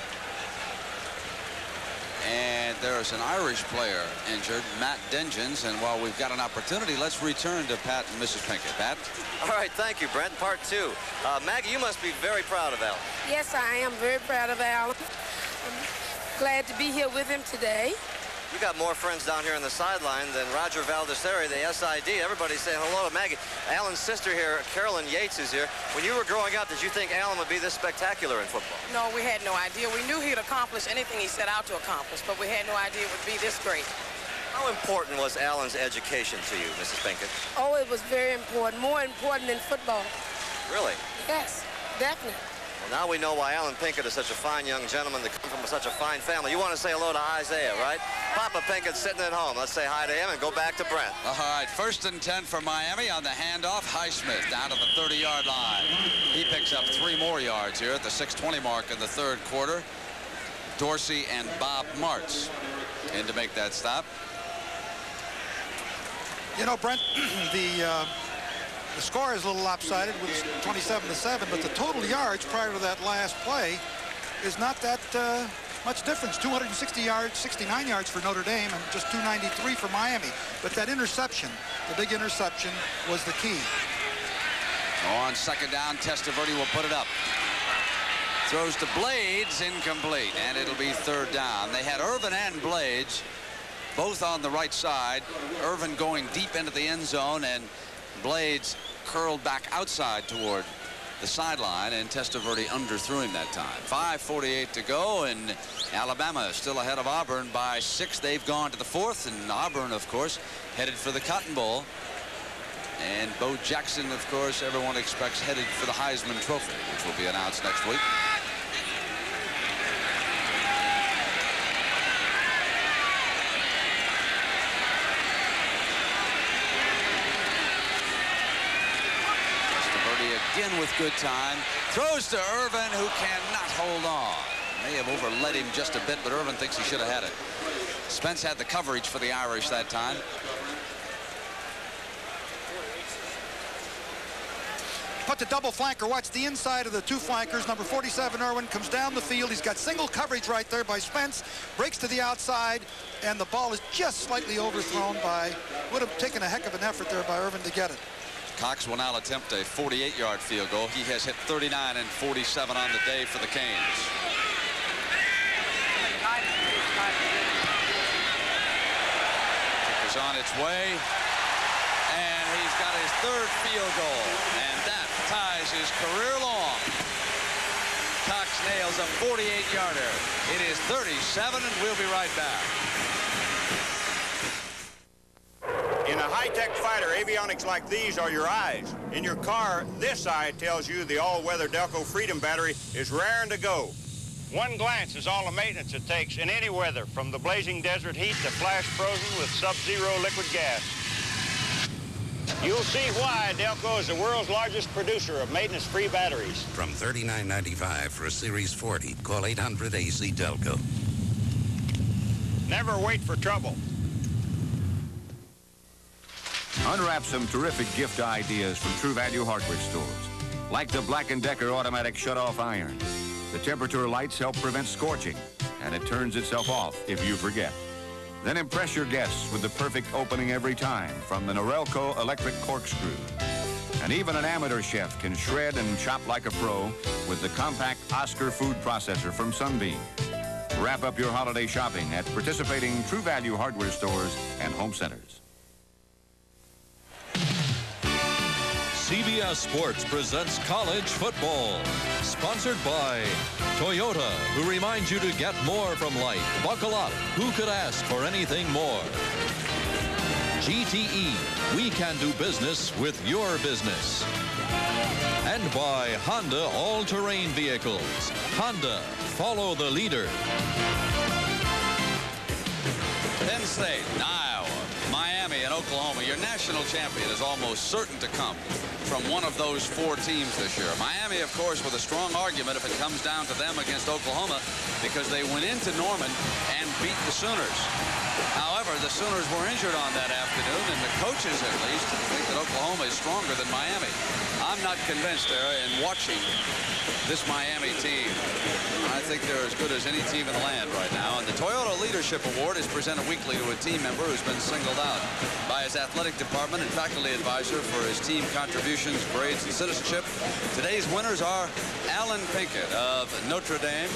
And there's an Irish player injured, Matt Dingens. And while we've got an opportunity, let's return to Pat and Mrs. Pinkett. Pat? All right, thank you, Brent. Part two. Uh, Maggie, you must be very proud of Alan. Yes, I am very proud of Alan. I'm glad to be here with him today. You got more friends down here on the sideline than Roger Valdiserri, the SID. Everybody's saying hello to Maggie. Alan's sister here, Carolyn Yates, is here. When you were growing up, did you think Alan would be this spectacular in football? No, we had no idea. We knew he'd accomplish anything he set out to accomplish, but we had no idea it would be this great. How important was Alan's education to you, Mrs. Pinkett? Oh, it was very important, more important than football. Really? Yes, definitely. Well, now we know why Alan Pinkett is such a fine young gentleman to come from such a fine family. You want to say hello to Isaiah, right? Papa Pinkett's sitting at home. Let's say hi to him and go back to Brent. All right, first and 10 for Miami on the handoff. Highsmith down to the 30-yard line. He picks up three more yards here at the 620 mark in the third quarter. Dorsey and Bob Martz in to make that stop. You know, Brent, [clears throat] the uh, the score is a little lopsided with 27 to 7, but the total yards prior to that last play is not that uh, much difference. 260 yards, 69 yards for Notre Dame, and just 293 for Miami. But that interception, the big interception, was the key. On second down, Testaverde will put it up. Throws to Blades, incomplete, and it'll be third down. They had Irvin and Blades both on the right side. Irvin going deep into the end zone, and Blades curled back outside toward the sideline, and Testaverde underthrew him that time. 5.48 to go, and Alabama is still ahead of Auburn by six. They've gone to the fourth, and Auburn, of course, headed for the Cotton Bowl. And Bo Jackson, of course, everyone expects headed for the Heisman Trophy, which will be announced next week. Again with good time. Throws to Irvin, who cannot hold on. May have overled him just a bit, but Irvin thinks he should have had it. Spence had the coverage for the Irish that time. Put the double flanker. Watch the inside of the two flankers. Number 47, Irwin, comes down the field. He's got single coverage right there by Spence. Breaks to the outside, and the ball is just slightly overthrown by, would have taken a heck of an effort there by Irvin to get it. Cox will now attempt a 48-yard field goal. He has hit 39 and 47 on the day for the Canes. Kick is on its way, and he's got his third field goal, and that ties his career long. Cox nails a 48-yarder. It is 37, and we'll be right back. In a high-tech fighter, avionics like these are your eyes. In your car, this eye tells you the all-weather Delco Freedom battery is raring to go. One glance is all the maintenance it takes in any weather, from the blazing desert heat to flash frozen with sub-zero liquid gas. You'll see why Delco is the world's largest producer of maintenance-free batteries. From $39.95 for a Series 40, call 800-AC Delco. Never wait for trouble. Unwrap some terrific gift ideas from True Value hardware stores, like the Black & Decker automatic shut-off iron. The temperature lights help prevent scorching, and it turns itself off if you forget. Then impress your guests with the perfect opening every time from the Norelco electric corkscrew. And even an amateur chef can shred and chop like a pro with the compact Oskar food processor from Sunbeam. Wrap up your holiday shopping at participating True Value hardware stores and home centers. CBS Sports presents college football. Sponsored by Toyota, who reminds you to get more from life. Buckle up. Who could ask for anything more? GTE, we can do business with your business. And by Honda All-Terrain Vehicles. Honda, follow the leader. Penn State, and Oklahoma. Your national champion is almost certain to come from one of those four teams this year. Miami, of course, with a strong argument if it comes down to them against Oklahoma because they went into Norman and beat the Sooners. However, the Sooners were injured on that afternoon, and the coaches, at least, think that Oklahoma is stronger than Miami. I'm not convinced there in watching this Miami team. I think they're as good as any team in the land right now. And the Toyota Leadership Award is presented weekly to a team member who's been singled out by his athletic department and faculty advisor for his team contributions, grades, and citizenship. Today's winners are Alan Pinkett of Notre Dame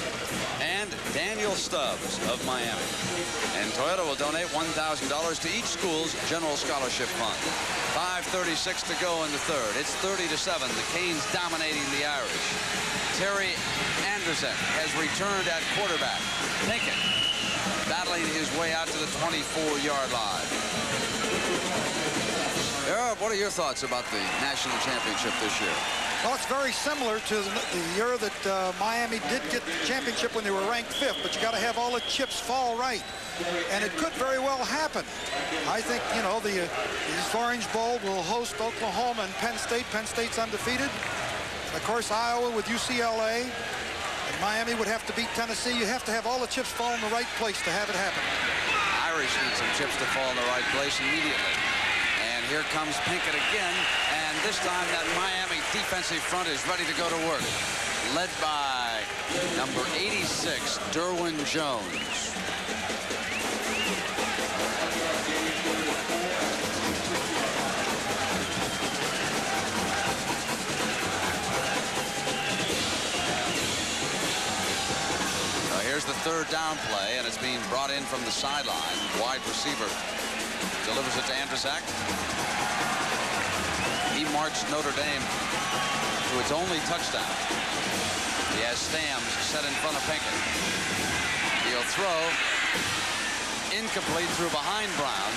and Daniel Stubbs of Miami. And Toyota will donate $1,000 to each school's general scholarship fund. 5.36 to go in the third. It's 30 to 7. The Canes dominating the Irish. Terry Andrysiak has returned at quarterback. Pinkett battling his way out to the 24-yard line. Eric, what are your thoughts about the national championship this year? Well, it's very similar to the, the year that uh, Miami did get the championship when they were ranked fifth, but you got to have all the chips fall right. And it could very well happen. I think, you know, the, uh, the Orange Bowl will host Oklahoma and Penn State. Penn State's undefeated. And of course, Iowa with UCLA. And Miami would have to beat Tennessee. You have to have all the chips fall in the right place to have it happen. Irish need some chips to fall in the right place immediately. Here comes Pinkett again. And this time that Miami defensive front is ready to go to work. Led by number 86, Derwin Jones. Here's the third down play, and it's being brought in from the sideline. Wide receiver delivers it to Andrysiak. He marched Notre Dame to its only touchdown. He has Stams set in front of Pinkett. He'll throw. Incomplete through behind Brown.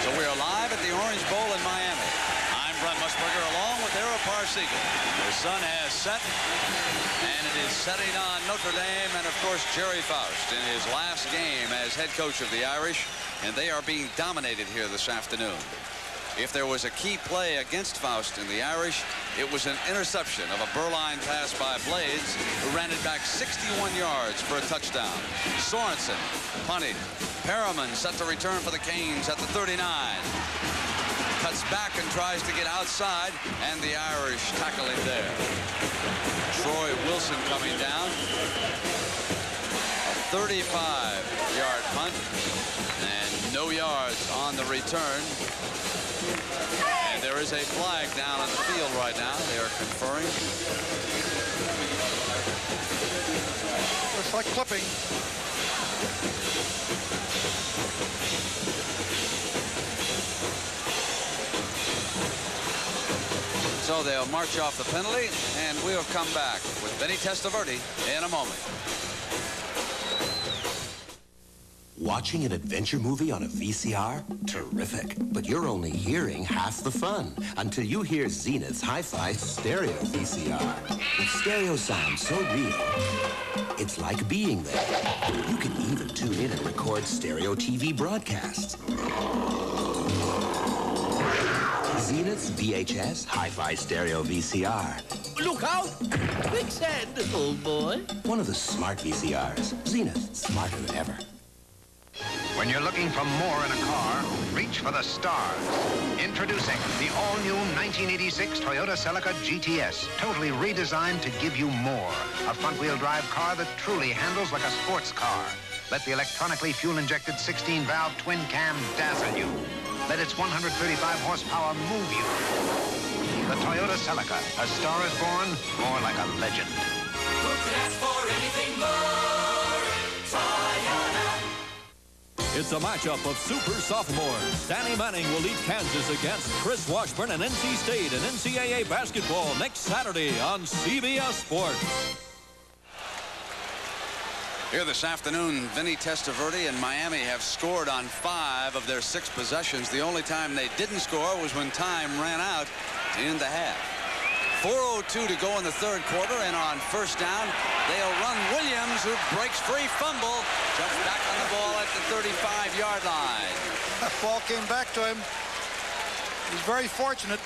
So we are live at the Orange Bowl in Miami. I'm Brent Musburger along with Ara Parseghian. The sun has set, and it is setting on Notre Dame and, of course, Gerry Faust in his last game as head coach of the Irish, and they are being dominated here this afternoon. If there was a key play against Faust in the Irish, it was an interception of a Beuerlein pass by Blades, who ran it back 61 yards for a touchdown. Sorensen punting. Perriman set to return for the Canes at the 39. Cuts back and tries to get outside, and the Irish tackle him there. Troy Wilson coming down. A 35-yard punt, and no yards on the return there is a flag down on the field right now. They are conferring. Looks like clipping. So they'll march off the penalty, and we'll come back with Vinny Testaverde in a moment. Watching an adventure movie on a VCR? Terrific. But you're only hearing half the fun until you hear Zenith's Hi-Fi Stereo VCR. With stereo sound so real, it's like being there. You can even tune in and record stereo TV broadcasts. Zenith's VHS Hi-Fi Stereo VCR. Look out! Quicksand, old boy. One of the smart VCRs. Zenith, smarter than ever. When you're looking for more in a car, reach for the stars. Introducing the all-new 1986 Toyota Celica GTS, totally redesigned to give you more. A front-wheel drive car that truly handles like a sports car. Let the electronically fuel-injected 16-valve twin cam dazzle you. Let its 135 horsepower move you. The Toyota Celica, a star is born, more like a legend. Who could ask for anything more? It's a matchup of super sophomores. Danny Manning will lead Kansas against Chris Washburn and NC State in NCAA basketball next Saturday on CBS Sports. Here this afternoon, Vinny Testaverde and Miami have scored on five of their six possessions. The only time they didn't score was when time ran out in the half. 4.02 to go in the third quarter, and on first down, they'll run Williams, who breaks free, fumble, jumps back on the ball at the 35-yard line. That ball came back to him. He's very fortunate.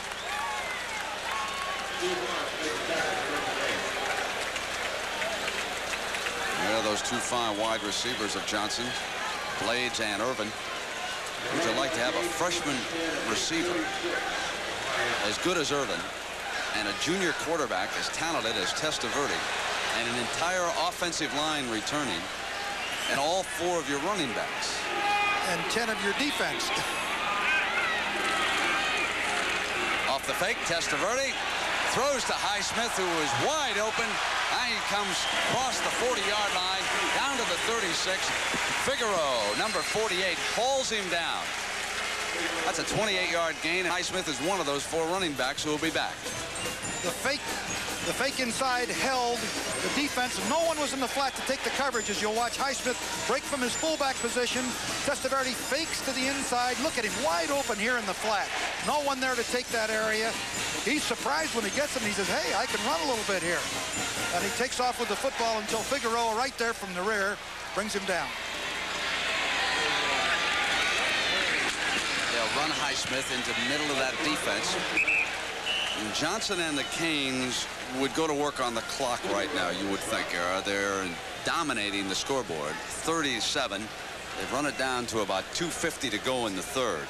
Yeah, those two fine wide receivers of Johnson, Blades and Irvin. Would you like to have a freshman receiver as good as Irvin and a junior quarterback as talented as Testaverde and an entire offensive line returning and all four of your running backs? And 10 of your defense. [laughs] Off the fake, Testaverde throws to Highsmith, who is wide open. Now he comes across the 40-yard line, down to the 36. Figaro, number 48, hauls him down. That's a 28-yard gain, and Highsmith is one of those four running backs who will be back. The fake, the fake inside held the defense. No one was in the flat to take the coverage as you'll watch Highsmith break from his fullback position. Testaverde fakes to the inside. Look at him wide open here in the flat. No one there to take that area. He's surprised when he gets him. He says, hey, I can run a little bit here. And he takes off with the football until Figaro right there from the rear brings him down. They'll run Highsmith into the middle of that defense. And Johnson and the Canes would go to work on the clock right now, you would think. Uh, they're dominating the scoreboard. 37. They've run it down to about 250 to go in the third.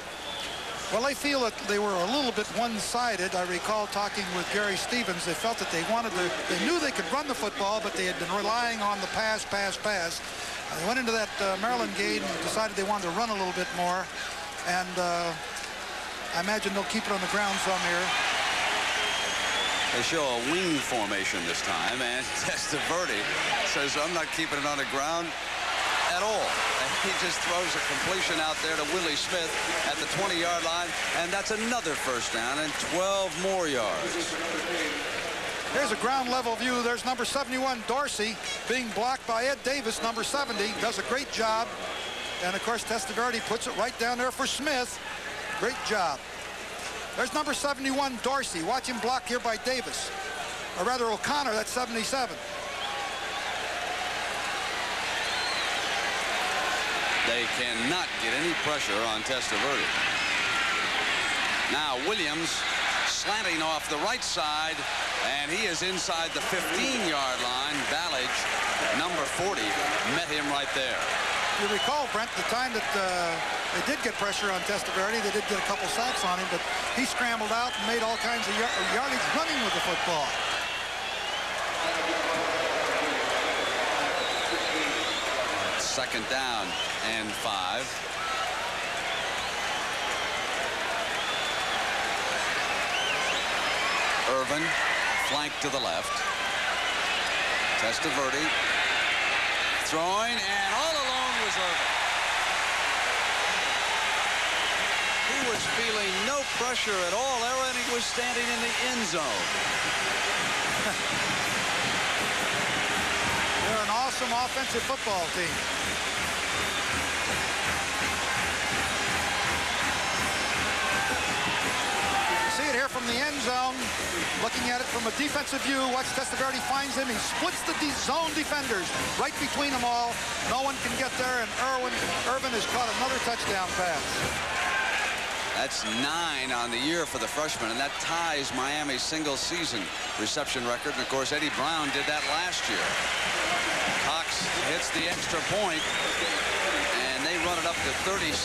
Well, I feel that they were a little bit one-sided. I recall talking with Gary Stevens. They felt that they wanted to, they knew they could run the football, but they had been relying on the pass, pass, pass. They went into that uh, Maryland game and decided they wanted to run a little bit more. And uh, I imagine they'll keep it on the ground some here. They show a wing formation this time, and [laughs] Testaverde says, I'm not keeping it on the ground at all. [laughs] And he just throws a completion out there to Willie Smith at the 20-yard line, and that's another first down and 12 more yards. Here's a ground level view. There's number 71, Dorsey, being blocked by Ed Davis, number 70. Does a great job. And, of course, Testaverde puts it right down there for Smith. Great job. There's number 71, Dorsey. Watch him blocked here by Davis. Or rather, O'Connor, that's 77. They cannot get any pressure on Testaverde. Now Williams slanting off the right side, and he is inside the 15-yard line. Ballage, number 40, met him right there. You recall, Brent, the time that uh, they did get pressure on Testaverde, they did get a couple sacks on him, but he scrambled out and made all kinds of yardage running with the football. Second down and five. Irvin, flank to the left. Testaverde throwing, and all alone was Irvin. He was feeling no pressure at all, Ara. Was standing in the end zone. [laughs] They're an awesome offensive football team. See it here from the end zone. Looking at it from a defensive view, watch Testaverde finds him. He splits the de zone defenders right between them all. No one can get there, and Irwin, Irvin has caught another touchdown pass. That's nine on the year for the freshman, and that ties Miami's single season reception record. And of course, Eddie Brown did that last year. Cox hits the extra point, and they run it up to 37-7.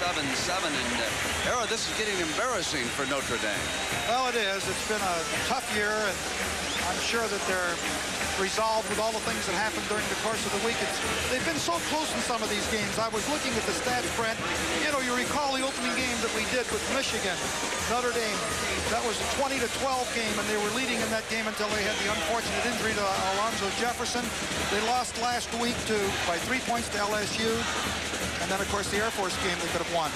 And uh, Ara, this is getting embarrassing for Notre Dame. Well, it is. It's been a tough year, and I'm sure that they're resolved with all the things that happened during the course of the week. It's, they've been so close in some of these games. I was looking at the stats, Brent. You know, you recall the opening game that we did with Michigan, Notre Dame. That was a 20 to 12 game, and they were leading in that game until they had the unfortunate injury to Alonzo Jefferson. They lost last week to by three points to LSU, and then of course the Air Force game they could have won.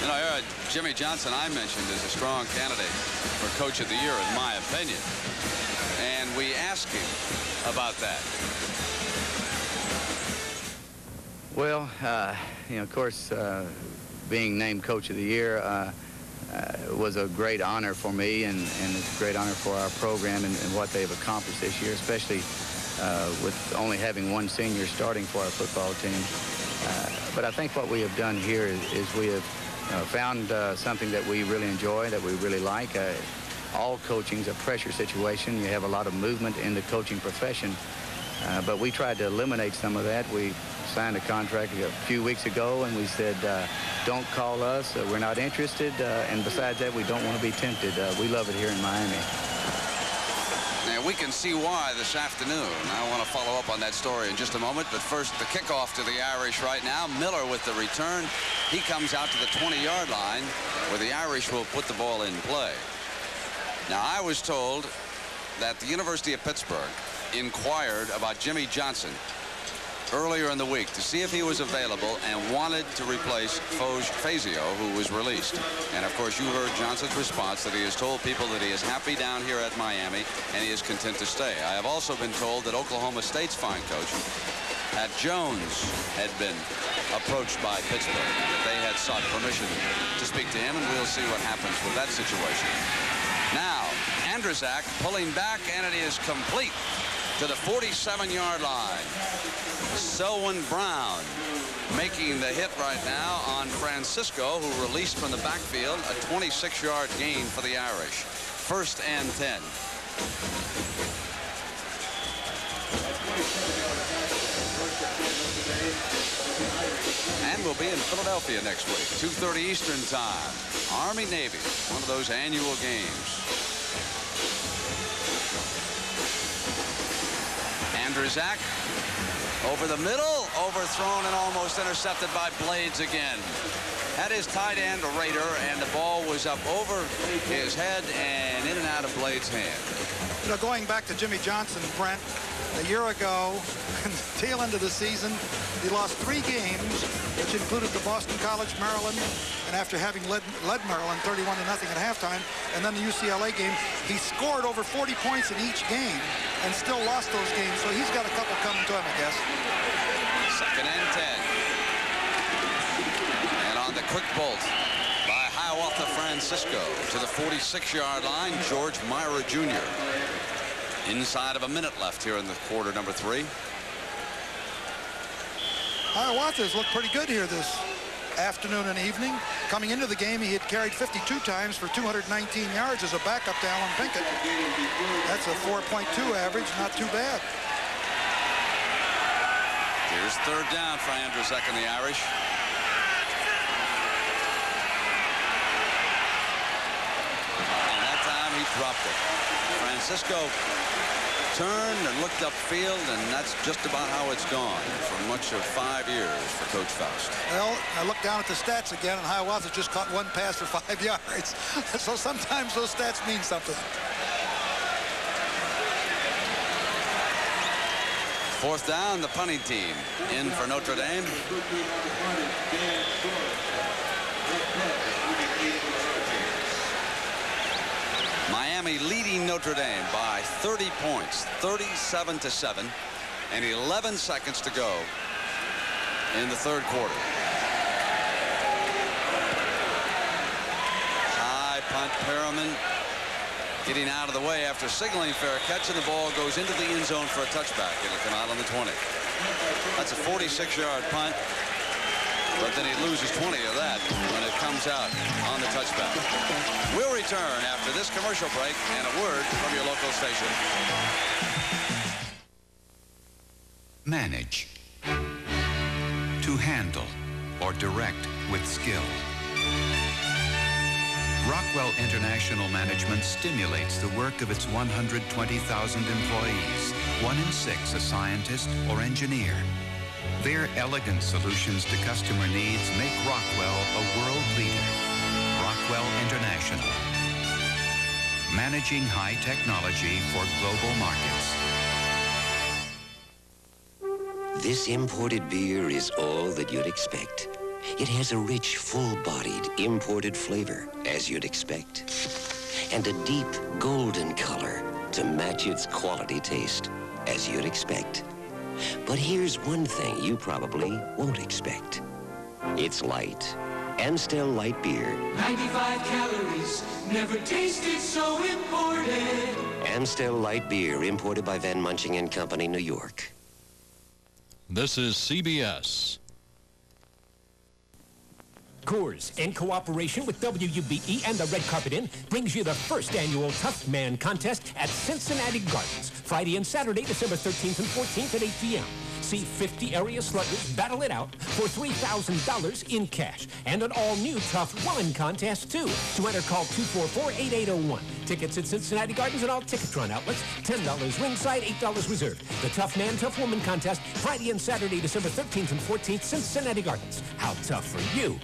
You know, Ara, Jimmy Johnson, I mentioned, is a strong candidate for Coach of the Year, in my opinion. And we asked him about that. Well, uh, you know, of course, uh, being named Coach of the Year uh, uh, was a great honor for me, and, and it's a great honor for our program and, and what they've accomplished this year, especially uh, with only having one senior starting for our football team. Uh, but I think what we have done here is, is we have found something that we really enjoy, that we really like. All coaching is a pressure situation. You have a lot of movement in the coaching profession. Uh, but we tried to eliminate some of that. We signed a contract a few weeks ago, and we said, uh, don't call us. Uh, we're not interested. Uh, and besides that, we don't want to be tempted. Uh, we love it here in Miami. And we can see why this afternoon. I want to follow up on that story in just a moment. But first, the kickoff to the Irish right now. Miller with the return. He comes out to the 20-yard line where the Irish will put the ball in play. Now, I was told that the University of Pittsburgh inquired about Jimmy Johnson earlier in the week to see if he was available and wanted to replace Foge Fazio, who was released. And of course, you heard Johnson's response that he has told people that he is happy down here at Miami and he is content to stay. I have also been told that Oklahoma State's fine coach, Pat Jones, had been approached by Pittsburgh they had sought permission to speak to him, and we'll see what happens with that situation. Now, Andrysiak pulling back, and it is complete to the 47-yard line. Selwyn Brown making the hit right now on Francisco, who released from the backfield a 26-yard gain for the Irish. First and 10. And we'll be in Philadelphia next week, 2.30 Eastern Time. Army-Navy, one of those annual games. Andrysiak over the middle, overthrown and almost intercepted by Blades again. Had his tight end Rehder, and the ball was up over his head and in and out of Blades' hand. You know, going back to Jimmy Johnson, Brent, a year ago, [laughs] tail end of the season, he lost three games, which included the Boston College, Maryland, and after having led, led Maryland 31 to nothing at halftime, and then the UCLA game, he scored over 40 points in each game and still lost those games. So he's got a couple coming to him, I guess. Second and 10. And on the quick bolt by Hiawatha Francisco to the 46-yard line, George Mira Jr. Inside of a minute left here in the quarter number three. Hiawatha's looked pretty good here this afternoon and evening. Coming into the game, he had carried 52 times for 219 yards as a backup to Alan Pinkett. That's a 4.2 average, not too bad. Here's third down for Andrew Andrysiak and the Irish. And that time he dropped it. Francisco turned and looked upfield, and that's just about how it's gone for much of five years for Coach Faust. Well, I look down at the stats again, and Hiawatha just caught one pass for five [laughs] yards. [laughs] so sometimes those stats mean something. Fourth down, the punting team in for Notre Dame. Miami leading Notre Dame by 30 points, 37 to 7, and 11 seconds to go in the third quarter. High punt Perriman getting out of the way after signaling fair catch and the ball goes into the end zone for a touchback. It'll come out on the 20. That's a 46-yard punt. But then he loses 20 of that when it comes out on the touchback. We'll return after this commercial break and a word from your local station. Manage. To handle or direct with skill. Rockwell International Management stimulates the work of its 120,000 employees, one in six a scientist or engineer. Their elegant solutions to customer needs make Rockwell a world leader. Rockwell International. Managing high technology for global markets. This imported beer is all that you'd expect. It has a rich, full-bodied, imported flavor, as you'd expect. And a deep, golden color to match its quality taste, as you'd expect. But here's one thing you probably won't expect. It's light. Amstel Light Beer. 95 calories, never tasted so imported. Amstel Light Beer, imported by Van Munching and Company, New York. This is CBS. Coors, in cooperation with WUBE and the Red Carpet Inn, brings you the first annual Tough Man Contest at Cincinnati Gardens, Friday and Saturday, December 13th and 14th at 8 p.m. See 50 area sluggers battle it out for $3,000 in cash and an all-new Tough Woman contest, too. To enter, call 244-8801. Tickets at Cincinnati Gardens and all Ticketron outlets. $10 ringside, $8 reserved. The Tough Man, Tough Woman contest, Friday and Saturday, December 13th and 14th, Cincinnati Gardens. How tough for you?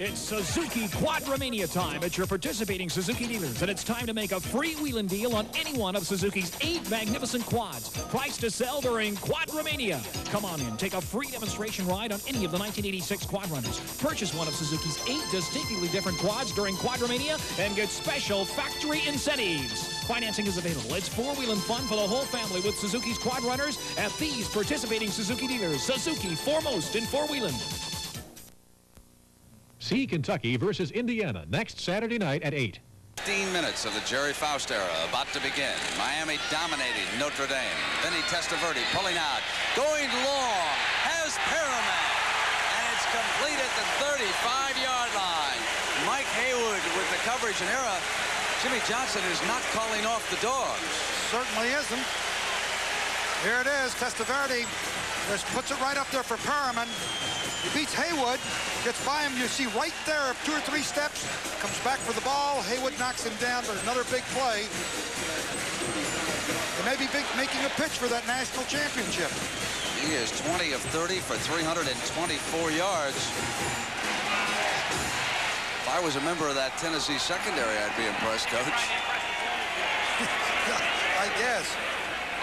It's Suzuki Quadramania time at your participating Suzuki dealers, and it's time to make a freewheeling deal on any one of Suzuki's eight magnificent quads. Price to sell during Quadramania. Come on in, take a free demonstration ride on any of the 1986 Quad Runners. Purchase one of Suzuki's eight distinctively different quads during Quadramania and get special factory incentives. Financing is available. It's four-wheeling fun for the whole family with Suzuki's Quad Runners at these participating Suzuki dealers. Suzuki, foremost in four-wheeling. See Kentucky versus Indiana next Saturday night at 8. 15 minutes of the Gerry Faust era about to begin. Miami dominating Notre Dame. Vinny Testaverde pulling out. Going long. Has Perriman. And it's complete at the 35-yard line. Mike Haywood with the coverage and Ara. Jimmy Johnson is not calling off the dogs. Certainly isn't. Here it is. Testaverde just puts it right up there for Perriman. He beats Haywood, gets by him. You see right there, two or three steps, comes back for the ball. Haywood knocks him down, but another big play. They may be big, making a pitch for that national championship. He is 20 of 30 for 324 yards. If I was a member of that Tennessee secondary, I'd be impressed, Coach. [laughs] I guess.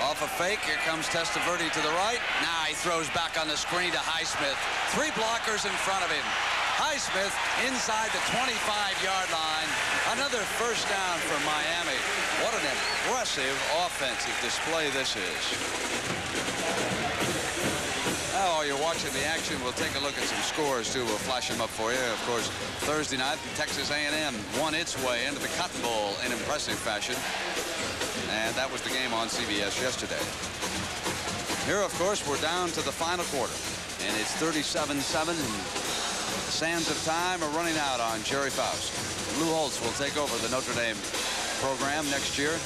Off a fake, here comes Testaverde to the right. Now he throws back on the screen to Highsmith. Three blockers in front of him. Highsmith inside the 25-yard line. Another first down for Miami. What an impressive offensive display this is. Now, while you're watching the action, we'll take a look at some scores, too. We'll flash them up for you. Of course, Thursday night, Texas A&M won its way into the Cotton Bowl in impressive fashion. And that was the game on CBS yesterday. Here, of course, we're down to the final quarter. And it's 37-7. And the sands of time are running out on Gerry Faust. Lou Holtz will take over the Notre Dame program next year.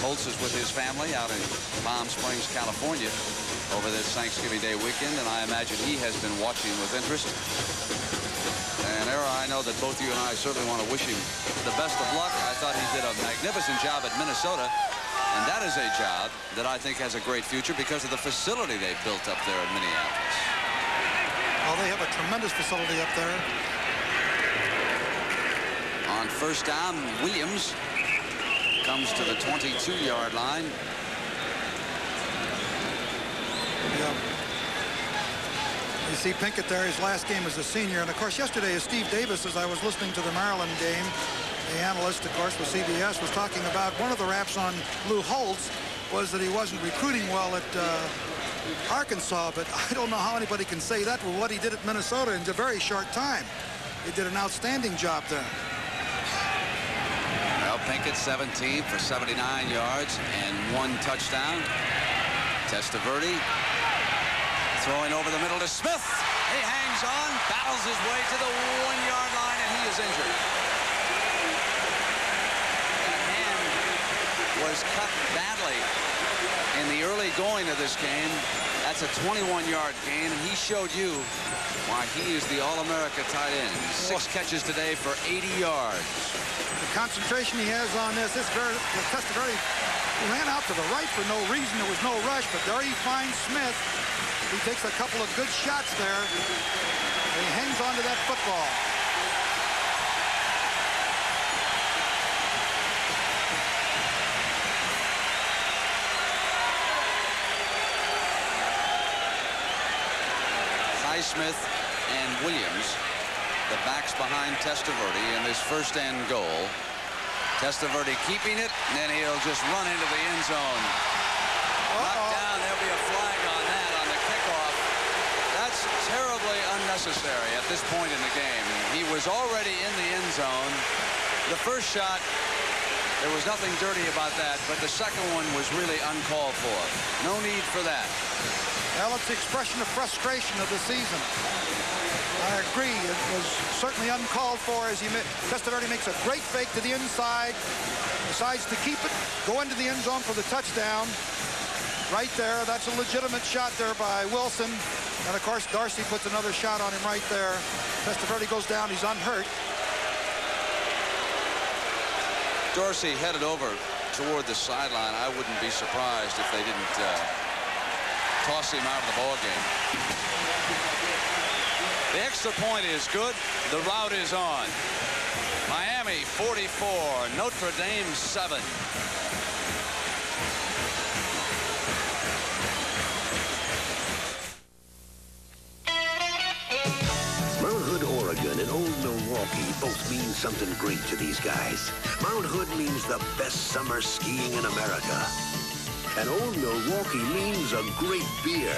Holtz is with his family out in Palm Springs, California over this Thanksgiving Day weekend, and I imagine he has been watching with interest. And Ara, I know that both you and I certainly want to wish him the best of luck. I thought he did a magnificent job at Minnesota, and that is a job that I think has a great future because of the facility they built up there in Minneapolis. Oh, they have a tremendous facility up there. On first down, Williams comes to the 22-yard line. Yeah. You see Pinkett there, his last game as a senior. And, of course, yesterday, as Steve Davis, as I was listening to the Maryland game, the analyst, of course, with CBS, was talking about one of the raps on Lou Holtz was that he wasn't recruiting well at uh, Arkansas, but [laughs] I don't know how anybody can say that with what he did at Minnesota in a very short time. He did an outstanding job there. Well, Pinkett 17 for 79 yards and one touchdown. Testaverde throwing over the middle to Smith. He hangs on, battles his way to the one-yard line, and he is injured. That hand was cut badly in the early going of this game. That's a 21-yard gain, and he showed you why he is the All-America tight end. Six catches today for 80 yards. The concentration he has on this, this very, Testaverde ran out to the right for no reason. There was no rush, but there he finds Smith. He takes a couple of good shots there. And he hangs on to that football. Highsmith and Williams, the backs behind Testaverde in this first end goal. Testaverde keeping it, and then he'll just run into the end zone. Knocked down, there'll be a flag on that on the kickoff. That's unnecessary at this point in the game. He was already in the end zone. The first shot, there was nothing dirty about that, but the second one was really uncalled for. No need for that. Well, it's the expression of frustration of the season. I agree. It was certainly uncalled for as he Testaverde makes a great fake to the inside, decides to keep it, go into the end zone for the touchdown. Right there, that's a legitimate shot there by Wilson. And of course, Dorsey puts another shot on him right there. Testaverde goes down, he's unhurt. Dorsey headed over toward the sideline. I wouldn't be surprised if they didn't uh, toss him out of the ball game. The extra point is good. The route is on. Miami 44, Notre Dame 7. Milwaukee both mean something great to these guys. Mount Hood means the best summer skiing in America. And Old Milwaukee means a great beer.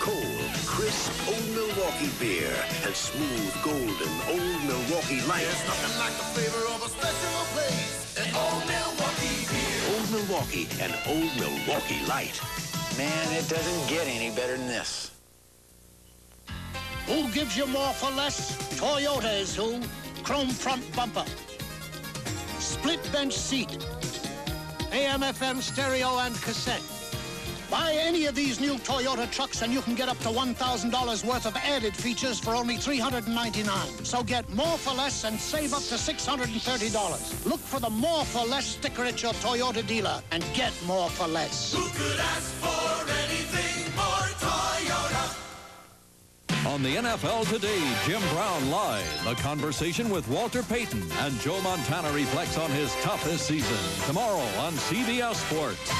Cold, crisp Old Milwaukee beer and smooth, golden Old Milwaukee Light. There's nothing like the flavor of a special place. An old Milwaukee beer. Old Milwaukee and Old Milwaukee Light. Man, it doesn't get any better than this. Who gives you more for less? Toyota is who. Chrome front bumper. Split bench seat. AM, FM, stereo, and cassette. Buy any of these new Toyota trucks and you can get up to $1,000 worth of added features for only 399. So get more for less and save up to $630. Look for the more for less sticker at your Toyota dealer and get more for less. Who could ask for anything On the NFL Today, Jim Brown Live, a conversation with Walter Payton and Joe Montana reflects on his toughest season. Tomorrow on CBS Sports.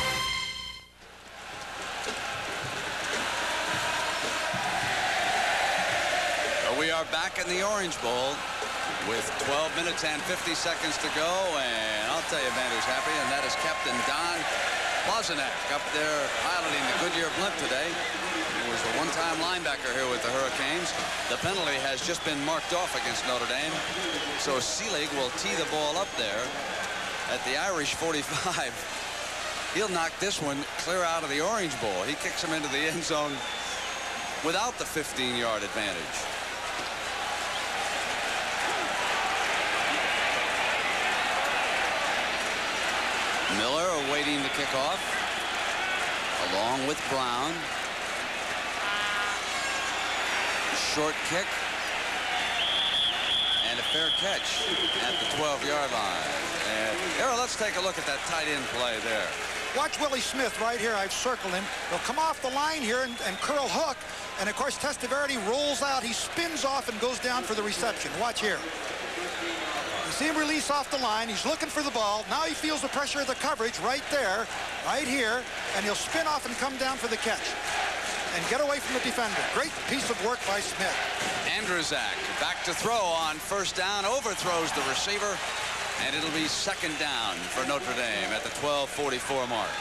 We are back in the Orange Bowl with 12 minutes and 50 seconds to go. And I'll tell you, man, who's happy, and that is Captain Don Bozanek up there piloting the Goodyear blimp today. Was a one-time linebacker here with the Hurricanes. The penalty has just been marked off against Notre Dame. So Seelig will tee the ball up there at the Irish 45. He'll knock this one clear out of the Orange Bowl. He kicks him into the end zone without the 15-yard advantage. Miller awaiting the kickoff along with Brown. Short kick and a fair catch at the 12-yard line. And Ara, let's take a look at that tight end play there. Watch Willie Smith right here. I've circled him. He'll come off the line here and, and curl hook. And, of course, Testaverde rolls out. He spins off and goes down for the reception. Watch here. You see him release off the line. He's looking for the ball. Now he feels the pressure of the coverage right there, right here. And he'll spin off and come down for the catch. And get away from the defender. Great piece of work by Smith. Andrysiak back to throw on first down, overthrows the receiver, and it'll be second down for Notre Dame at the 12:44 mark.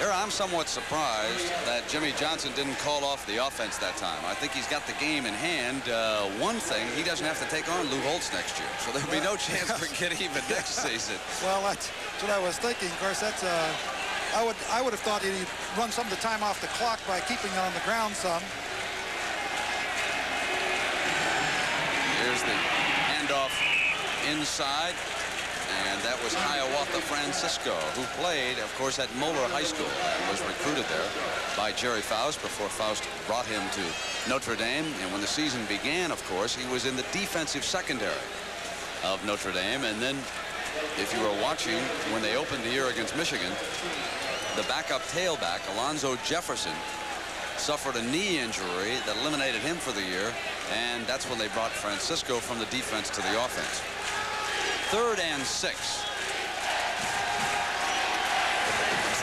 Here, I'm somewhat surprised that Jimmy Johnson didn't call off the offense that time. I think he's got the game in hand. Uh, one thing, he doesn't have to take on Lou Holtz next year, so there'll be no chance for [laughs] get even next season. Well, that's what I was thinking. Of course, that's uh, I would I would have thought he'd run some of the time off the clock by keeping it on the ground some. Here's the handoff inside. And that was Hiawatha Francisco, who played, of course, at Moeller High School and was recruited there by Gerry Faust before Faust brought him to Notre Dame. And when the season began, of course, he was in the defensive secondary of Notre Dame. And then, if you were watching when they opened the year against Michigan, the backup tailback, Alonzo Jefferson, suffered a knee injury that eliminated him for the year. And that's when they brought Francisco from the defense to the offense. Third and six.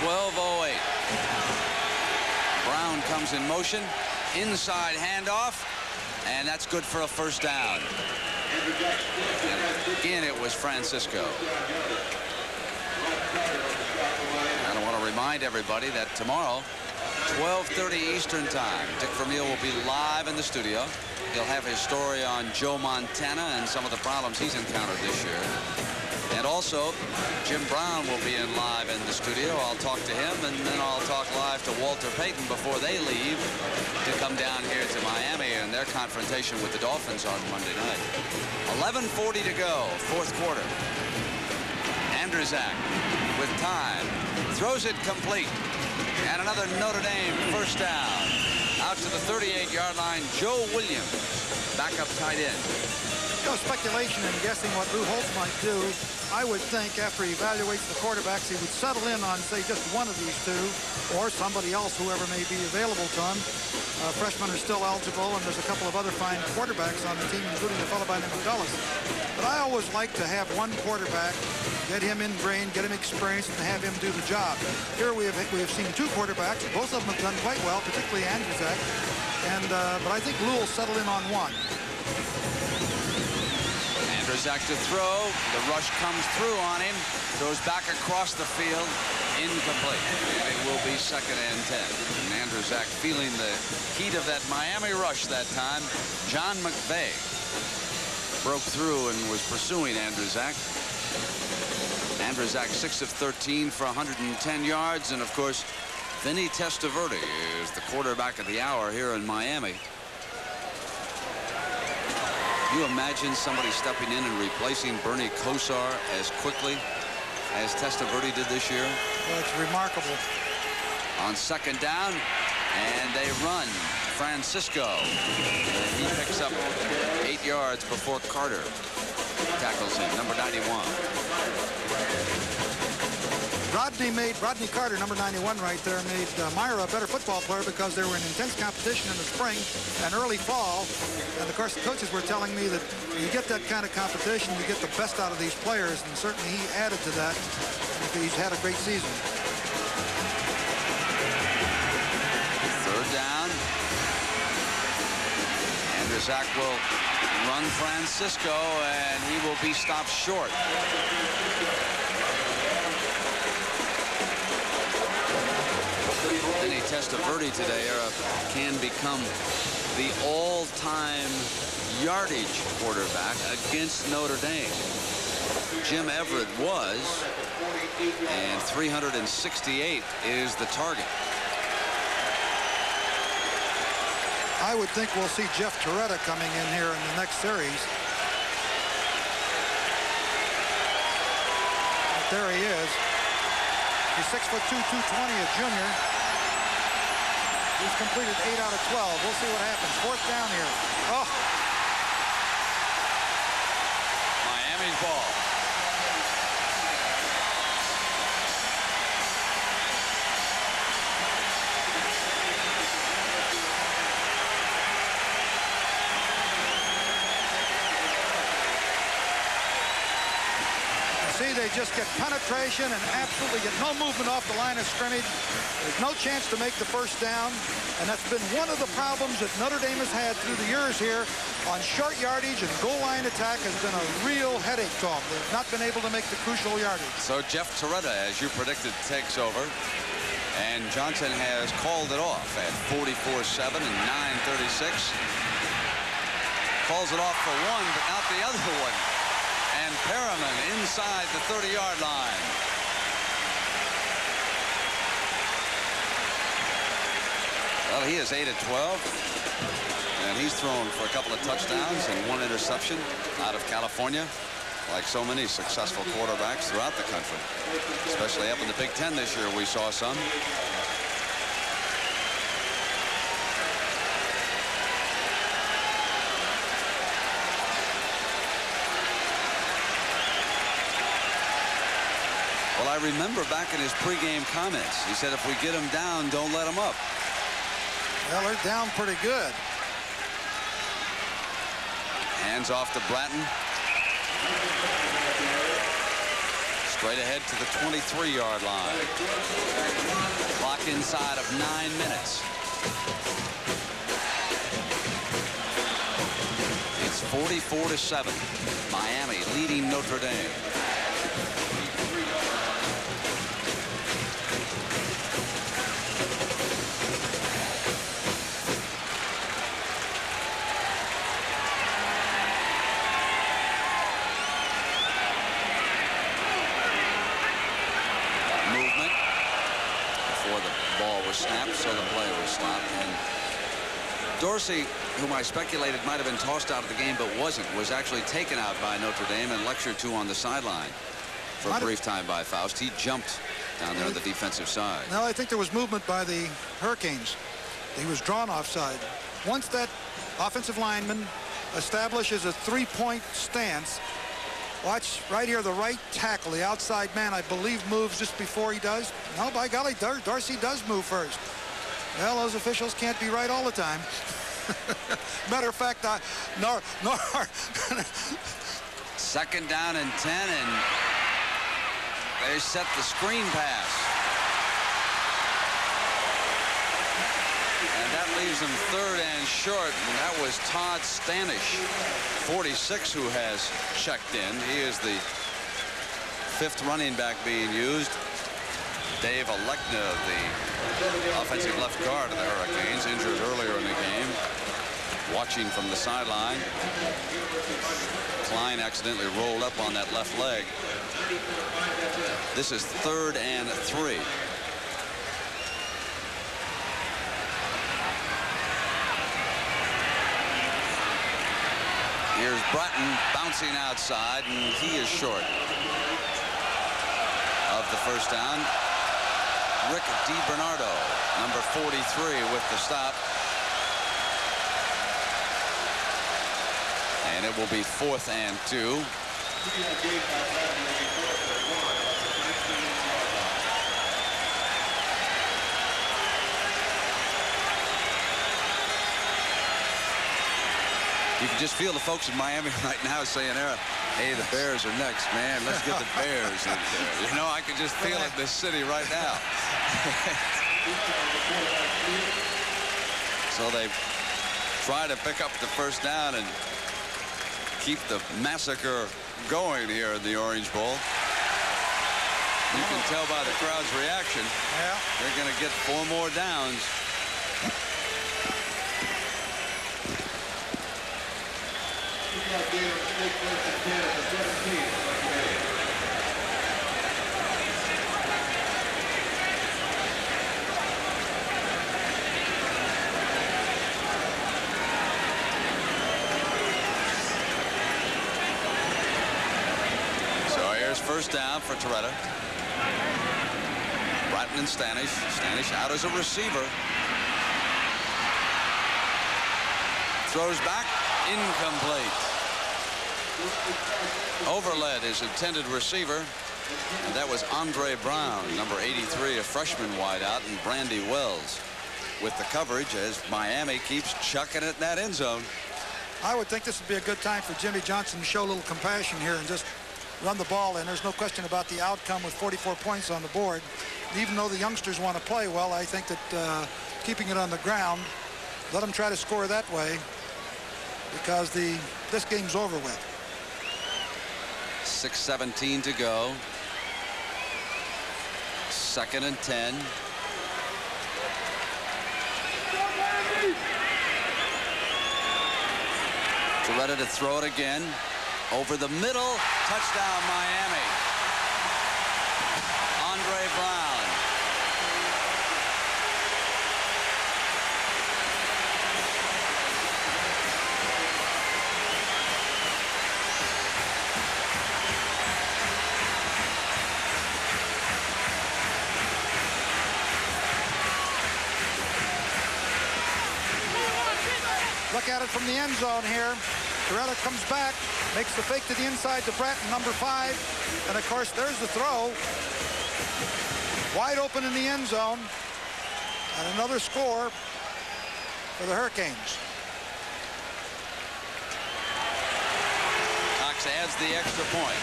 12.08. Brown comes in motion. Inside handoff. And that's good for a first down. And again, it was Francisco. And I want to remind everybody that tomorrow, 12.30 Eastern Time, Dick Vermeil will be live in the studio. He'll have his story on Joe Montana and some of the problems he's encountered this year. And also, Jim Brown will be in live in the studio. I'll talk to him, and then I'll talk live to Walter Payton before they leave to come down here to Miami and their confrontation with the Dolphins on Monday night. 11.40 to go, fourth quarter. Andrysiak with time. Throws it complete. And another Notre Dame first down. Out to the 38-yard line, Joe Williams, backup tight end. No speculation and guessing what Lou Holtz might do. I would think after he evaluates the quarterbacks, he would settle in on, say, just one of these two or somebody else, whoever may be available to him. Uh, freshmen are still eligible, and there's a couple of other fine quarterbacks on the team, including a fellow by the name of Dulles. But I always like to have one quarterback, get him ingrained, get him experience, and have him do the job. Here we have we have seen two quarterbacks. Both of them have done quite well, particularly Andrysiak. And uh, but I think Lou will settle in on one. Andrysiak to throw. The rush comes through on him. Throws back across the field. Incomplete. It will be second and 10. Andrysiak feeling the heat of that Miami rush that time. John McVeigh broke through and was pursuing Andrysiak. Andrysiak 6 of 13 for 110 yards. And, of course, Vinny Testaverde is the quarterback of the hour here in Miami. You imagine somebody stepping in and replacing Bernie Kosar as quickly as Testaverde did this year? Well, it's remarkable. On second down, and they run. Francisco. And he picks up eight yards before Carter tackles him, number 91. Rodney made Rodney Carter, number 91 right there, made uh, Mira a better football player because they were in intense competition in the spring and early fall. And of course, the coaches were telling me that you get that kind of competition, you get the best out of these players. And certainly he added to that. He's had a great season. Andrysiak will run Francisco, and he will be stopped short. Vinny Testaverde today uh, can become the all-time yardage quarterback against Notre Dame. Jim Everett was, and 368 is the target. I would think we'll see Jeff Torretta coming in here in the next series. But there he is. He's 6'2", 220, a junior. He's completed 8 out of 12. We'll see what happens. Fourth down here. Oh. Miami's ball. Just get penetration and absolutely get no movement off the line of scrimmage. There's no chance to make the first down. And that's been one of the problems that Notre Dame has had through the years here on short yardage and goal line attack has been a real headache to them. They've not been able to make the crucial yardage. So Jeff Torretta, as you predicted, takes over. And Johnson has called it off at 44-7 and 9.36. Calls it off for one, but not the other [laughs] one. And Perriman inside the 30-yard line. Well, he is 8 at 12. And he's thrown for a couple of touchdowns and one interception out of California like so many successful quarterbacks throughout the country, especially up in the Big Ten this year, we saw some. Remember back in his pregame comments, he said if we get him down, don't let him up. Well, they're down pretty good. Hands off to Bratton. Straight ahead to the 23-yard line. Clock inside of nine minutes. It's 44 to 7. Miami leading Notre Dame. Snapped, so the play was stopped. And Dorsey, whom I speculated might have been tossed out of the game but wasn't, was actually taken out by Notre Dame and lectured to on the sideline for a brief time by Faust. He jumped down there on the defensive side. Now, I think there was movement by the Hurricanes. He was drawn offside. Once that offensive lineman establishes a three-point stance, watch right here, the right tackle, the outside man, I believe, moves just before he does. No, by golly, Dar Dorsey does move first. Well, those officials can't be right all the time. [laughs] Matter of fact, I, nor, nor, Second down and 10, and they set the screen pass. Third and short, and that was Todd Stanish, 46, who has checked in. He is the fifth running back being used. Dave Alekna, the offensive left guard of the Hurricanes, injured earlier in the game. Watching from the sideline. Kleine accidentally rolled up on that left leg. This is third and three. Here's Bratton bouncing outside, and he is short of the first down. Rick DiBernardo, number 43, with the stop. And it will be fourth and two. You can just feel the folks in Miami [laughs] right now saying, "Ara, hey, the Bears are next, man. Let's get the [laughs] Bears in there." You know, I can just feel it in this city right now. [laughs] so they try to pick up the first down and keep the massacre going here in the Orange Bowl. You can tell by the crowd's reaction. Yeah. They're going to get four more downs. So here's first down for Torretta. Bratton and Stanish. Stanish out as a receiver. Throws back. Incomplete. Overled his intended receiver. And that was Andre Brown, number 83, a freshman wideout, and Brandy Wells with the coverage as Miami keeps chucking it in that end zone. I would think this would be a good time for Jimmy Johnson to show a little compassion here and just run the ball in. There's no question about the outcome with 44 points on the board. even though the youngsters want to play well, I think that uh, keeping it on the ground, let them try to score that way because the this game's over with. 6.17 to go. Second and 10. Ready to throw it again. Over the middle. Touchdown, Miami. Andre Brown. It from the end zone here. Torretta comes back, makes the fake to the inside to Bratton, number five. And of course, there's the throw. Wide open in the end zone. And another score for the Hurricanes. Cox adds the extra point.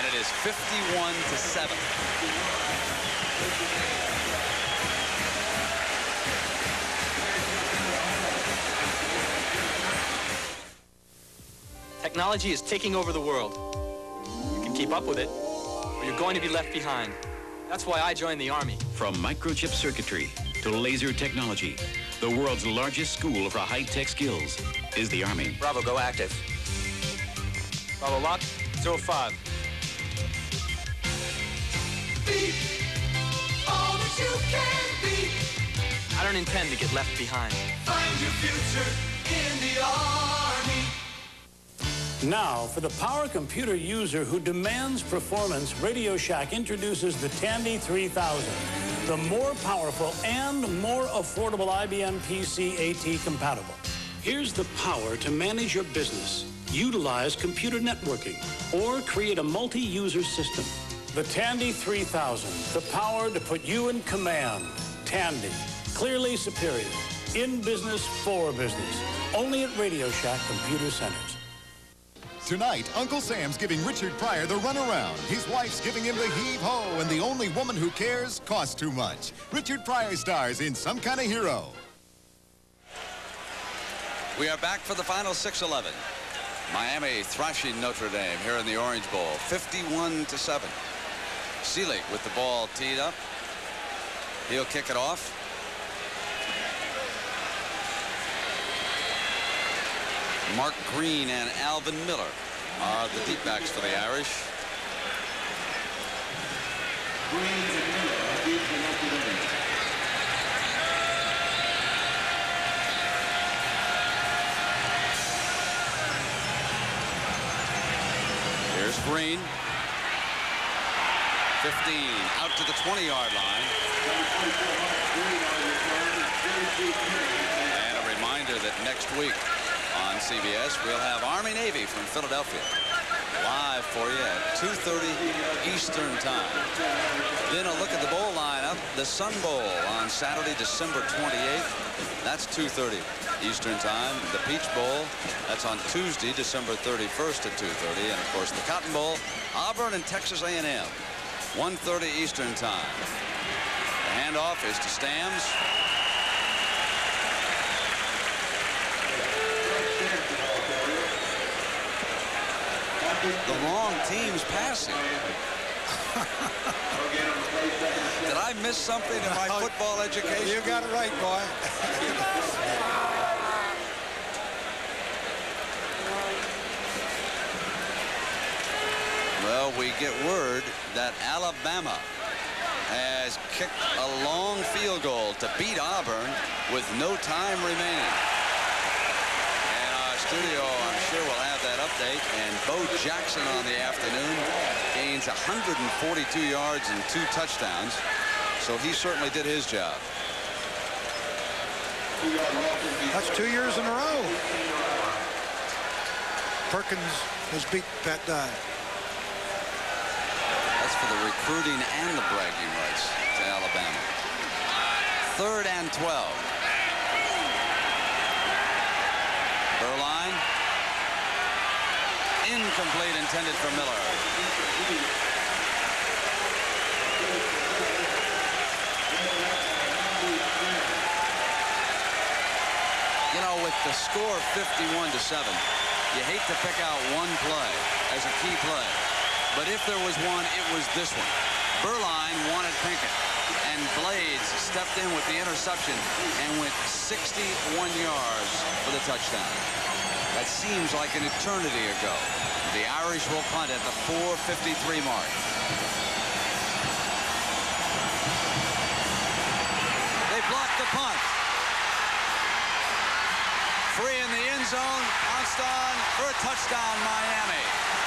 And it is 51 to 7. Technology is taking over the world. You can keep up with it, or you're going to be left behind. That's why I joined the Army. From microchip circuitry to laser technology, the world's largest school for high-tech skills is the Army. Bravo, go active. Bravo, lock, 05. Be all that you can be. I don't intend to get left behind. Find your future in the Army. Now, for the power computer user who demands performance, Radio Shack introduces the Tandy 3000, the more powerful and more affordable IBM PC AT compatible. Here's the power to manage your business, utilize computer networking, or create a multi-user system. The Tandy 3000, the power to put you in command. Tandy, clearly superior. In business, for business. Only at Radio Shack Computer Centers. Tonight, Uncle Sam's giving Richard Pryor the runaround. His wife's giving him the heave-ho, and the only woman who cares costs too much. Richard Pryor stars in Some Kind of Hero. We are back for the final 6-11. Miami thrashing Notre Dame here in the Orange Bowl, 51 to 7. Seelig with the ball teed up. He'll kick it off. Mark Green and Alvin Miller are the deep backs for the Irish. Here's Green. 15 out to the 20-yard line. And a reminder that next week CBS, we'll have Army-Navy from Philadelphia live for you at 2.30 Eastern Time. Then a look at the bowl lineup, the Sun Bowl on Saturday, December 28th. That's 2.30 Eastern Time. The Peach Bowl, that's on Tuesday, December 31st at 2.30. And, of course, the Cotton Bowl, Auburn and Texas A&M, 1.30 Eastern Time. The handoff is to Stams. The wrong team's passing. [laughs] Did I miss something in my football education? You got it right, boy. well, we get word that Alabama has kicked a long field goal to beat Auburn with no time remaining. And our studio, I'm sure, will update. And Bo Jackson on the afternoon gains 142 yards and two touchdowns. So he certainly did his job. That's two years in a row. Perkins has beat Pat Dye. That's for the recruiting and the bragging rights to Alabama. Third and 12. Beuerlein. Incomplete intended for Miller. You know, with the score 51 to 7, you hate to pick out one play as a key play. But if there was one, it was this one. Beuerlein wanted Pinkett, and Blades stepped in with the interception and went 61 yards for the touchdown. That seems like an eternity ago. The Irish will punt at the 4.53 mark. They blocked the punt. Free in the end zone, on for a touchdown, Miami.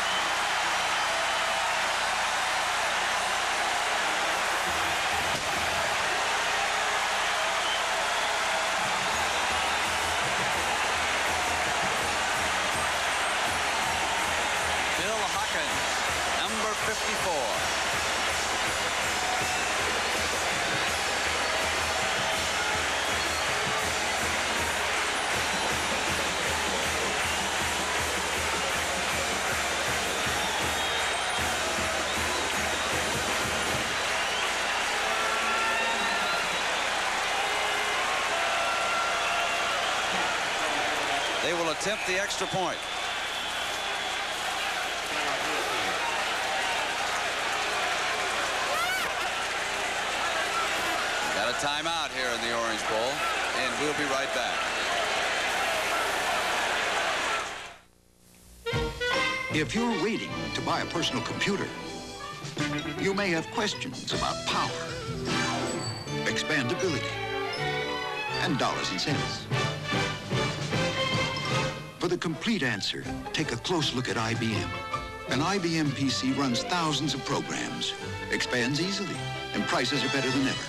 Attempt the extra point. Got a timeout here in the Orange Bowl, and we'll be right back. If you're waiting to buy a personal computer, you may have questions about power, expandability, and dollars and cents. For the complete answer, take a close look at IBM. An IBM PC runs thousands of programs, expands easily, and prices are better than ever.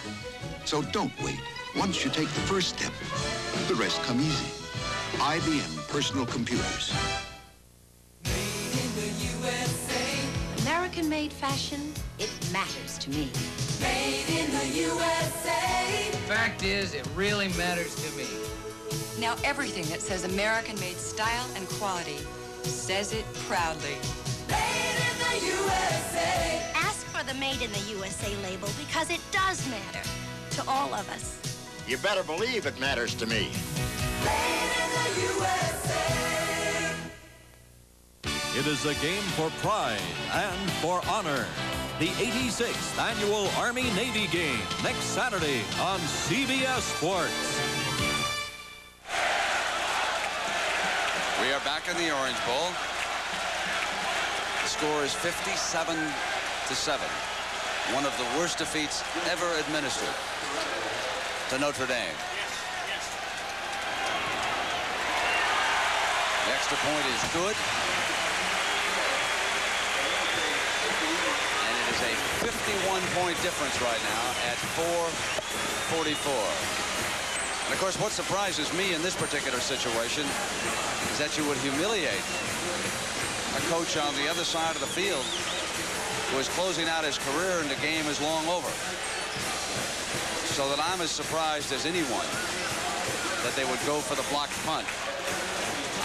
So don't wait. Once you take the first step, the rest come easy. IBM Personal Computers. American-made fashion, it matters to me. Made in the USA. Fact is, it really matters to me. Now everything that says American-made style and quality says it proudly. Made in the USA. Ask for the Made in the USA label because it does matter to all of us. You better believe it matters to me. Made in the USA. It is a game for pride and for honor. The 86th Annual Army-Navy Game next Saturday on CBS Sports. Back in the Orange Bowl. The score is 57 to 7. One of the worst defeats ever administered to Notre Dame. The extra point is good. And it is a 51-point difference right now at 444. And of course, what surprises me in this particular situation is that you would humiliate a coach on the other side of the field who is closing out his career and the game is long over. So that I'm as surprised as anyone that they would go for the blocked punt.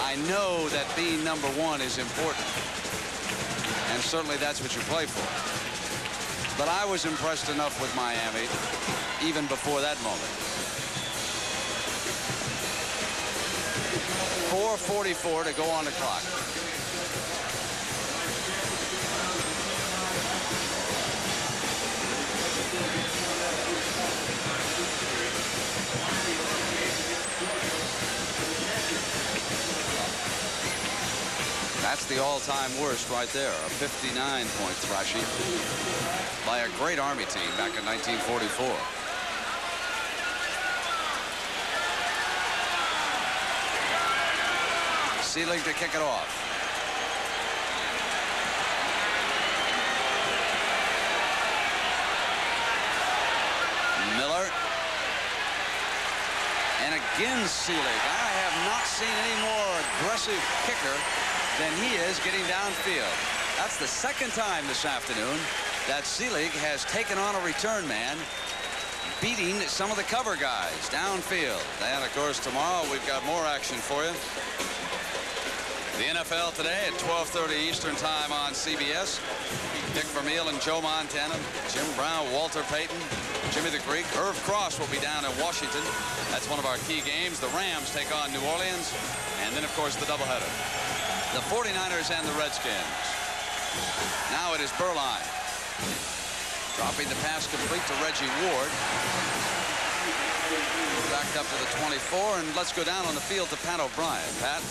I know that being number one is important. And certainly that's what you play for. But I was impressed enough with Miami even before that moment. 4.44 to go on the clock. That's the all-time worst right there, a 59-point thrashing by a great Army team back in 1944. Seelig to kick it off. Miller. And again, Seelig. I have not seen any more aggressive kicker than he is getting downfield. That's the second time this afternoon that Seelig has taken on a return man, beating some of the cover guys downfield. And, of course, tomorrow we've got more action for you. The NFL today at 12:30 Eastern Time on CBS. Dick Vermeil and Joe Montana, Jim Brown, Walter Payton, Jimmy the Greek, Irv Cross will be down in Washington. That's one of our key games. The Rams take on New Orleans, and then of course the doubleheader. The 49ers and the Redskins. Now it is Beuerlein. Dropping the pass complete to Reggie Ward. Backed up to the 24, and let's go down on the field to Pat O'Brien. Pat?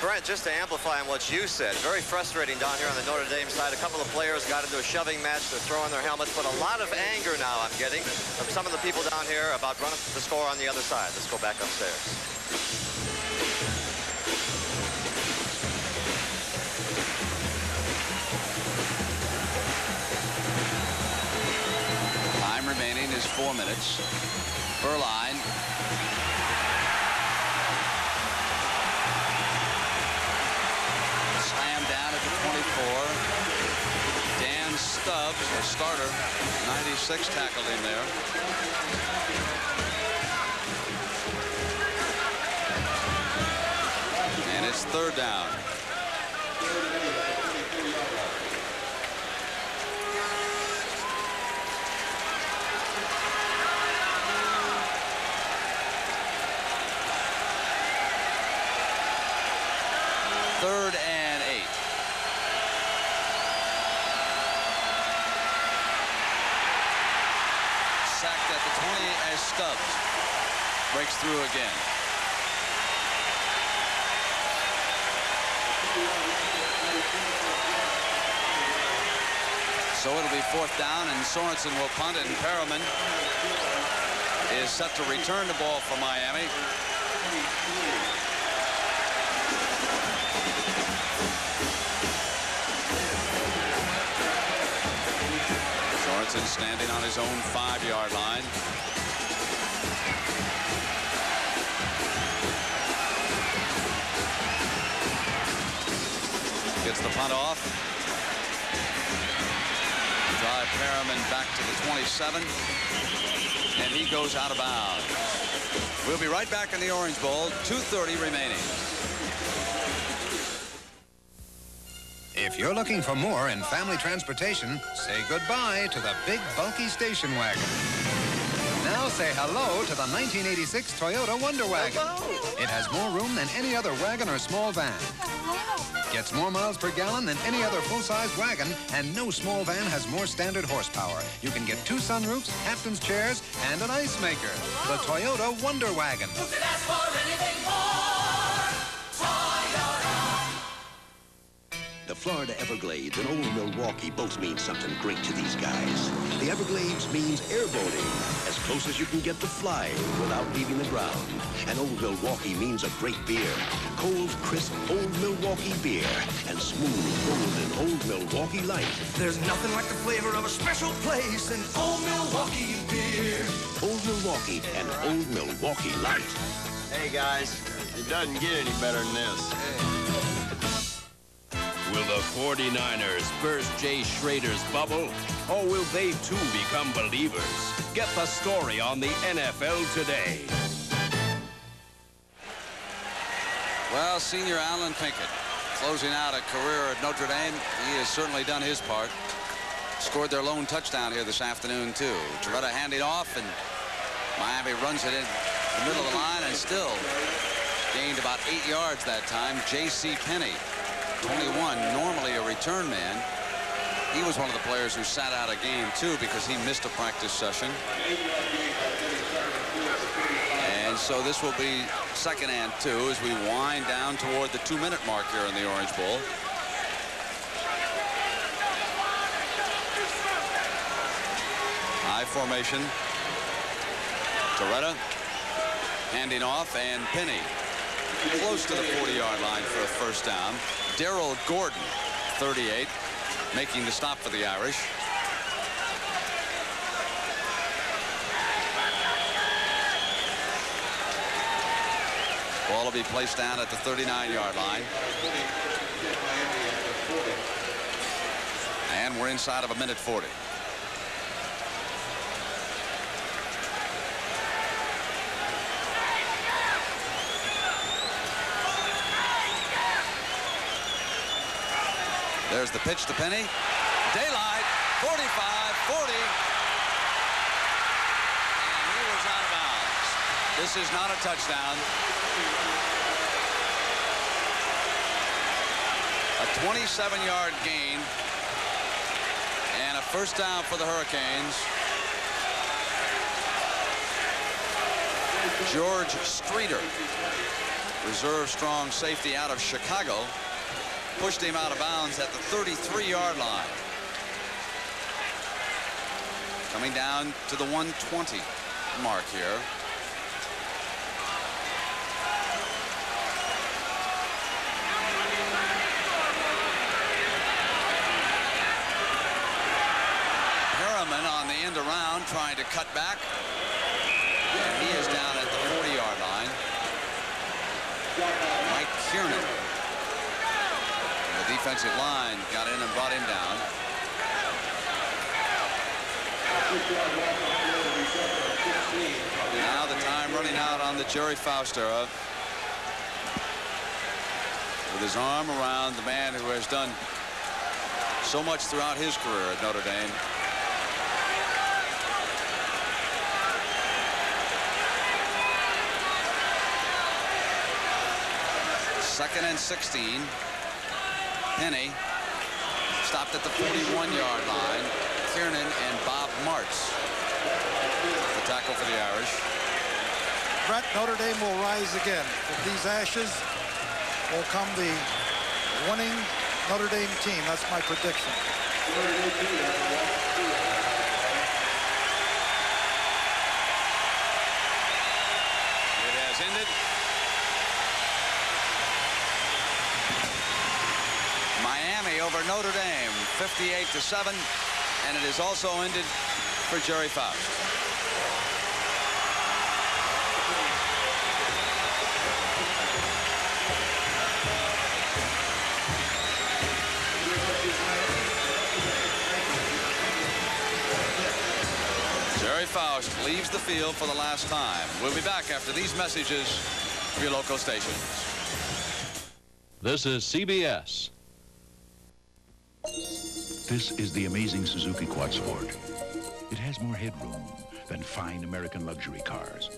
Brent, just to amplify on what you said, very frustrating down here on the Notre Dame side. A couple of players got into a shoving match. They're throwing their helmets, but a lot of anger now I'm getting from some of the people down here about running the score on the other side. Let's go back upstairs. Time remaining is four minutes. Beuerlein. 24. Dan Stubbs, the starter, 96 tackled him there. And it's third down. Third and eight. Sacked at the 20 as Stubbs breaks through again. So it'll be fourth down, and Sorensen will punt and Perriman is set to return the ball for Miami. Sorensen standing on his own five-yard line. Gets the punt off. Drive Perriman back to the 27. And he goes out of bounds. We'll be right back in the Orange Bowl. 2.30 remaining. If you're looking for more in family transportation, say goodbye to the big, bulky station wagon. Now say hello to the 1986 Toyota Wonder Wagon. It has more room than any other wagon or small van. Gets more miles per gallon than any other full-size wagon, and no small van has more standard horsepower. You can get two sunroofs, captain's chairs, and an ice maker. The Toyota Wonder Wagon. The Florida Everglades and Old Milwaukee both mean something great to these guys. The Everglades means airboating, as close as you can get to flying without leaving the ground. And Old Milwaukee means a great beer. Cold, crisp Old Milwaukee beer and smooth, golden Old Milwaukee Light. There's nothing like the flavor of a special place in Old Milwaukee beer. Old Milwaukee and Old Milwaukee Light. Hey, guys, it doesn't get any better than this. Will the 49ers burst Jay Schroeder's bubble? Or will they too become believers? Get the story on the NFL today. Well, senior Alan Pinkett closing out a career at Notre Dame. He has certainly done his part. Scored their lone touchdown here this afternoon, too. Torretta handing off, and Miami runs it in the middle of the line and still gained about eight yards that time. J.C. Penny, 21, normally a return man. He was one of the players who sat out a game, too, because he missed a practice session. And so this will be second and two as we wind down toward the two-minute mark here in the Orange Bowl. High formation. Torretta handing off, and Penny close to the 40-yard line for a first down. Daryl Gordon, 38, making the stop for the Irish. Ball will be placed down at the 39-yard line. And we're inside of a minute 40. There's the pitch to Penny. Daylight, 45, 40. And he was out of bounds. This is not a touchdown. A 27-yard gain and a first down for the Hurricanes. George Streeter, reserve strong safety out of Chicago, pushed him out of bounds at the 33-yard line. Coming down to the 120 mark here. Harriman on the end around trying to cut back. And he is down at the 40-yard line. Mike Kiernan. Defensive line got in and brought him down. Now the time running out on the Gerry Faust era. With his arm around the man who has done so much throughout his career at Notre Dame. Second and 16. Penny stopped at the 41-yard line. Kiernan and Bob Martz. The tackle for the Irish. Brent, Notre Dame will rise again. With these ashes will come the winning Notre Dame team. That's my prediction. It has ended. Miami over Notre Dame, 58 to 7, and it is also ended for Gerry Faust. Gerry Faust leaves the field for the last time. We'll be back after these messages for your local stations. This is CBS. This is the amazing Suzuki Quad Sport. It has more headroom than fine American luxury cars.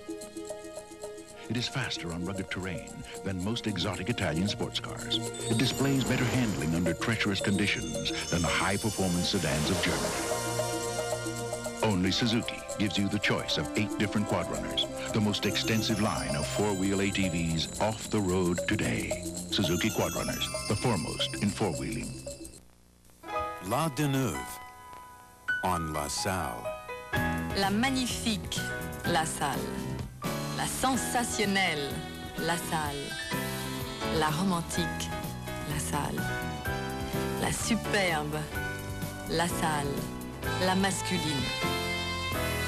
It is faster on rugged terrain than most exotic Italian sports cars. It displays better handling under treacherous conditions than the high-performance sedans of Germany. Only Suzuki gives you the choice of eight different quad runners, the most extensive line of four-wheel ATVs off the road today. Suzuki Quad Runners, the foremost in four-wheeling. La Deneuve on La Salle. La magnifique La Salle. La sensationnelle La Salle. La romantique La Salle. La superbe La Salle. La masculine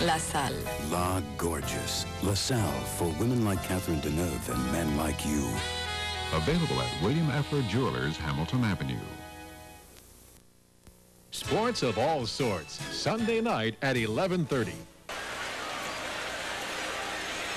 La Salle. La Gorgeous. La Salle for women like Catherine Deneuve and men like you. Available at William Effler Jewelers, Hamilton Avenue. Sports of all sorts, Sunday night at 11:30.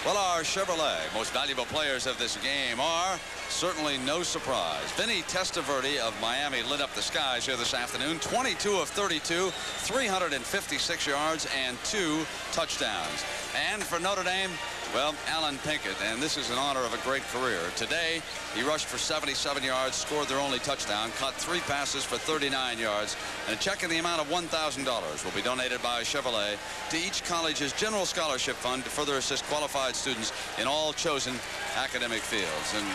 Well, our Chevrolet most valuable players of this game are certainly no surprise. Vinny Testaverde of Miami lit up the skies here this afternoon. 22 of 32, 356 yards and two touchdowns. And for Notre Dame, well, Alan Pinkett, and this is in honor of a great career. Today, he rushed for 77 yards, scored their only touchdown, caught three passes for 39 yards, and a check in the amount of $1,000 will be donated by Chevrolet to each college's general scholarship fund to further assist qualified students in all chosen academic fields. And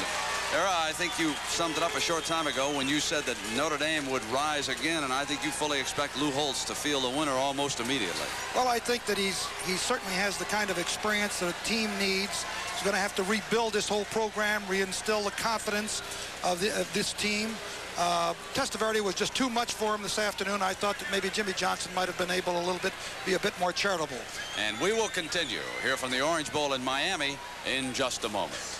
Ara, I think you summed it up a short time ago when you said that Notre Dame would rise again, and I think you fully expect Lou Holtz to feel the winner almost immediately. Well, I think that he's he certainly has the kind of experience that a team needs. He's going to have to rebuild this whole program, reinstill the confidence of, the, of this team. Uh, Testaverde was just too much for him this afternoon. I thought that maybe Jimmy Johnson might have been able a little bit be a bit more charitable. And we will continue here from the Orange Bowl in Miami in just a moment.